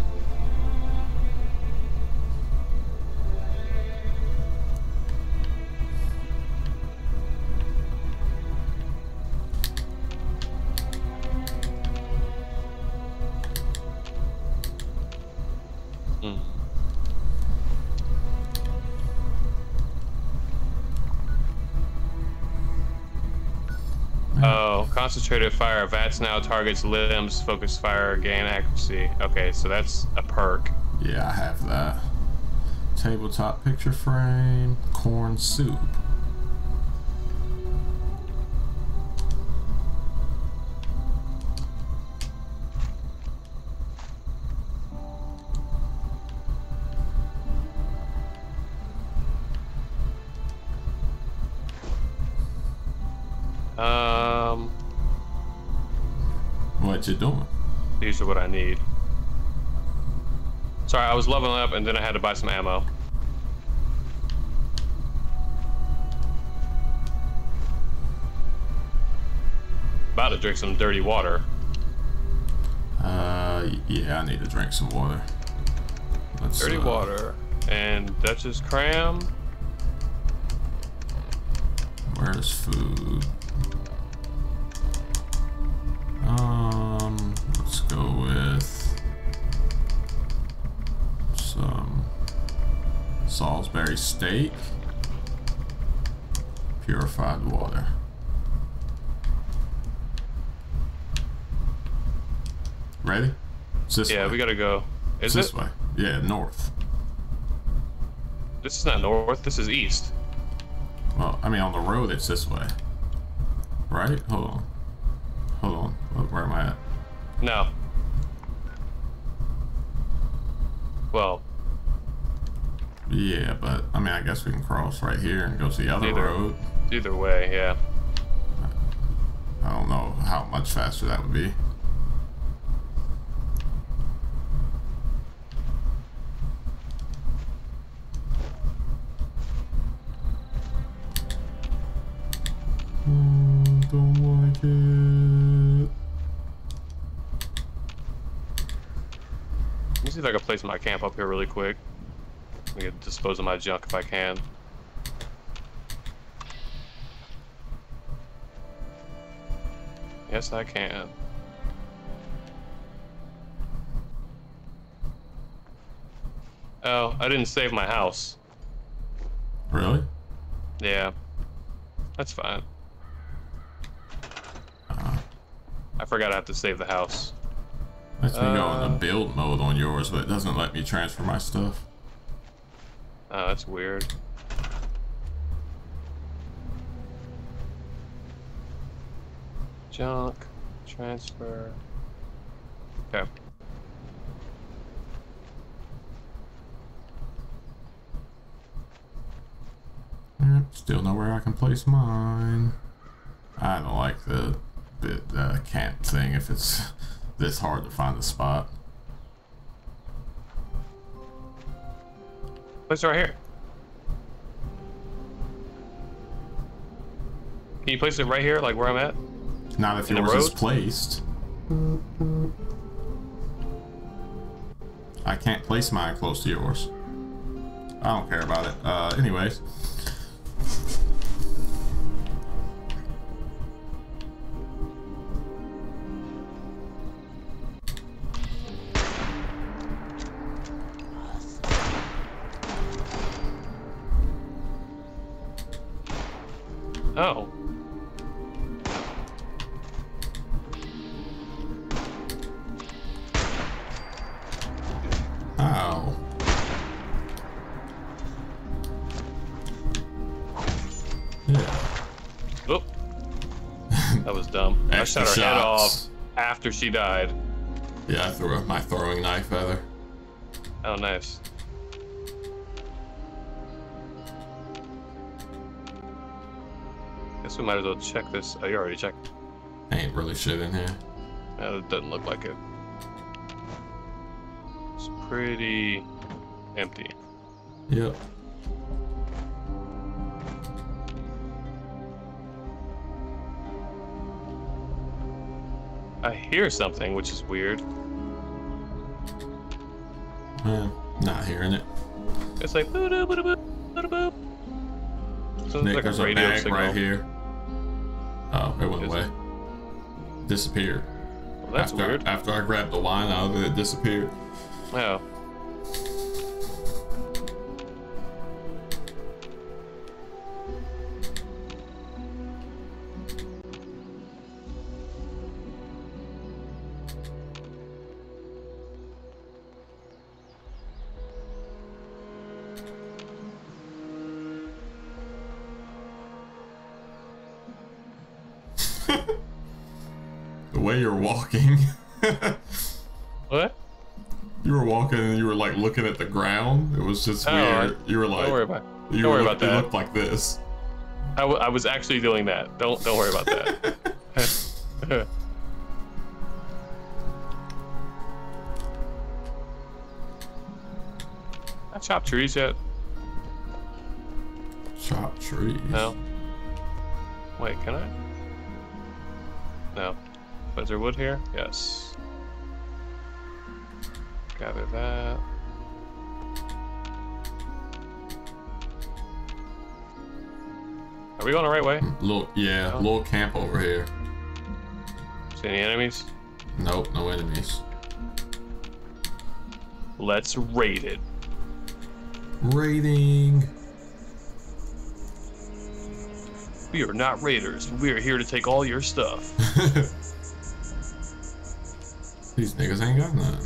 Speaker 2: Hmm. Concentrated fire. VATS now targets limbs. Focus fire. Gain accuracy. Okay, so that's a perk.
Speaker 1: Yeah, I have that. Tabletop picture frame, corn soup.
Speaker 2: Sorry, I was leveling up and then I had to buy some ammo. About to drink some dirty water.
Speaker 1: Uh, yeah, I need to drink some water. Let's,
Speaker 2: Dirty
Speaker 1: uh,
Speaker 2: water. And Duchess Cram.
Speaker 1: Where's food? Salisbury steak, purified water. Ready? It's this
Speaker 2: yeah,
Speaker 1: way.
Speaker 2: we gotta go.
Speaker 1: It's
Speaker 2: Is
Speaker 1: this way. Yeah, north.
Speaker 2: This is not north. This is east.
Speaker 1: Well, I mean, on the road, it's this way. Right? Hold on. Hold on. Where am I at?
Speaker 2: No.
Speaker 1: Yeah, but I mean, I guess we can cross right here and go to the other
Speaker 2: either,
Speaker 1: road.
Speaker 2: Either way, yeah.
Speaker 1: I don't know how much faster that would be. Don't like it.
Speaker 2: Let me see if I can place my camp up here really quick. I can dispose of my junk if I can. Yes, I can. Oh, I didn't save my house.
Speaker 1: Really?
Speaker 2: Yeah. That's fine.
Speaker 1: Uh,
Speaker 2: I forgot I have to save the house.
Speaker 1: lets me go in
Speaker 2: Uh,
Speaker 1: the build mode on yours, but it doesn't let me transfer my stuff.
Speaker 2: Oh, that's weird. Junk, transfer. Okay.
Speaker 1: Yep, still know where I can place mine. I don't like the bit uh, camp thing if it's this hard to find the spot.
Speaker 2: Place it right here. Can you place it right here, like where I'm at?
Speaker 1: Not if
Speaker 2: In
Speaker 1: yours is placed. I can't place mine close to yours. I don't care about it. Uh, anyways.
Speaker 2: She died.
Speaker 1: Yeah, I threw my throwing knife at her.
Speaker 2: Oh, nice. Guess we might as well check this. Oh, you already checked.
Speaker 1: Ain't really shit in here.
Speaker 2: Uh, it doesn't look like it. It's pretty empty.
Speaker 1: Yep.
Speaker 2: I hear something, which is weird.
Speaker 1: Yeah, not hearing it.
Speaker 2: It's like boo doo boo boo boo boo. Sounds
Speaker 1: Nick,
Speaker 2: like
Speaker 1: there's
Speaker 2: a
Speaker 1: a, bag
Speaker 2: signal.
Speaker 1: right here. Oh, it went
Speaker 2: Is
Speaker 1: away. Disappeared.
Speaker 2: Well, that's
Speaker 1: after,
Speaker 2: weird.
Speaker 1: After I grabbed the wine out of it, it disappeared.
Speaker 2: Oh.
Speaker 1: Walking. (laughs)
Speaker 2: What?
Speaker 1: You were walking and you were like looking at the ground. It was just
Speaker 2: Oh,
Speaker 1: weird.
Speaker 2: I-
Speaker 1: you were like, don't
Speaker 2: worry about-
Speaker 1: you
Speaker 2: don't worry
Speaker 1: look-
Speaker 2: about
Speaker 1: You
Speaker 2: that.
Speaker 1: looked like this.
Speaker 2: I, w- I was actually doing that. Don't don't worry about that. (laughs) I chopped trees yet?
Speaker 1: Chop trees.
Speaker 2: No. Wait, can I? No. Is there wood here? Yes. Gather that. Are we going the right way?
Speaker 1: Look, yeah,
Speaker 2: Oh.
Speaker 1: little camp over here.
Speaker 2: See any enemies?
Speaker 1: Nope, no enemies.
Speaker 2: Let's raid it.
Speaker 1: Raiding.
Speaker 2: We are not raiders. We are here to take all your stuff. (laughs)
Speaker 1: These niggas ain't got none.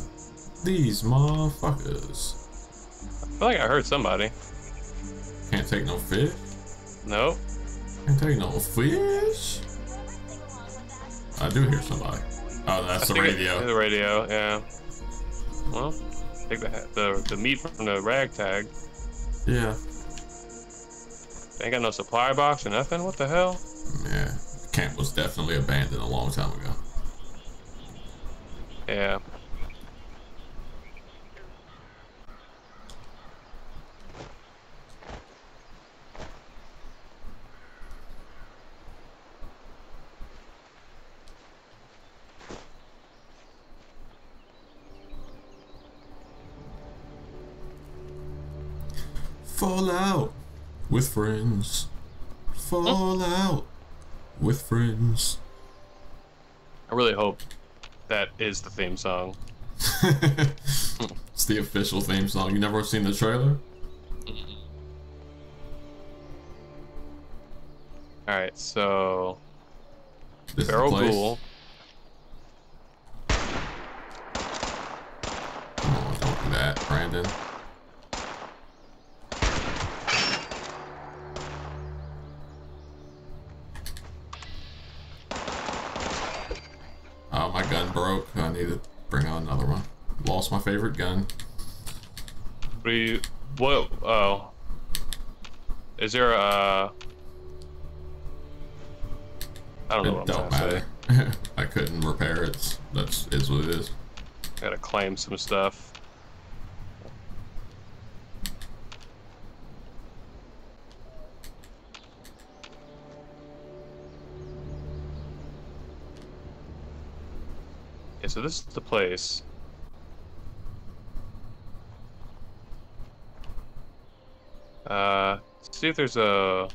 Speaker 1: These motherfuckers.
Speaker 2: I feel like I heard somebody.
Speaker 1: Can't take no fish.
Speaker 2: Nope.
Speaker 1: Can't take no fish. I do hear somebody. Oh, that's
Speaker 2: I
Speaker 1: the radio.
Speaker 2: The radio, yeah. Well, take the the the meat from the ragtag.
Speaker 1: Yeah.
Speaker 2: They ain't got no supply box or nothing. What the hell?
Speaker 1: Yeah. Camp was definitely abandoned a long time ago.
Speaker 2: Yeah.
Speaker 1: Fall out with friends. Fall out with friends.
Speaker 2: I really hope that is the theme song.
Speaker 1: It's the official theme song. You never seen the trailer?
Speaker 2: All right, so
Speaker 1: This is the
Speaker 2: Barrel
Speaker 1: place.
Speaker 2: Ghoul.
Speaker 1: Oh, don't do that, Brandon. My favorite gun.
Speaker 2: You? What? Oh, is there a? I don't know
Speaker 1: It
Speaker 2: what I'm
Speaker 1: don't matter. (laughs) I couldn't repair it. That's is what it is.
Speaker 2: Gotta claim some stuff. Okay, so this is the place. Uh, see if there's a.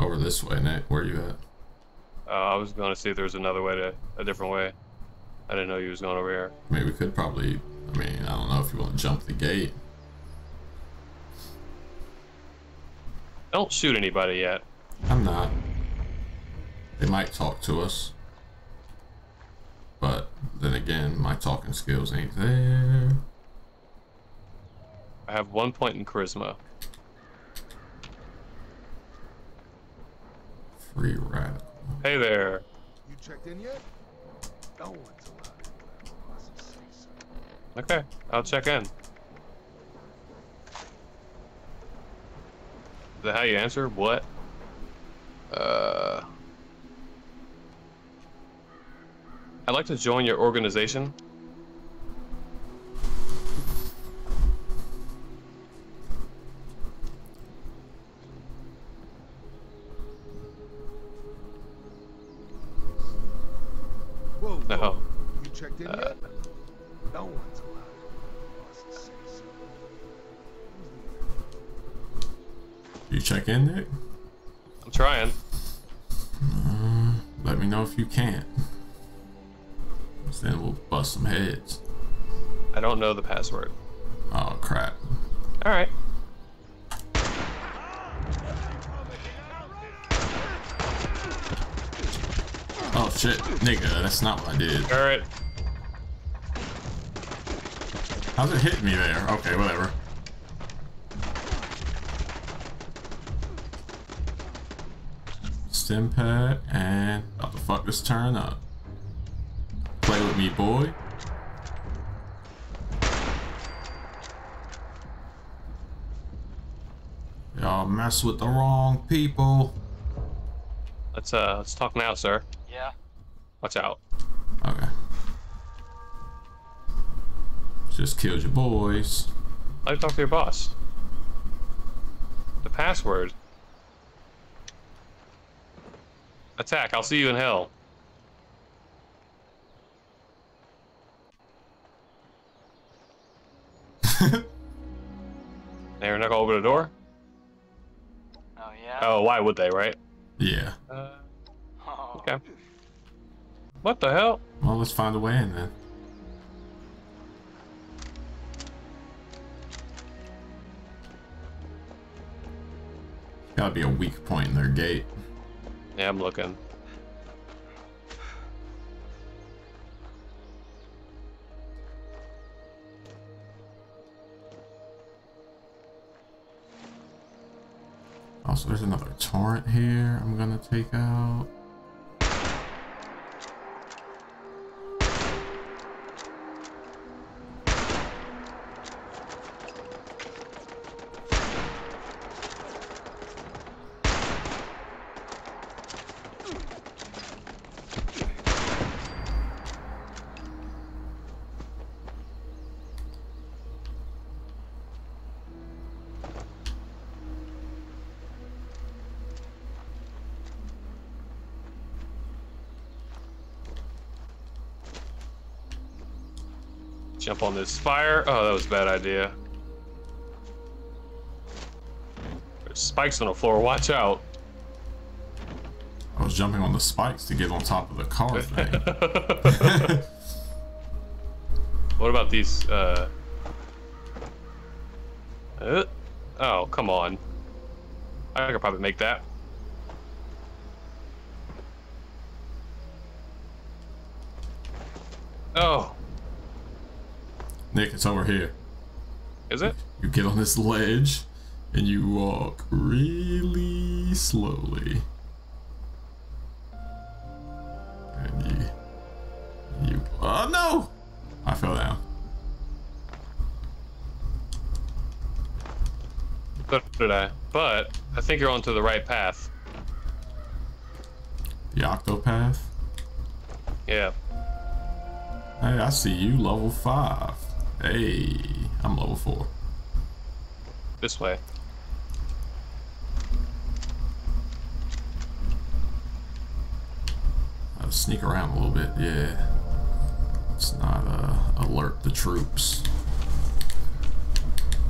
Speaker 1: Over this way, Nate. Where are you at?
Speaker 2: Uh, I was going to see if there's another way to a different way. I didn't know you was going over here.
Speaker 1: I mean, we could probably. I mean, I don't know if you want to jump the gate.
Speaker 2: Don't shoot anybody yet.
Speaker 1: I'm not. They might talk to us. But then again, my talking skills ain't there.
Speaker 2: I have one point in charisma.
Speaker 1: Free radical.
Speaker 2: Hey there.
Speaker 12: You checked in yet? No one's allowed in unless I say so.
Speaker 2: Okay, I'll check in. Is that how you answer? What? Uh. I'd like to join your organization.
Speaker 1: How's it hitting me there? Okay, whatever. Stim pad and about to fuck this turn up. Play with me, boy. Y'all mess with the wrong people.
Speaker 2: Let's uh let's talk now, sir.
Speaker 16: Yeah.
Speaker 2: Watch out.
Speaker 1: Just killed your boys.
Speaker 2: Let me talk to your boss. The password. Attack, I'll see you in hell. (laughs) They are not gonna open the door?
Speaker 16: Oh yeah.
Speaker 2: Oh, why would they, right?
Speaker 1: Yeah.
Speaker 2: Uh,
Speaker 16: Oh.
Speaker 2: okay. What the hell?
Speaker 1: Well, let's find a way in then. Gotta be a weak point in their gate.
Speaker 2: Yeah, I'm looking.
Speaker 1: Also, there's another torrent here I'm gonna take out.
Speaker 2: This fire. Oh, that was a bad idea. There's spikes on the floor. Watch out.
Speaker 1: I was jumping on the spikes to get on top of the car (laughs) thing. (laughs)
Speaker 2: What about these, uh... uh, Oh, come on. I could probably make that. Oh,
Speaker 1: Nick, it's over here.
Speaker 2: is it?
Speaker 1: You get on this ledge and you walk really slowly. And you. You. Oh no! I fell down.
Speaker 2: So did I. But I think you're onto the right path.
Speaker 1: The Octopath.
Speaker 2: Yeah.
Speaker 1: Hey, I see you, level 5. Hey, I'm level 4.
Speaker 2: This way.
Speaker 1: I'll sneak around a little bit, yeah. Let's not uh, alert the troops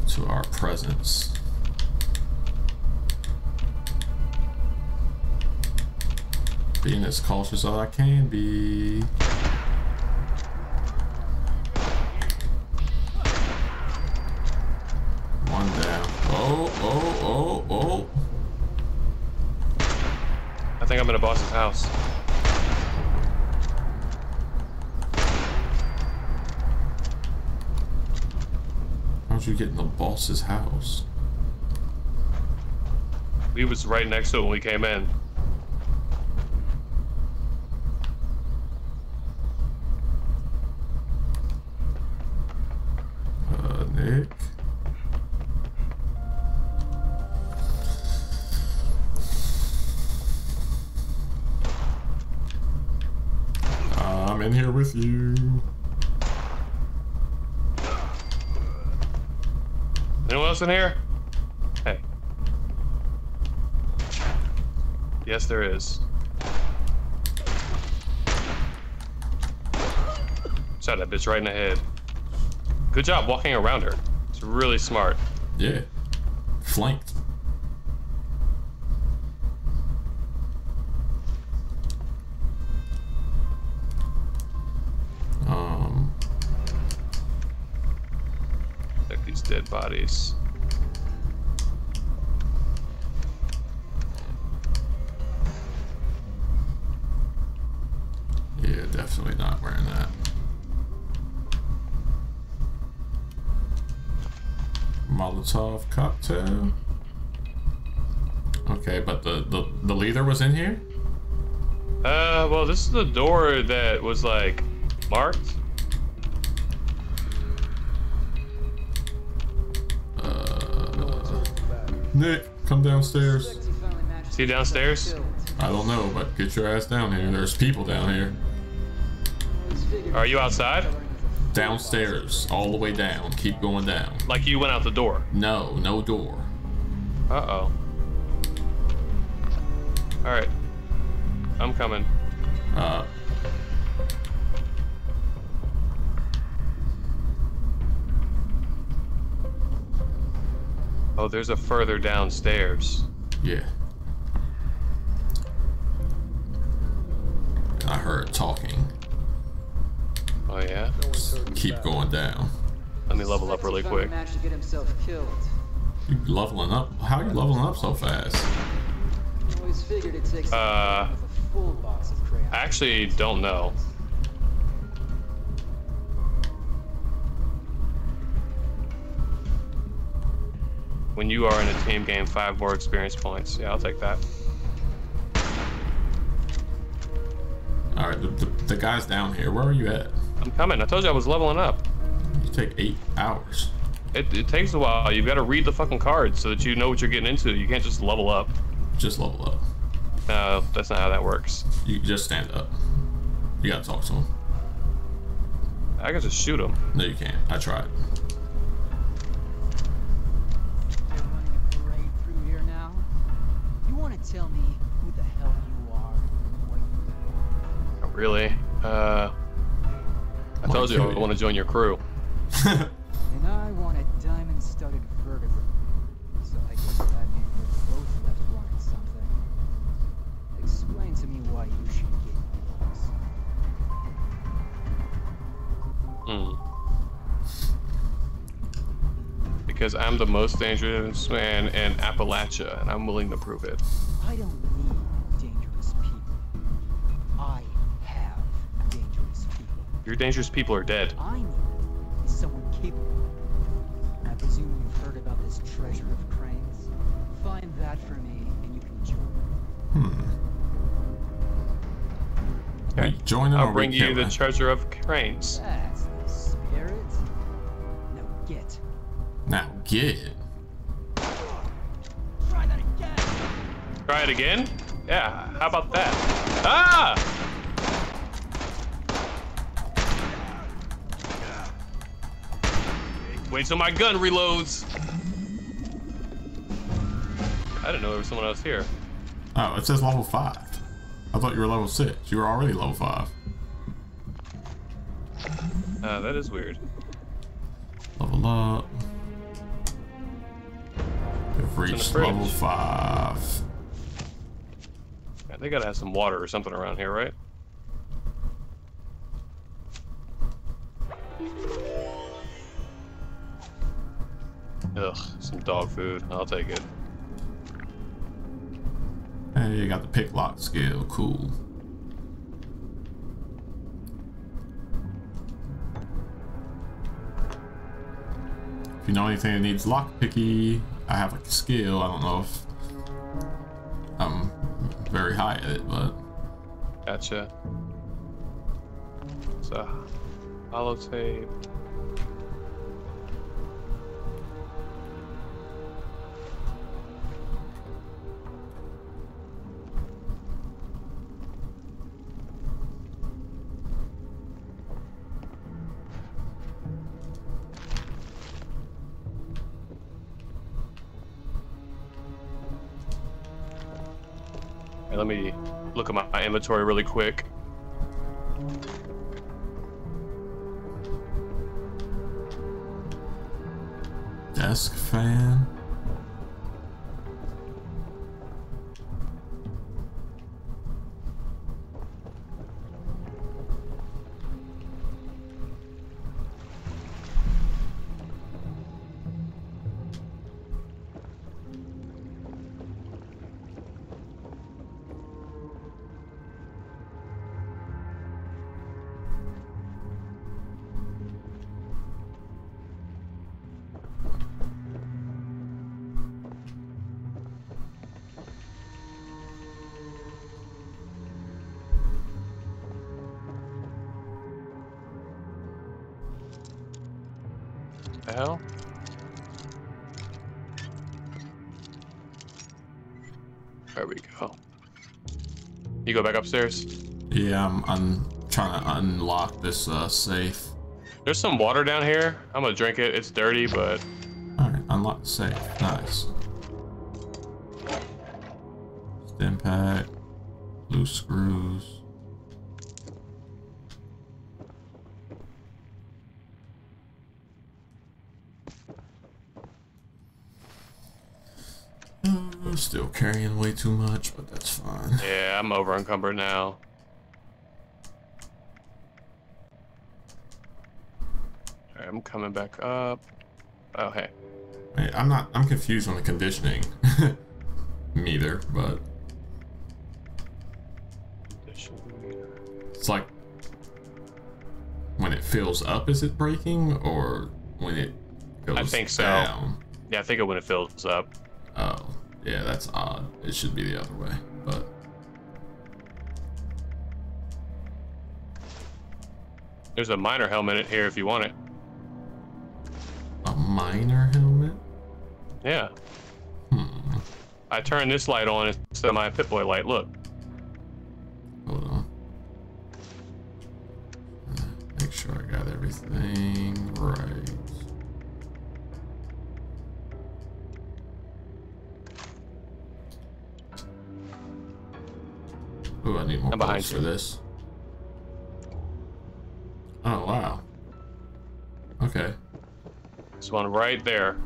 Speaker 1: to our presence. Being as cautious as I can be. One down. Oh, oh, oh, oh.
Speaker 2: I think I'm in a boss's house.
Speaker 1: How'd you boss's house?
Speaker 2: We was right next to it when we came in. There is. Shot that bitch right in the head. Good job walking around her. It's really smart.
Speaker 1: Yeah. In here?
Speaker 2: Uh, well, this is the door that was like marked.
Speaker 1: Uh, Nick, come downstairs.
Speaker 2: See downstairs?
Speaker 1: I don't know, but get your ass down here. There's people down here.
Speaker 2: Are you outside?
Speaker 1: Downstairs, all the way down. Keep going down.
Speaker 2: Like you went out the door.
Speaker 1: No, no door.
Speaker 2: Uh oh. Alright. I'm coming.
Speaker 1: Uh,
Speaker 2: Oh, there's a further downstairs.
Speaker 1: yeah. I heard talking.
Speaker 2: Oh, yeah?
Speaker 1: Keep going down.
Speaker 2: Let me level up really quick.
Speaker 17: managed to get himself killed.
Speaker 1: You leveling up? How are you leveling up so fast?
Speaker 2: Uh,
Speaker 17: a full box of crayons.
Speaker 2: I actually don't know. When you are in a team game, five more experience points. Yeah, I'll take that.
Speaker 1: All right, the, the, the guy's down here. Where are you at?
Speaker 2: I'm coming. I told you I was leveling up.
Speaker 1: You take eight hours.
Speaker 2: It, it takes a while. You've got to read the fucking cards so that you know what you're getting into. You can't just level up.
Speaker 1: Just level up.
Speaker 2: That's not how that works.
Speaker 1: You just stand up. You gotta talk to him.
Speaker 2: I can just shoot him.
Speaker 1: No, you can't. I tried.
Speaker 17: You're running a parade through here now. You want to tell me who the hell you are?
Speaker 2: Really. Uh, I told you I want to join your crew. (laughs) because I'm the most dangerous man in Appalachia, and I'm willing to prove it.
Speaker 17: I don't need dangerous people. I have dangerous people.
Speaker 2: Your dangerous people are dead.
Speaker 17: I need is someone capable. I presume you've heard about this treasure of cranes. Find that for me, and you can join. Hmm.
Speaker 1: Hey, join
Speaker 2: I'll bring you
Speaker 1: kill
Speaker 2: the treasure of cranes.
Speaker 17: That's Now get
Speaker 1: it.
Speaker 17: Try that again.
Speaker 2: Try it again? Yeah, how about that? Ah! Wait till my gun reloads. I didn't know there was someone else here.
Speaker 1: Oh, it says level five. I thought you were level six. You were already level five.
Speaker 2: Uh, that is weird.
Speaker 1: Level up. We've
Speaker 2: in the
Speaker 1: reached level five.
Speaker 2: Yeah, they gotta have some water or something around here, right? Ugh, some dog food. I'll take it.
Speaker 1: Hey, you got the pick lock skill. Cool. If you know anything that needs lockpicky, I have like a skill. I don't know if I'm very high at it, but
Speaker 2: Gotcha. So, holotape. Let me look at my, inventory really quick.
Speaker 1: desk fan.
Speaker 2: Go back upstairs.
Speaker 1: Yeah, I'm, I'm trying to unlock this uh, safe.
Speaker 2: There's some water down here. I'm gonna drink it. It's dirty, but
Speaker 1: Alright, unlock the safe. Nice. Stimpak. Loose screws. Carrying way too much, but that's fine. (laughs)
Speaker 2: yeah, I'm over encumbered now. Alright, I'm coming back up. Oh, hey.
Speaker 1: Hey, I'm not. I'm confused on the conditioning (laughs) Neither, but it's like when it fills up, is it breaking, or when it goes
Speaker 2: I think so.
Speaker 1: down?
Speaker 2: Yeah, I think it when it fills up.
Speaker 1: Oh, yeah, that's odd. It should be the other way, but
Speaker 2: There's a miner helmet in here if you want it.
Speaker 1: a miner helmet.
Speaker 2: Yeah.
Speaker 1: Hmm.
Speaker 2: I turned this light on instead of my Pip-Boy light. Look. I'm behind
Speaker 1: you. for this. Oh, wow. Okay.
Speaker 2: This one right there.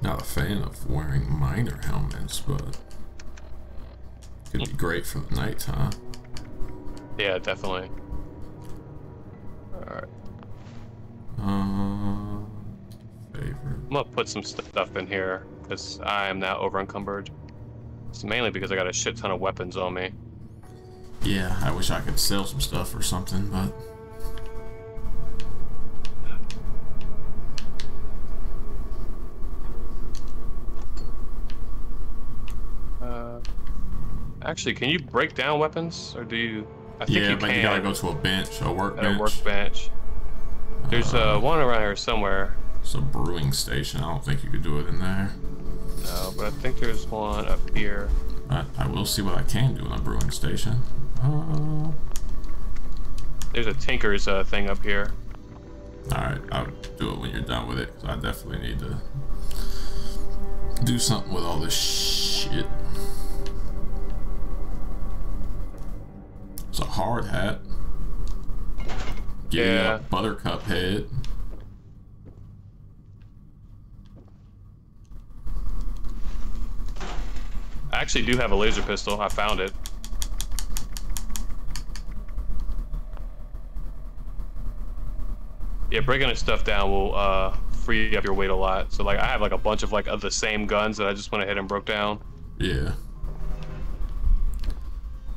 Speaker 1: Not a fan of wearing miner helmets, but could be great for the night, huh?
Speaker 2: Yeah, definitely. Alright. Uh, favorite. I'm gonna put some stuff in here because I am now over encumbered. It's mainly because I got a shit ton of weapons on me.
Speaker 1: Yeah, I wish I could sell some stuff or something, but
Speaker 2: Uh, actually, can you break down weapons, or do you? I think
Speaker 1: yeah,
Speaker 2: you
Speaker 1: but you gotta go to a bench, a workbench.
Speaker 2: a workbench. There's uh, one around here somewhere.
Speaker 1: It's a brewing station. I don't think you could do it in there.
Speaker 2: No, but I think there's one up here.
Speaker 1: But I will see what I can do in a brewing station. Uh,
Speaker 2: There's a Tinker's uh, thing up here.
Speaker 1: Alright, I'll do it when you're done with it, I definitely need to do something with all this shit. It's a hard hat. You
Speaker 2: Yeah.
Speaker 1: buttercup head.
Speaker 2: I actually do have a laser pistol. I found it. Yeah, breaking this stuff down will uh, free up your weight a lot. So like, I have like a bunch of like of the same guns that I just went ahead and broke down.
Speaker 1: Yeah.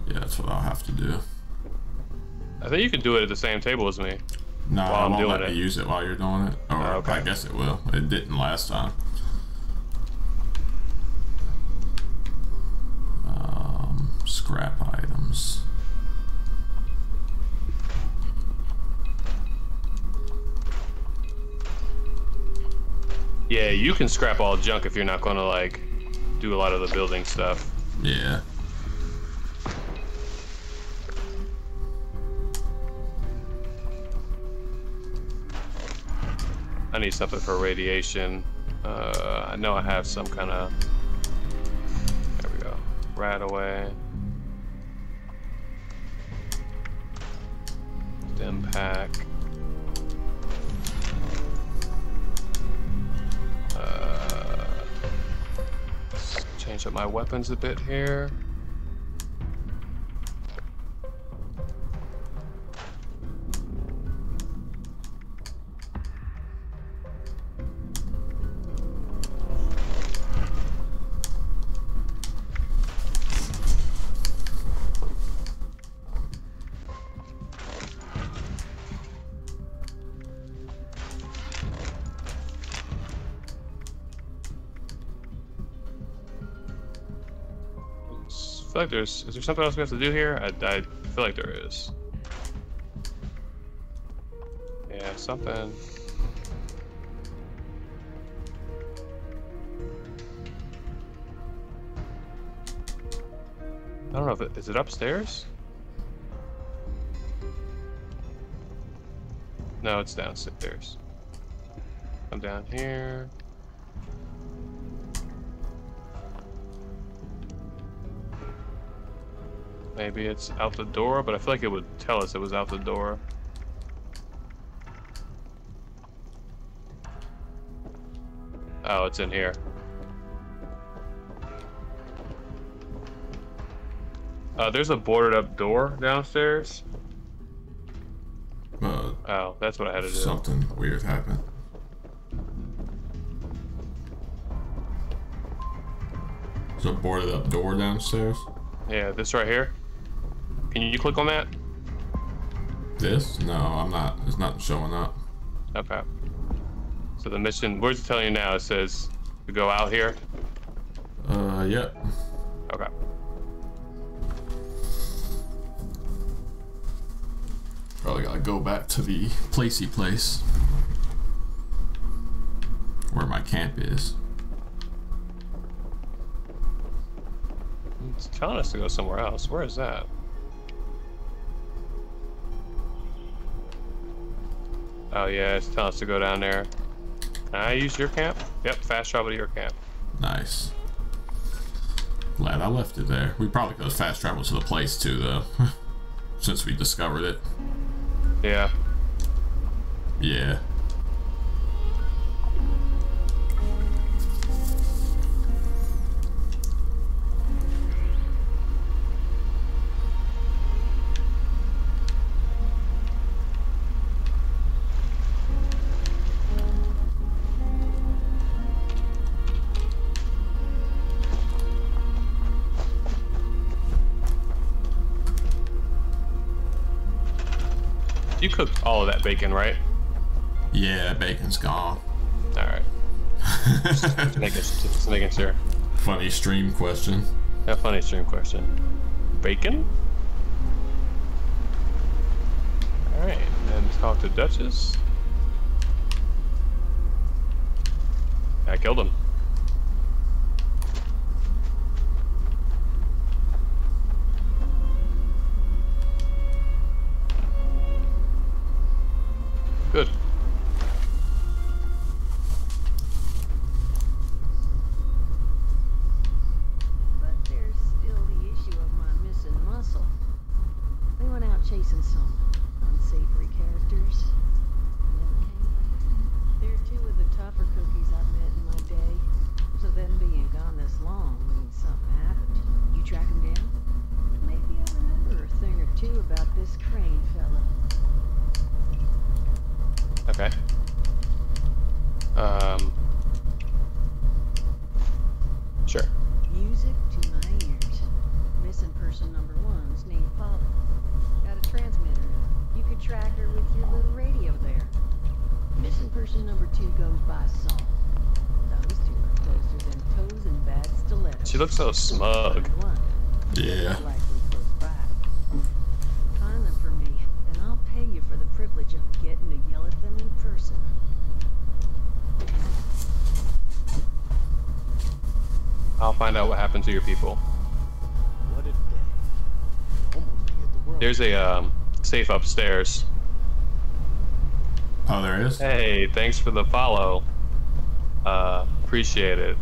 Speaker 1: Yeah, that's what I'll have to do.
Speaker 2: I think you can do it at the same table as me.
Speaker 1: No, I
Speaker 2: I'm
Speaker 1: won't
Speaker 2: doing
Speaker 1: let
Speaker 2: it.
Speaker 1: me use it while you're doing it. Or
Speaker 2: Oh, okay.
Speaker 1: I guess it will. It didn't last time. Um, scrap items.
Speaker 2: Yeah, you can scrap all junk if you're not gonna like do a lot of the building stuff.
Speaker 1: Yeah.
Speaker 2: I need something for radiation. Uh, I know I have some kind of. There we go. Right away. Stimpak. Uh, change up my weapons a bit here. Like there's. Is there something else we have to do here? I, I feel like there is. Yeah, something. I don't know if it is it upstairs. No, it's downstairs. I'm down here. Maybe it's out the door, but I feel like it would tell us it was out the door. Oh, it's in here. Uh, there's a boarded up door downstairs.
Speaker 1: Uh,
Speaker 2: Oh, that's what I had to do.
Speaker 1: something weird happened. There's a boarded up door downstairs.
Speaker 2: Yeah, this right here. Can you click on that?
Speaker 1: This? No, I'm not. It's not showing up.
Speaker 2: Okay. So the mission, where's it telling you now? It says to go out here.
Speaker 1: Uh, yep.
Speaker 2: Okay.
Speaker 1: Probably gotta go back to the placey place. Where my camp is.
Speaker 2: It's telling us to go somewhere else. Where is that? Oh yeah, it's telling us to go down there. Can I use your camp? Yep, fast travel to your camp.
Speaker 1: Nice. Glad I left it there. We probably could have fast traveled to the place too, though. (laughs) Since we discovered it.
Speaker 2: Yeah.
Speaker 1: Yeah.
Speaker 2: Cooked all of that bacon, right?
Speaker 1: Yeah, bacon's gone.
Speaker 2: All right. (laughs) just, making, just making sure.
Speaker 1: Funny stream question.
Speaker 2: A funny stream question. Bacon? Alright, and talk to Duchess. I killed him. Good.
Speaker 10: But there's still the issue of my missing muscle. We went out chasing some unsavory characters. Never came back. They're two of the tougher cookies I've met in my day. So them being gone this long means something happened. You track them down? Maybe I remember a thing or two about this Crane fella.
Speaker 2: Okay. Um. Sure.
Speaker 10: Music to my ears. Missing person number one's named Polly. Got a transmitter. You could track her with your little radio there. Missing person number two goes by Saul. Those two are closer than toes and bad stilettos.
Speaker 2: She looks so smug.
Speaker 1: Yeah.
Speaker 10: Likely close by. Find them for me, and I'll pay you for the privilege of getting to yell at them in person.
Speaker 2: I'll find out what happened to your people.
Speaker 12: What a day. Almost the world.
Speaker 2: There's a um, safe upstairs.
Speaker 1: Oh, there is?
Speaker 2: Hey, thanks for the follow. Uh, appreciate it.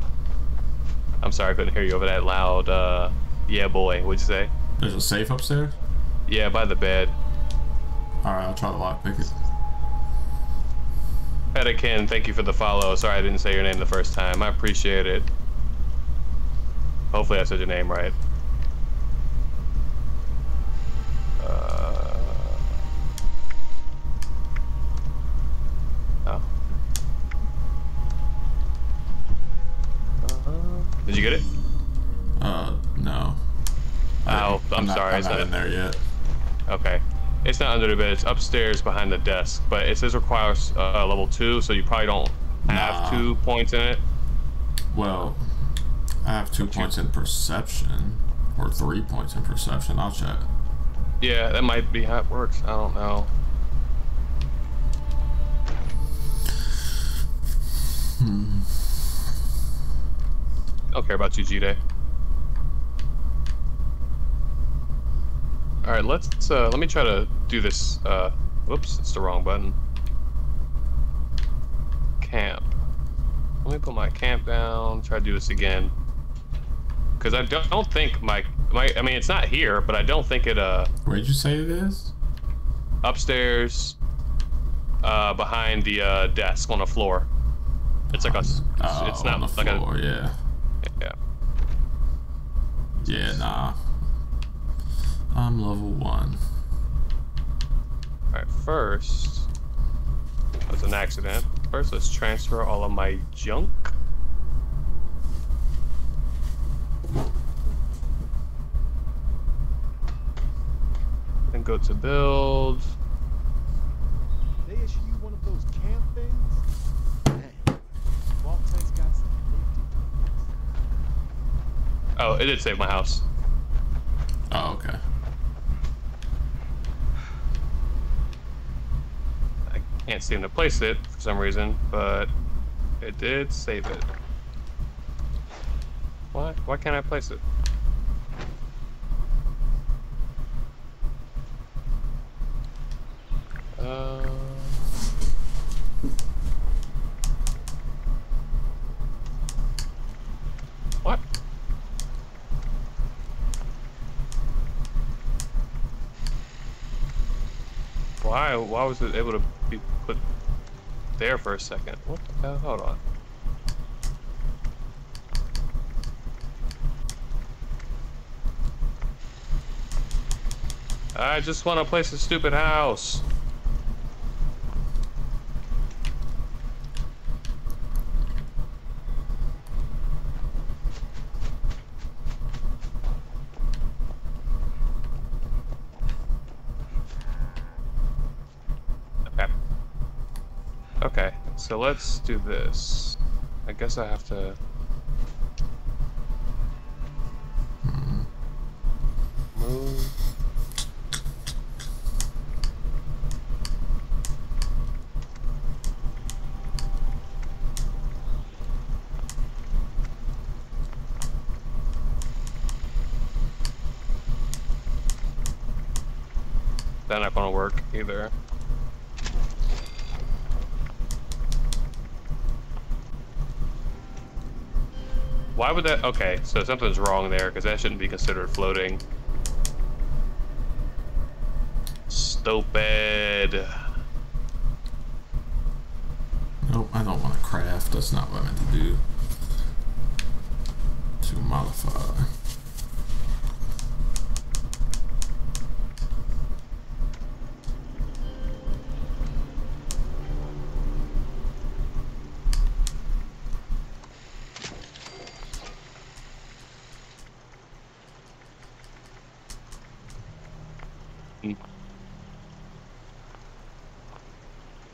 Speaker 2: I'm sorry I couldn't hear you over that loud, uh, yeah boy, what'd you say?
Speaker 1: There's a safe upstairs?
Speaker 2: Yeah, by the bed.
Speaker 1: Alright, I'll try to lockpick it.
Speaker 2: Pedikin, thank you for the follow. Sorry I didn't say your name the first time. I appreciate it. Hopefully I said your name right. Uh... Oh. Did you get it?
Speaker 1: Uh, no.
Speaker 2: Oh, I'm,
Speaker 1: not,
Speaker 2: sorry.
Speaker 1: I'm
Speaker 2: it's
Speaker 1: not in there yet.
Speaker 2: Okay. It's not under the bed. It's upstairs behind the desk. But it says requires uh, level two, so you probably don't have
Speaker 1: Nah.
Speaker 2: two points in it.
Speaker 1: Well, I have two points in perception. Or three points in perception. I'll check.
Speaker 2: Yeah, that might be how it works. I don't know.
Speaker 1: Hmm.
Speaker 2: I don't care about you, G-Day. All right, let's uh, let me try to do this. Uh, whoops, it's the wrong button. Camp. Let me put my camp down. Try to do this again. Cause I don't, don't think my my I mean it's not here, but I don't think it uh
Speaker 1: Where'd you say it is?
Speaker 2: upstairs, uh, behind the uh, desk on the floor. It's like a. s-
Speaker 1: Oh,
Speaker 2: it's not
Speaker 1: on the
Speaker 2: like
Speaker 1: floor,
Speaker 2: a.
Speaker 1: yeah.
Speaker 2: Yeah.
Speaker 1: Yeah, nah. I'm level one.
Speaker 2: Alright, first. That's an accident. First, let's transfer all of my junk. Then go to build.
Speaker 12: They issue you one of those camp things? Dang. Vault-Tec's got some
Speaker 2: Oh, it did save my house.
Speaker 1: Oh, okay.
Speaker 2: I can't seem to place it for some reason, but it did save it. Why? Why can't I place it? Uh, what? Why? Why was it able to be put there for a second? What the hell? Hold on. I just want to place a stupid house. Okay, so let's do this. I guess I have to. Move. That not gonna work either. Why would that? Okay, so something's wrong there because that shouldn't be considered floating. Stupid.
Speaker 1: Nope, I don't want to craft. That's not what I meant to do. To modify.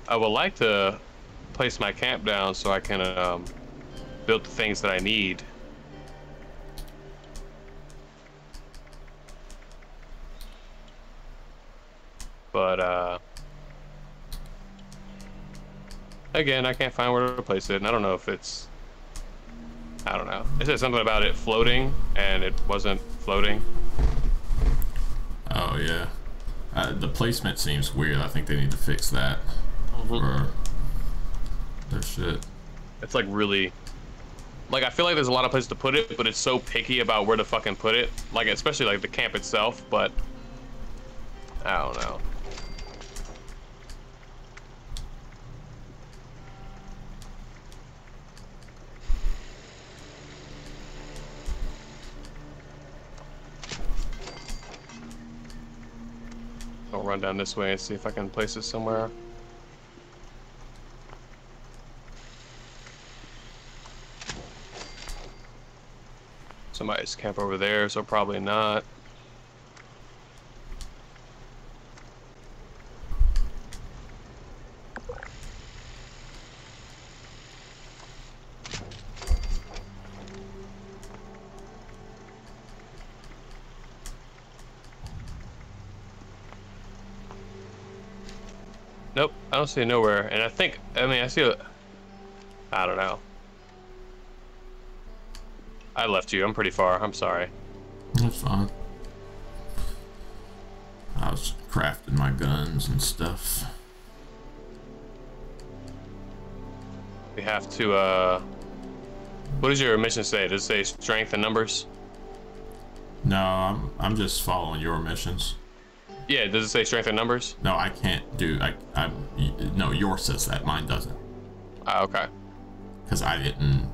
Speaker 2: I would like to place my camp down so I can um, build the things that I need. But, uh... Again, I can't find where to place it, and I don't know if it's... I don't know. It said something about it floating, and it wasn't floating.
Speaker 1: Oh, yeah. Uh, the placement seems weird. I think they need to fix that for their shit.
Speaker 2: It's like really like I feel like there's a lot of places to put it, but it's so picky about where to fucking put it. Like especially like the camp itself, but I don't know. I'll run down this way and see if I can place it somewhere. Somebody's camp over there, so probably not. Nope, I don't see nowhere. And I think, I mean, I see a, I don't know. I left you. I'm pretty far. I'm sorry.
Speaker 1: That's fine. I was crafting my guns and stuff.
Speaker 2: We have to, uh... What does your mission say? Does it say strength and numbers?
Speaker 1: No, I'm, I'm just following your missions.
Speaker 2: Yeah, does it say strength and numbers?
Speaker 1: No, I can't do... I, I, no, yours says that. Mine doesn't.
Speaker 2: Ah, okay.
Speaker 1: Because I didn't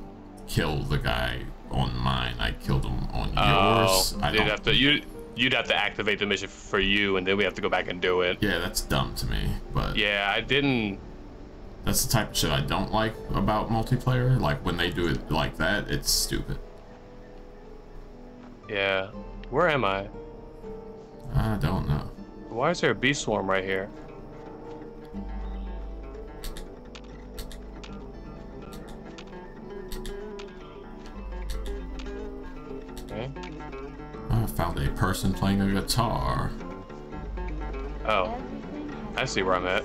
Speaker 1: kill the guy on mine. I killed him on oh, yours.
Speaker 2: Oh,
Speaker 1: I
Speaker 2: you'd
Speaker 1: don't,
Speaker 2: have to you you'd have to activate the mission for you, and then we have to go back and do it.
Speaker 1: Yeah, that's dumb to me. But
Speaker 2: yeah, I didn't.
Speaker 1: That's the type of shit I don't like about multiplayer. Like when they do it like that, it's stupid.
Speaker 2: Yeah, where am I?
Speaker 1: I don't know.
Speaker 2: Why is there a bee swarm right here?
Speaker 1: I found a person playing a guitar.
Speaker 2: Oh, I see where I'm at.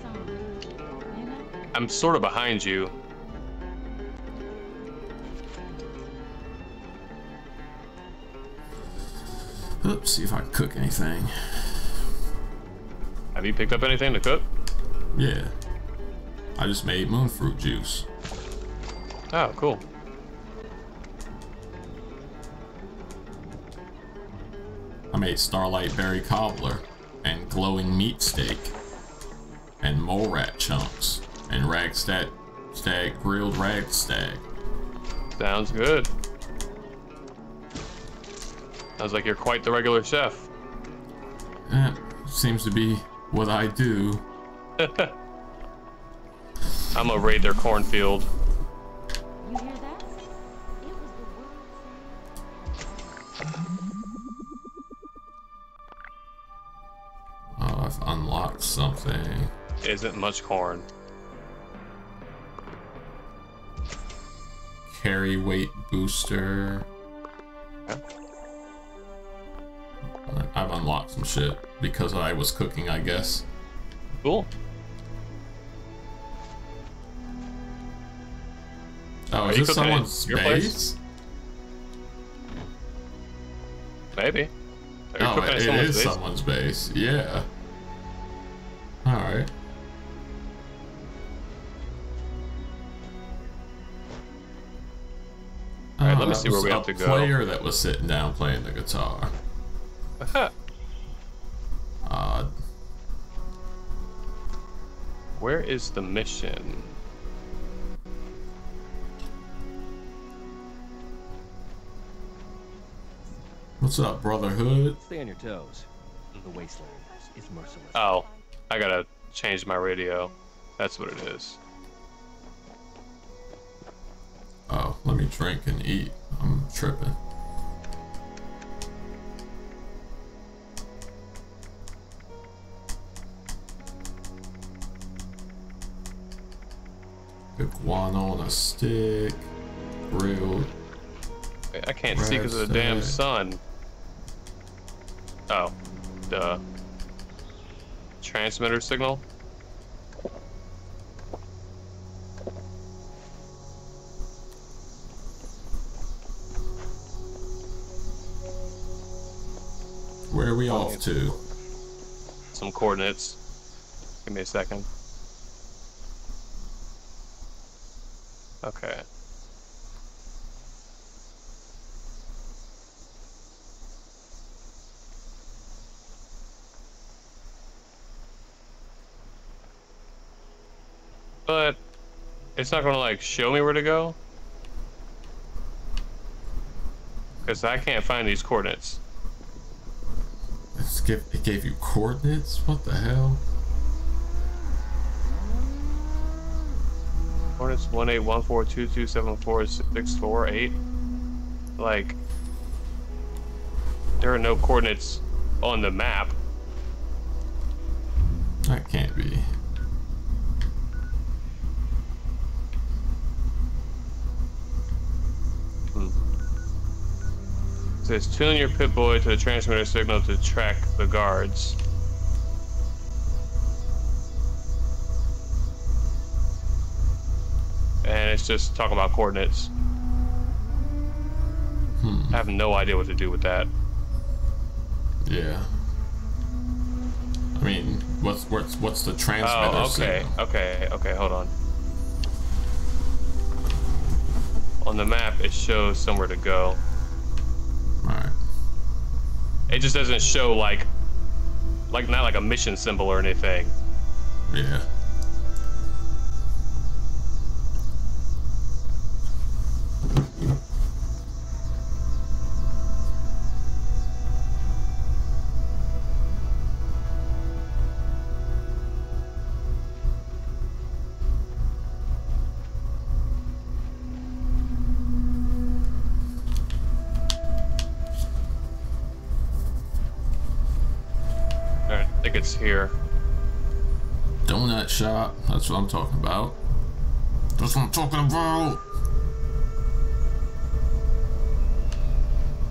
Speaker 2: I'm sort of behind you.
Speaker 1: Oops, see if I can cook anything.
Speaker 2: Have you picked up anything to cook?
Speaker 1: Yeah. I just made moonfruit juice.
Speaker 2: Oh, cool.
Speaker 1: I made starlight berry cobbler and glowing meat steak and mole rat chunks and radstag stag grilled radstag.
Speaker 2: Sounds good. Sounds like you're quite the regular chef.
Speaker 1: Eh, seems to be what I do. (laughs)
Speaker 2: I'm gonna raid their cornfield.
Speaker 1: I've unlocked something.
Speaker 2: Isn't much corn.
Speaker 1: carry weight booster. I've unlocked some shit because I was cooking, I guess.
Speaker 2: Cool.
Speaker 1: Oh,
Speaker 2: Are
Speaker 1: is this someone's base?
Speaker 2: place? Maybe. Are you
Speaker 1: Oh, it
Speaker 2: someone's
Speaker 1: is
Speaker 2: base?
Speaker 1: someone's base. Yeah. Alright.
Speaker 2: Alright, let me
Speaker 1: uh,
Speaker 2: see where we have to go.
Speaker 1: player that was sitting down playing the guitar. Odd. (laughs)
Speaker 2: Uh, where is the mission?
Speaker 1: What's up, Brotherhood?
Speaker 15: Stay on your toes. The wasteland is merciless.
Speaker 2: Oh, I gotta change my radio. That's what it is.
Speaker 1: Oh, let me drink and eat. I'm tripping. Iguana on a stick, grilled.
Speaker 2: I can't see because of the damn sun. Oh, the transmitter signal.
Speaker 1: Where are we off to?
Speaker 2: Some coordinates. Give me a second. Okay. But it's not gonna like show me where to go. Cause I can't find these coordinates.
Speaker 1: Give, it gave you coordinates? What the hell?
Speaker 2: Coordinates one eight one four two two seven four six four eight. Like there are no coordinates on the map.
Speaker 1: That can't be.
Speaker 2: It says tune your Pip-Boy to the transmitter signal to track the guards. And it's just talking about coordinates. Hmm. I have no idea what to do with that.
Speaker 1: Yeah. I mean, what's what's what's the transmitter
Speaker 2: Oh, okay,
Speaker 1: signal?
Speaker 2: okay, okay, hold on. On the map, it shows somewhere to go. It just doesn't show like, like not like a mission symbol or anything.
Speaker 1: Yeah. That's what I'm talking about. That's what I'm talking about.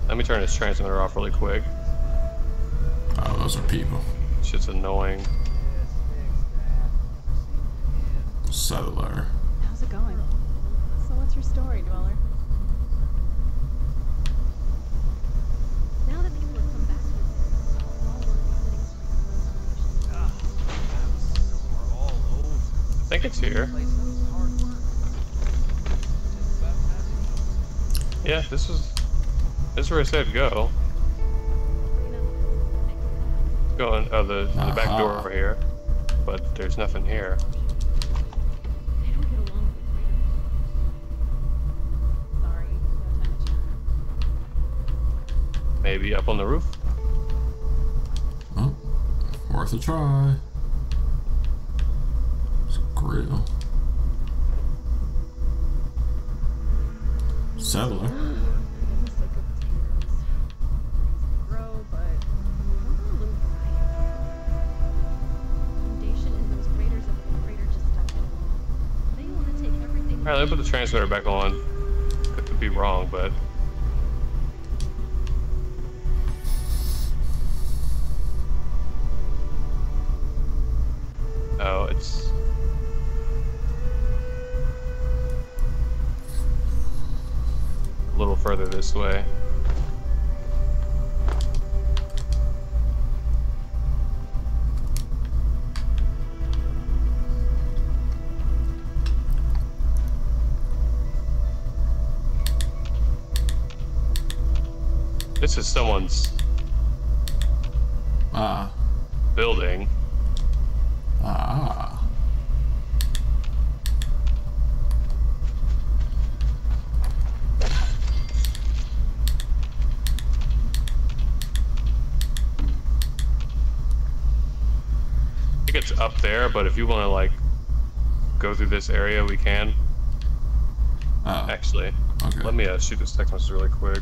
Speaker 2: Let me turn this transmitter off really quick.
Speaker 1: Oh, those are people.
Speaker 2: Shit's annoying.
Speaker 1: Settler.
Speaker 18: How's it going? So what's your story, Dweller? Now that people have come back
Speaker 2: I think it's here. Yeah, this is this is where I said go. Go in oh, the, the back uh-huh. door over here, but there's nothing here. Maybe up on the roof.
Speaker 1: Oh, worth a try. It's a grill. Settler.
Speaker 18: grow, but I'm a little dry. Foundation and those raiders of the freighter just stuck in. They want to take everything.
Speaker 2: Alright, let me put the transmitter back on. could be wrong, but this way. This is someone's
Speaker 1: Ah.
Speaker 2: building.
Speaker 1: Ah.
Speaker 2: I think it's up there, but if you want to like go through this area, we can.
Speaker 1: Oh.
Speaker 2: Actually,
Speaker 1: Okay.
Speaker 2: let me uh, shoot this text message really quick.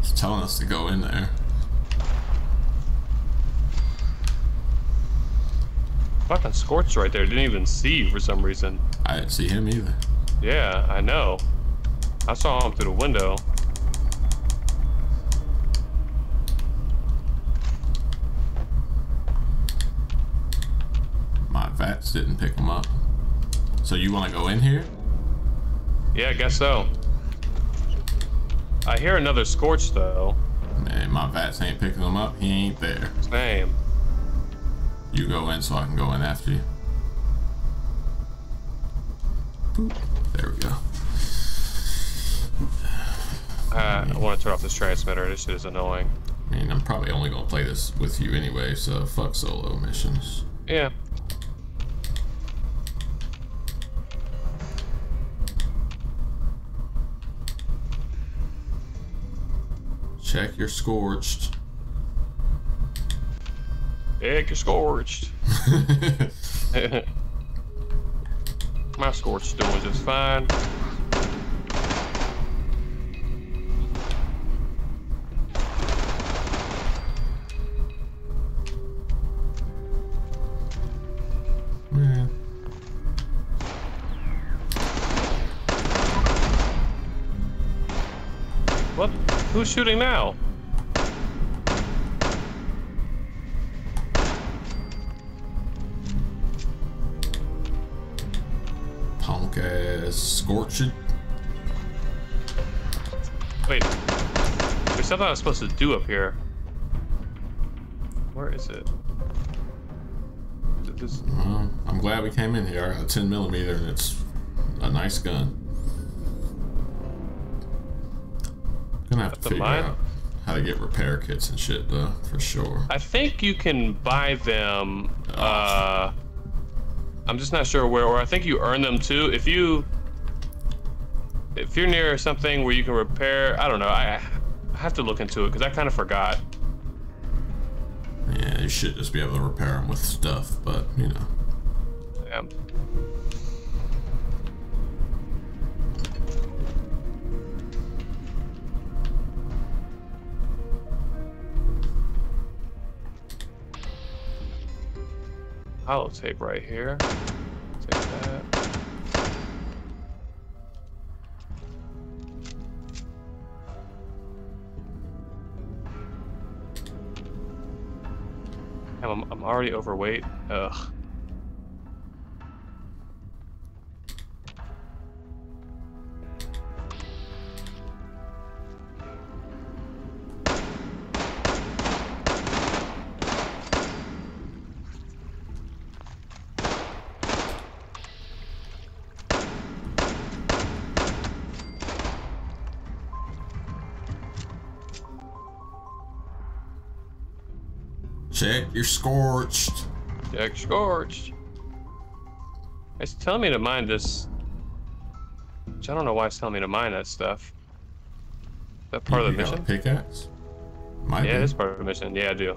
Speaker 1: It's telling us to go in there.
Speaker 2: Scorched right there. Didn't even see you for some reason.
Speaker 1: I didn't see him either.
Speaker 2: Yeah, I know. I saw him through the window.
Speaker 1: My vats didn't pick him up. So you want to go in here?
Speaker 2: Yeah, I guess so. I hear another scorch though.
Speaker 1: Man, my vats ain't picking him up. He ain't there.
Speaker 2: Same.
Speaker 1: You go in so I can go in after you. Boop. There we go.
Speaker 2: Uh, I want to turn off this transmitter. This shit is annoying.
Speaker 1: I mean, I'm probably only gonna play this with you anyway, so fuck solo missions.
Speaker 2: Yeah.
Speaker 1: Check your scorched.
Speaker 2: Egg you're scorched. (laughs) My scorched doing just fine. Who's shooting now?
Speaker 1: Scorched.
Speaker 2: Wait. There's something I was supposed to do up here. Where is it? Is it this?
Speaker 1: Well, I'm glad we came in here. A 10 millimeter and it's a nice gun. Gonna have to
Speaker 2: That's a
Speaker 1: figure
Speaker 2: mine?
Speaker 1: out how to get repair kits and shit though, for sure.
Speaker 2: I think you can buy them. Uh, I'm just not sure where, or I think you earn them too. If you, if you're near something where you can repair, I don't know. I, I have to look into it because I kind of forgot.
Speaker 1: Yeah, you should just be able to repair them with stuff, but you know.
Speaker 2: Yeah. Holotape right here. I'm, already overweight. Ugh.
Speaker 1: Check your scorched.
Speaker 2: Jack Scorched. It's telling me to mine this. Which I don't know why it's telling me to mine that stuff. Is that part of the
Speaker 1: You got a
Speaker 2: mission?
Speaker 1: Pickaxe? Might
Speaker 2: yeah,
Speaker 1: be.
Speaker 2: is part of the mission. Yeah, I do.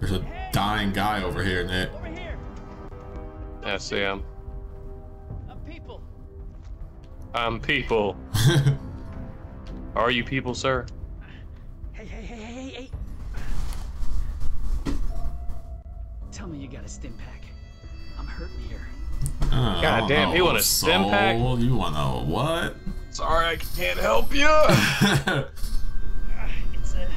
Speaker 1: There's a dying guy over here, Nick.
Speaker 2: Over Yeah, I see him.
Speaker 13: I'm people. (laughs)
Speaker 2: Are you people, sir?
Speaker 13: Hey, hey, hey, hey, hey, hey. Tell me you got a Stimpak. I'm hurting here.
Speaker 1: Uh,
Speaker 2: God damn, he
Speaker 1: know,
Speaker 2: want a Stimpak?
Speaker 1: soul. You want a what?
Speaker 2: Sorry, I can't help you. (laughs)
Speaker 13: It's uh,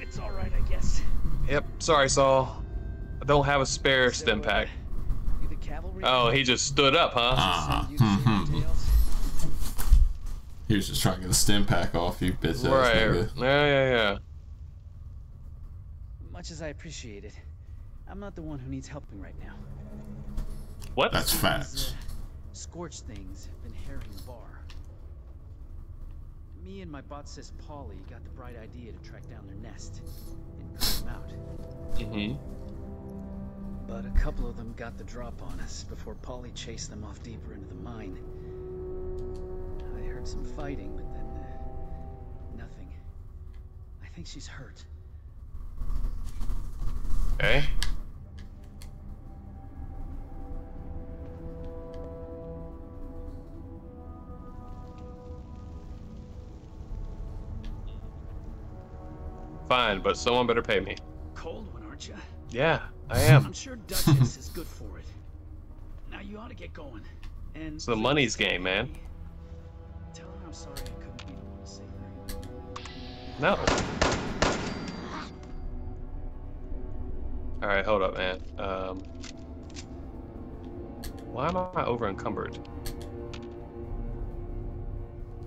Speaker 13: it's all right, I guess.
Speaker 2: yep, sorry, Saul. I don't have a spare Stimpak.
Speaker 13: You the cavalry?
Speaker 2: Oh, he just stood up, huh?
Speaker 1: Ah, hmm, He was just trying to get the Stimpak off you, bitch ass
Speaker 2: right.
Speaker 1: nigga.
Speaker 2: Yeah, yeah, yeah.
Speaker 13: Much as I appreciate it, I'm not the one who needs helping right now.
Speaker 2: What?
Speaker 1: That's
Speaker 13: These,
Speaker 1: facts.
Speaker 13: uh, scorched things have been harrying the bar. Me and my bot sis Polly got the bright idea to track down their nest and clear them out.
Speaker 2: Mm-hmm.
Speaker 13: But a couple of them got the drop on us before Polly chased them off deeper into the mine. Some fighting, but then uh, nothing. I think she's hurt.
Speaker 2: Okay. Fine, but someone better pay me.
Speaker 13: Cold one, aren't you?
Speaker 2: Yeah, I am.
Speaker 13: I'm sure Duchess is good for it. Now you ought to get going. And
Speaker 2: It's the money's game, man.
Speaker 13: Tell her I'm sorry I couldn't be the one to save her.
Speaker 2: No. Alright, hold up, man. Um, why am I over encumbered?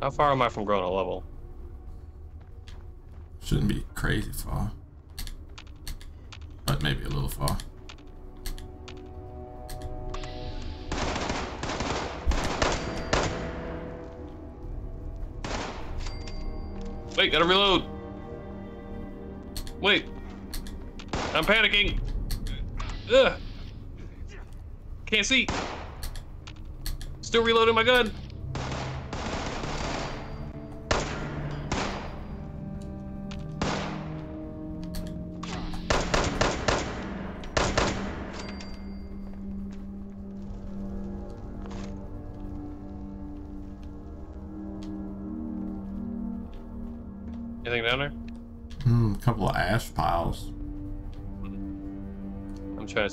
Speaker 2: How far am I from growing a level?
Speaker 1: Shouldn't be crazy far. But maybe a little far.
Speaker 2: Wait, gotta reload. Wait. I'm panicking. Ugh. Can't see. Still reloading my gun.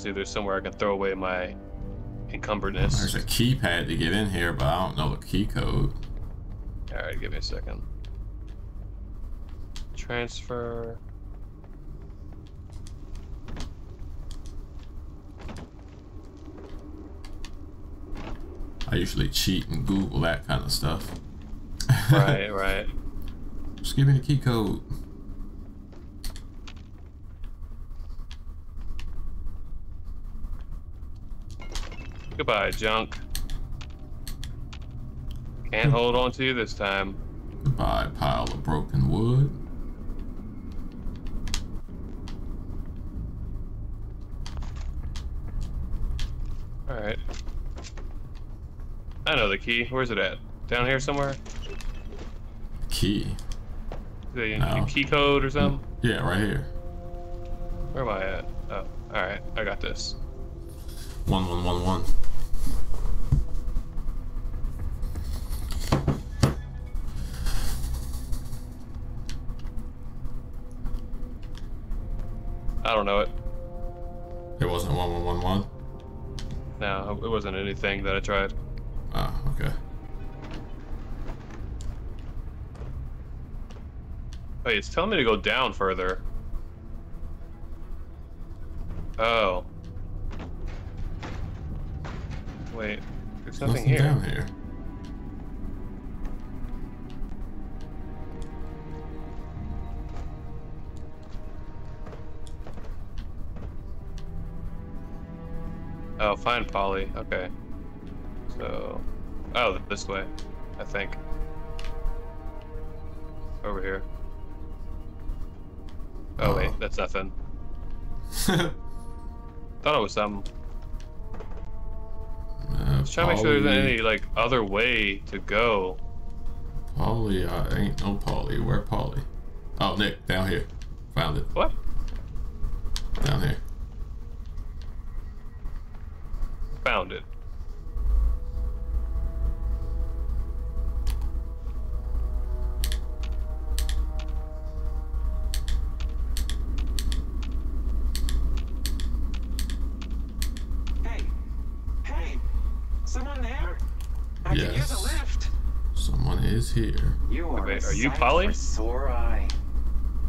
Speaker 2: I'm trying to see if there's somewhere I can throw away my encumberness.
Speaker 1: There's a keypad to get in here, but I don't know the key code.
Speaker 2: Alright, give me a second. Transfer.
Speaker 1: I usually cheat and Google that kind of stuff. (laughs)
Speaker 2: Right, right.
Speaker 1: Just give me the key code.
Speaker 2: Goodbye, junk. Can't hmm. hold on to you this time.
Speaker 1: Goodbye, pile of broken wood.
Speaker 2: Alright. I know the key. Where's it at? Down here somewhere?
Speaker 1: Key.
Speaker 2: The
Speaker 1: No.
Speaker 2: key code or something?
Speaker 1: Yeah, right here.
Speaker 2: Where am I at? Oh, alright. I got this.
Speaker 1: One one one one.
Speaker 2: Know it.
Speaker 1: It wasn't one one one one.
Speaker 2: No, it wasn't anything that I tried.
Speaker 1: Oh, okay.
Speaker 2: Wait, it's telling me to go down further. Oh. Wait, there's nothing,
Speaker 1: Nothing
Speaker 2: here.
Speaker 1: down here.
Speaker 2: Find Polly. Okay. So, oh, this way, I think. Over here. Oh wait, that's nothing. (laughs) Thought it was something.
Speaker 1: Uh,
Speaker 2: Just trying to make sure there's any like other way to go.
Speaker 1: Polly, I ain't no Polly. Where Polly? Oh, Nick, down here. Found it.
Speaker 2: What?
Speaker 1: Down here.
Speaker 19: You are.
Speaker 2: Wait,
Speaker 19: a
Speaker 2: are you Polly?
Speaker 19: For sore eye.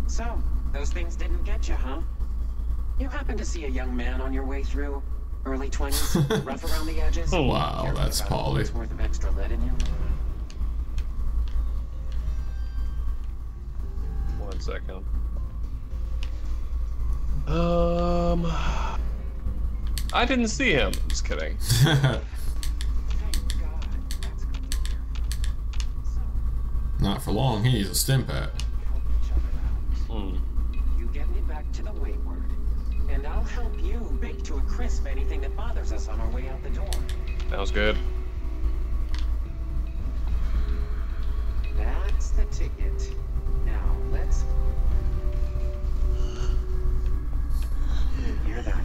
Speaker 19: So, those things didn't get you, huh? You happened to see a young man on your way through, early (laughs) twenties, rough around the edges.
Speaker 1: Oh,
Speaker 19: Wow,
Speaker 1: that's
Speaker 19: about
Speaker 1: Polly.
Speaker 19: worth of extra lead in you.
Speaker 2: One second. Um, I didn't see him. Just kidding. (laughs)
Speaker 1: Not for long. He needs a Stimpak.
Speaker 2: Hmm.
Speaker 19: You get me back to the Wayward, and I'll help you bake to a crisp anything that bothers us on our way out the door.
Speaker 2: Sounds good.
Speaker 19: That's the ticket. Now, let's... Hear that?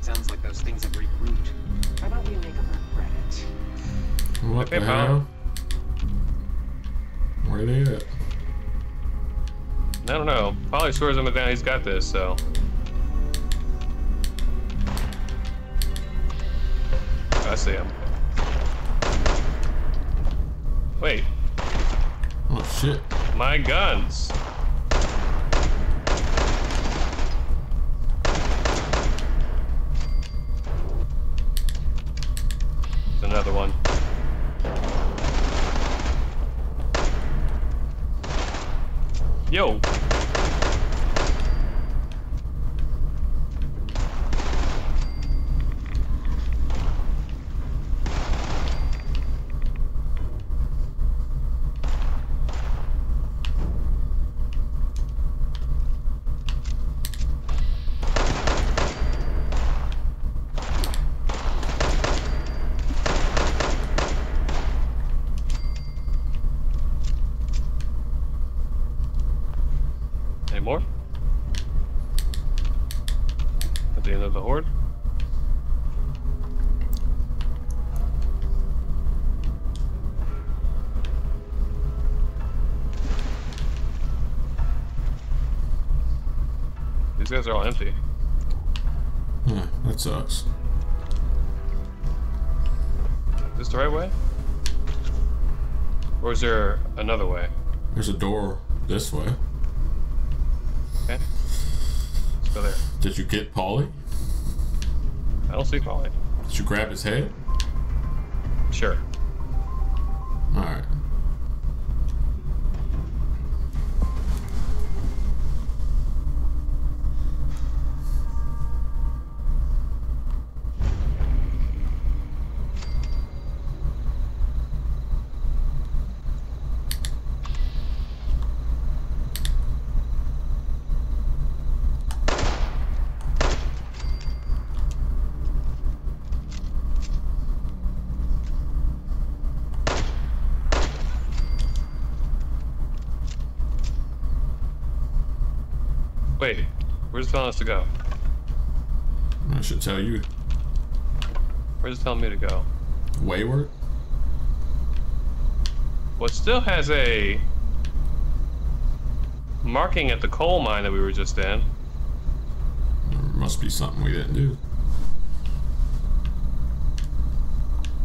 Speaker 19: Sounds like those things have regrouped. How about we make them regret it?
Speaker 1: What
Speaker 2: Okay,
Speaker 1: the
Speaker 2: pal.
Speaker 1: hell? Where they at?
Speaker 2: I don't know. Polly swears him down. He's got this, so. I see him. Wait,
Speaker 1: Oh shit.
Speaker 2: my guns.
Speaker 1: That sucks.
Speaker 2: Is this the right way? Or is there another way?
Speaker 1: There's a door this way.
Speaker 2: Okay. Let's go there.
Speaker 1: Did you get Polly?
Speaker 2: I don't see Polly.
Speaker 1: Did you grab his head?
Speaker 2: Sure.
Speaker 1: Alright.
Speaker 2: Wait, telling us to go?
Speaker 1: I should tell you.
Speaker 2: Where's it telling me to go?
Speaker 1: Wayward?
Speaker 2: Well, still has a marking at the coal mine that we were just in.
Speaker 1: There must be something we didn't do.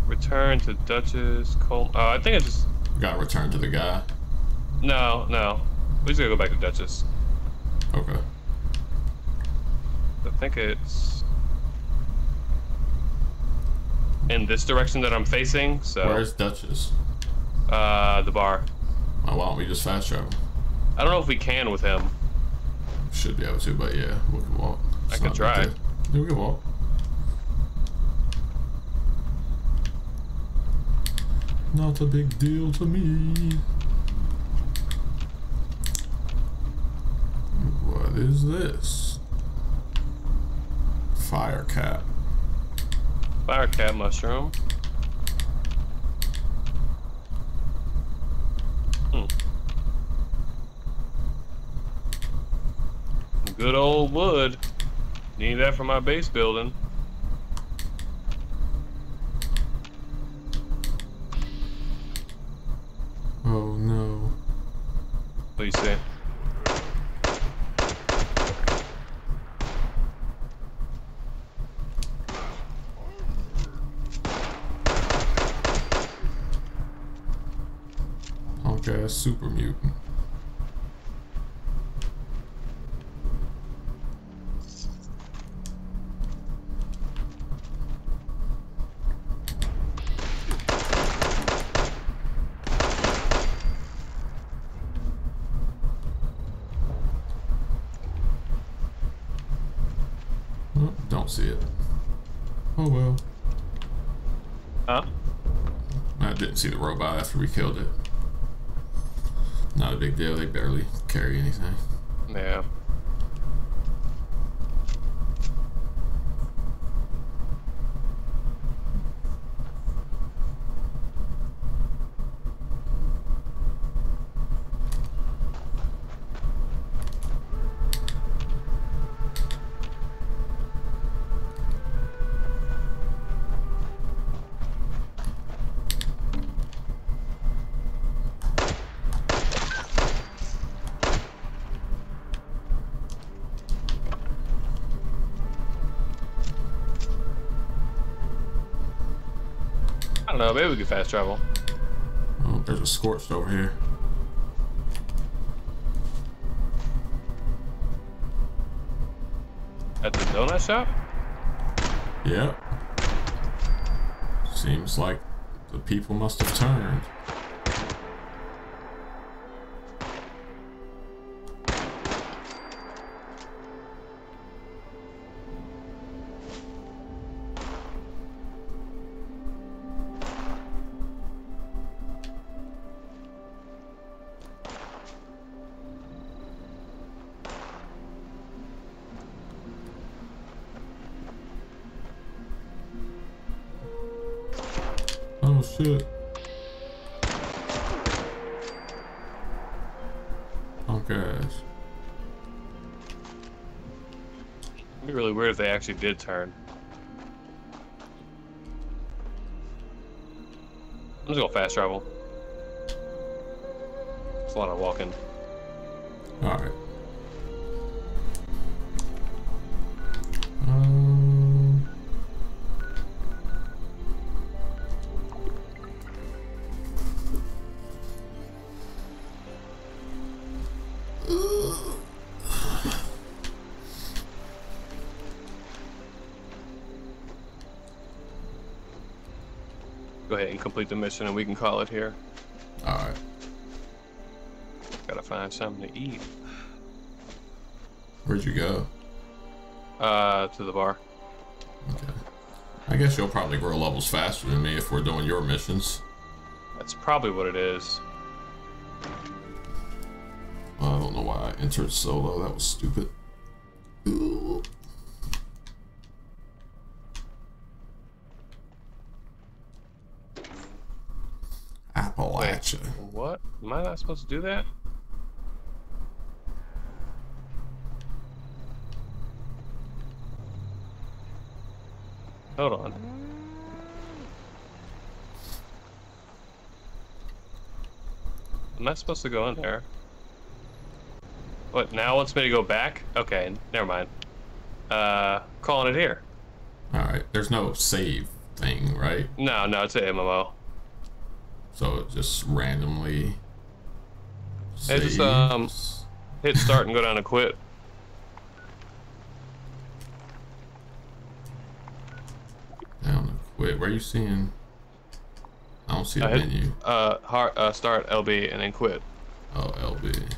Speaker 2: Return to Duchess coal. Oh, I think I just.
Speaker 1: Got returned to the guy.
Speaker 2: No, no. We just gotta go back to Duchess.
Speaker 1: Okay.
Speaker 2: I think it's in this direction that I'm facing. So.
Speaker 1: Where's Duchess?
Speaker 2: Uh, the bar.
Speaker 1: Oh, why don't we just fast travel?
Speaker 2: I don't know if we can with him.
Speaker 1: Should be able to, but yeah, we can walk.
Speaker 2: I can try.
Speaker 1: Yeah, we can walk. Not a big deal to me. What is this? Firecap.
Speaker 2: Fire cat mushroom. Hmm. Good old wood. Need that for my base building.
Speaker 1: Oh no.
Speaker 2: What do you say?
Speaker 1: Punk ass super mutant. Oh, don't see it. Oh well.
Speaker 2: Huh?
Speaker 1: I didn't see the robot after we killed it. Not a big deal, they barely carry anything.
Speaker 2: Yeah. Fast travel.
Speaker 1: Oh, there's a scorched over here.
Speaker 2: At the donut shop?
Speaker 1: Yep. Seems like the people must have turned.
Speaker 2: Actually did turn. I'm just gonna fast travel. It's a lot of walking. Complete the mission and we can call it here.
Speaker 1: Alright.
Speaker 2: Gotta find something to eat.
Speaker 1: Where'd you go?
Speaker 2: Uh, to the bar. Okay.
Speaker 1: I guess you'll probably grow levels faster than me if we're doing your missions.
Speaker 2: That's probably what it is.
Speaker 1: I don't know why I entered solo. That was stupid. Ooh. Appalachia.
Speaker 2: What? Am I not supposed to do that? Hold on. Am I supposed to go in there? What, now wants me to go back? Okay, never mind. Uh, calling it here.
Speaker 1: Alright, there's no save thing, right?
Speaker 2: No, no, it's an MMO.
Speaker 1: So it just randomly.
Speaker 2: Hey, just um, hit start and go down to quit.
Speaker 1: Down to quit. Where are you seeing? I don't see the
Speaker 2: I hit,
Speaker 1: menu.
Speaker 2: Uh, heart, uh, start LB and then quit.
Speaker 1: Oh, LB.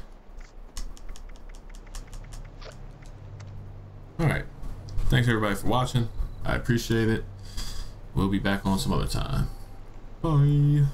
Speaker 1: Alright. Thanks everybody for watching. I appreciate it. We'll be back on some other time. Bye.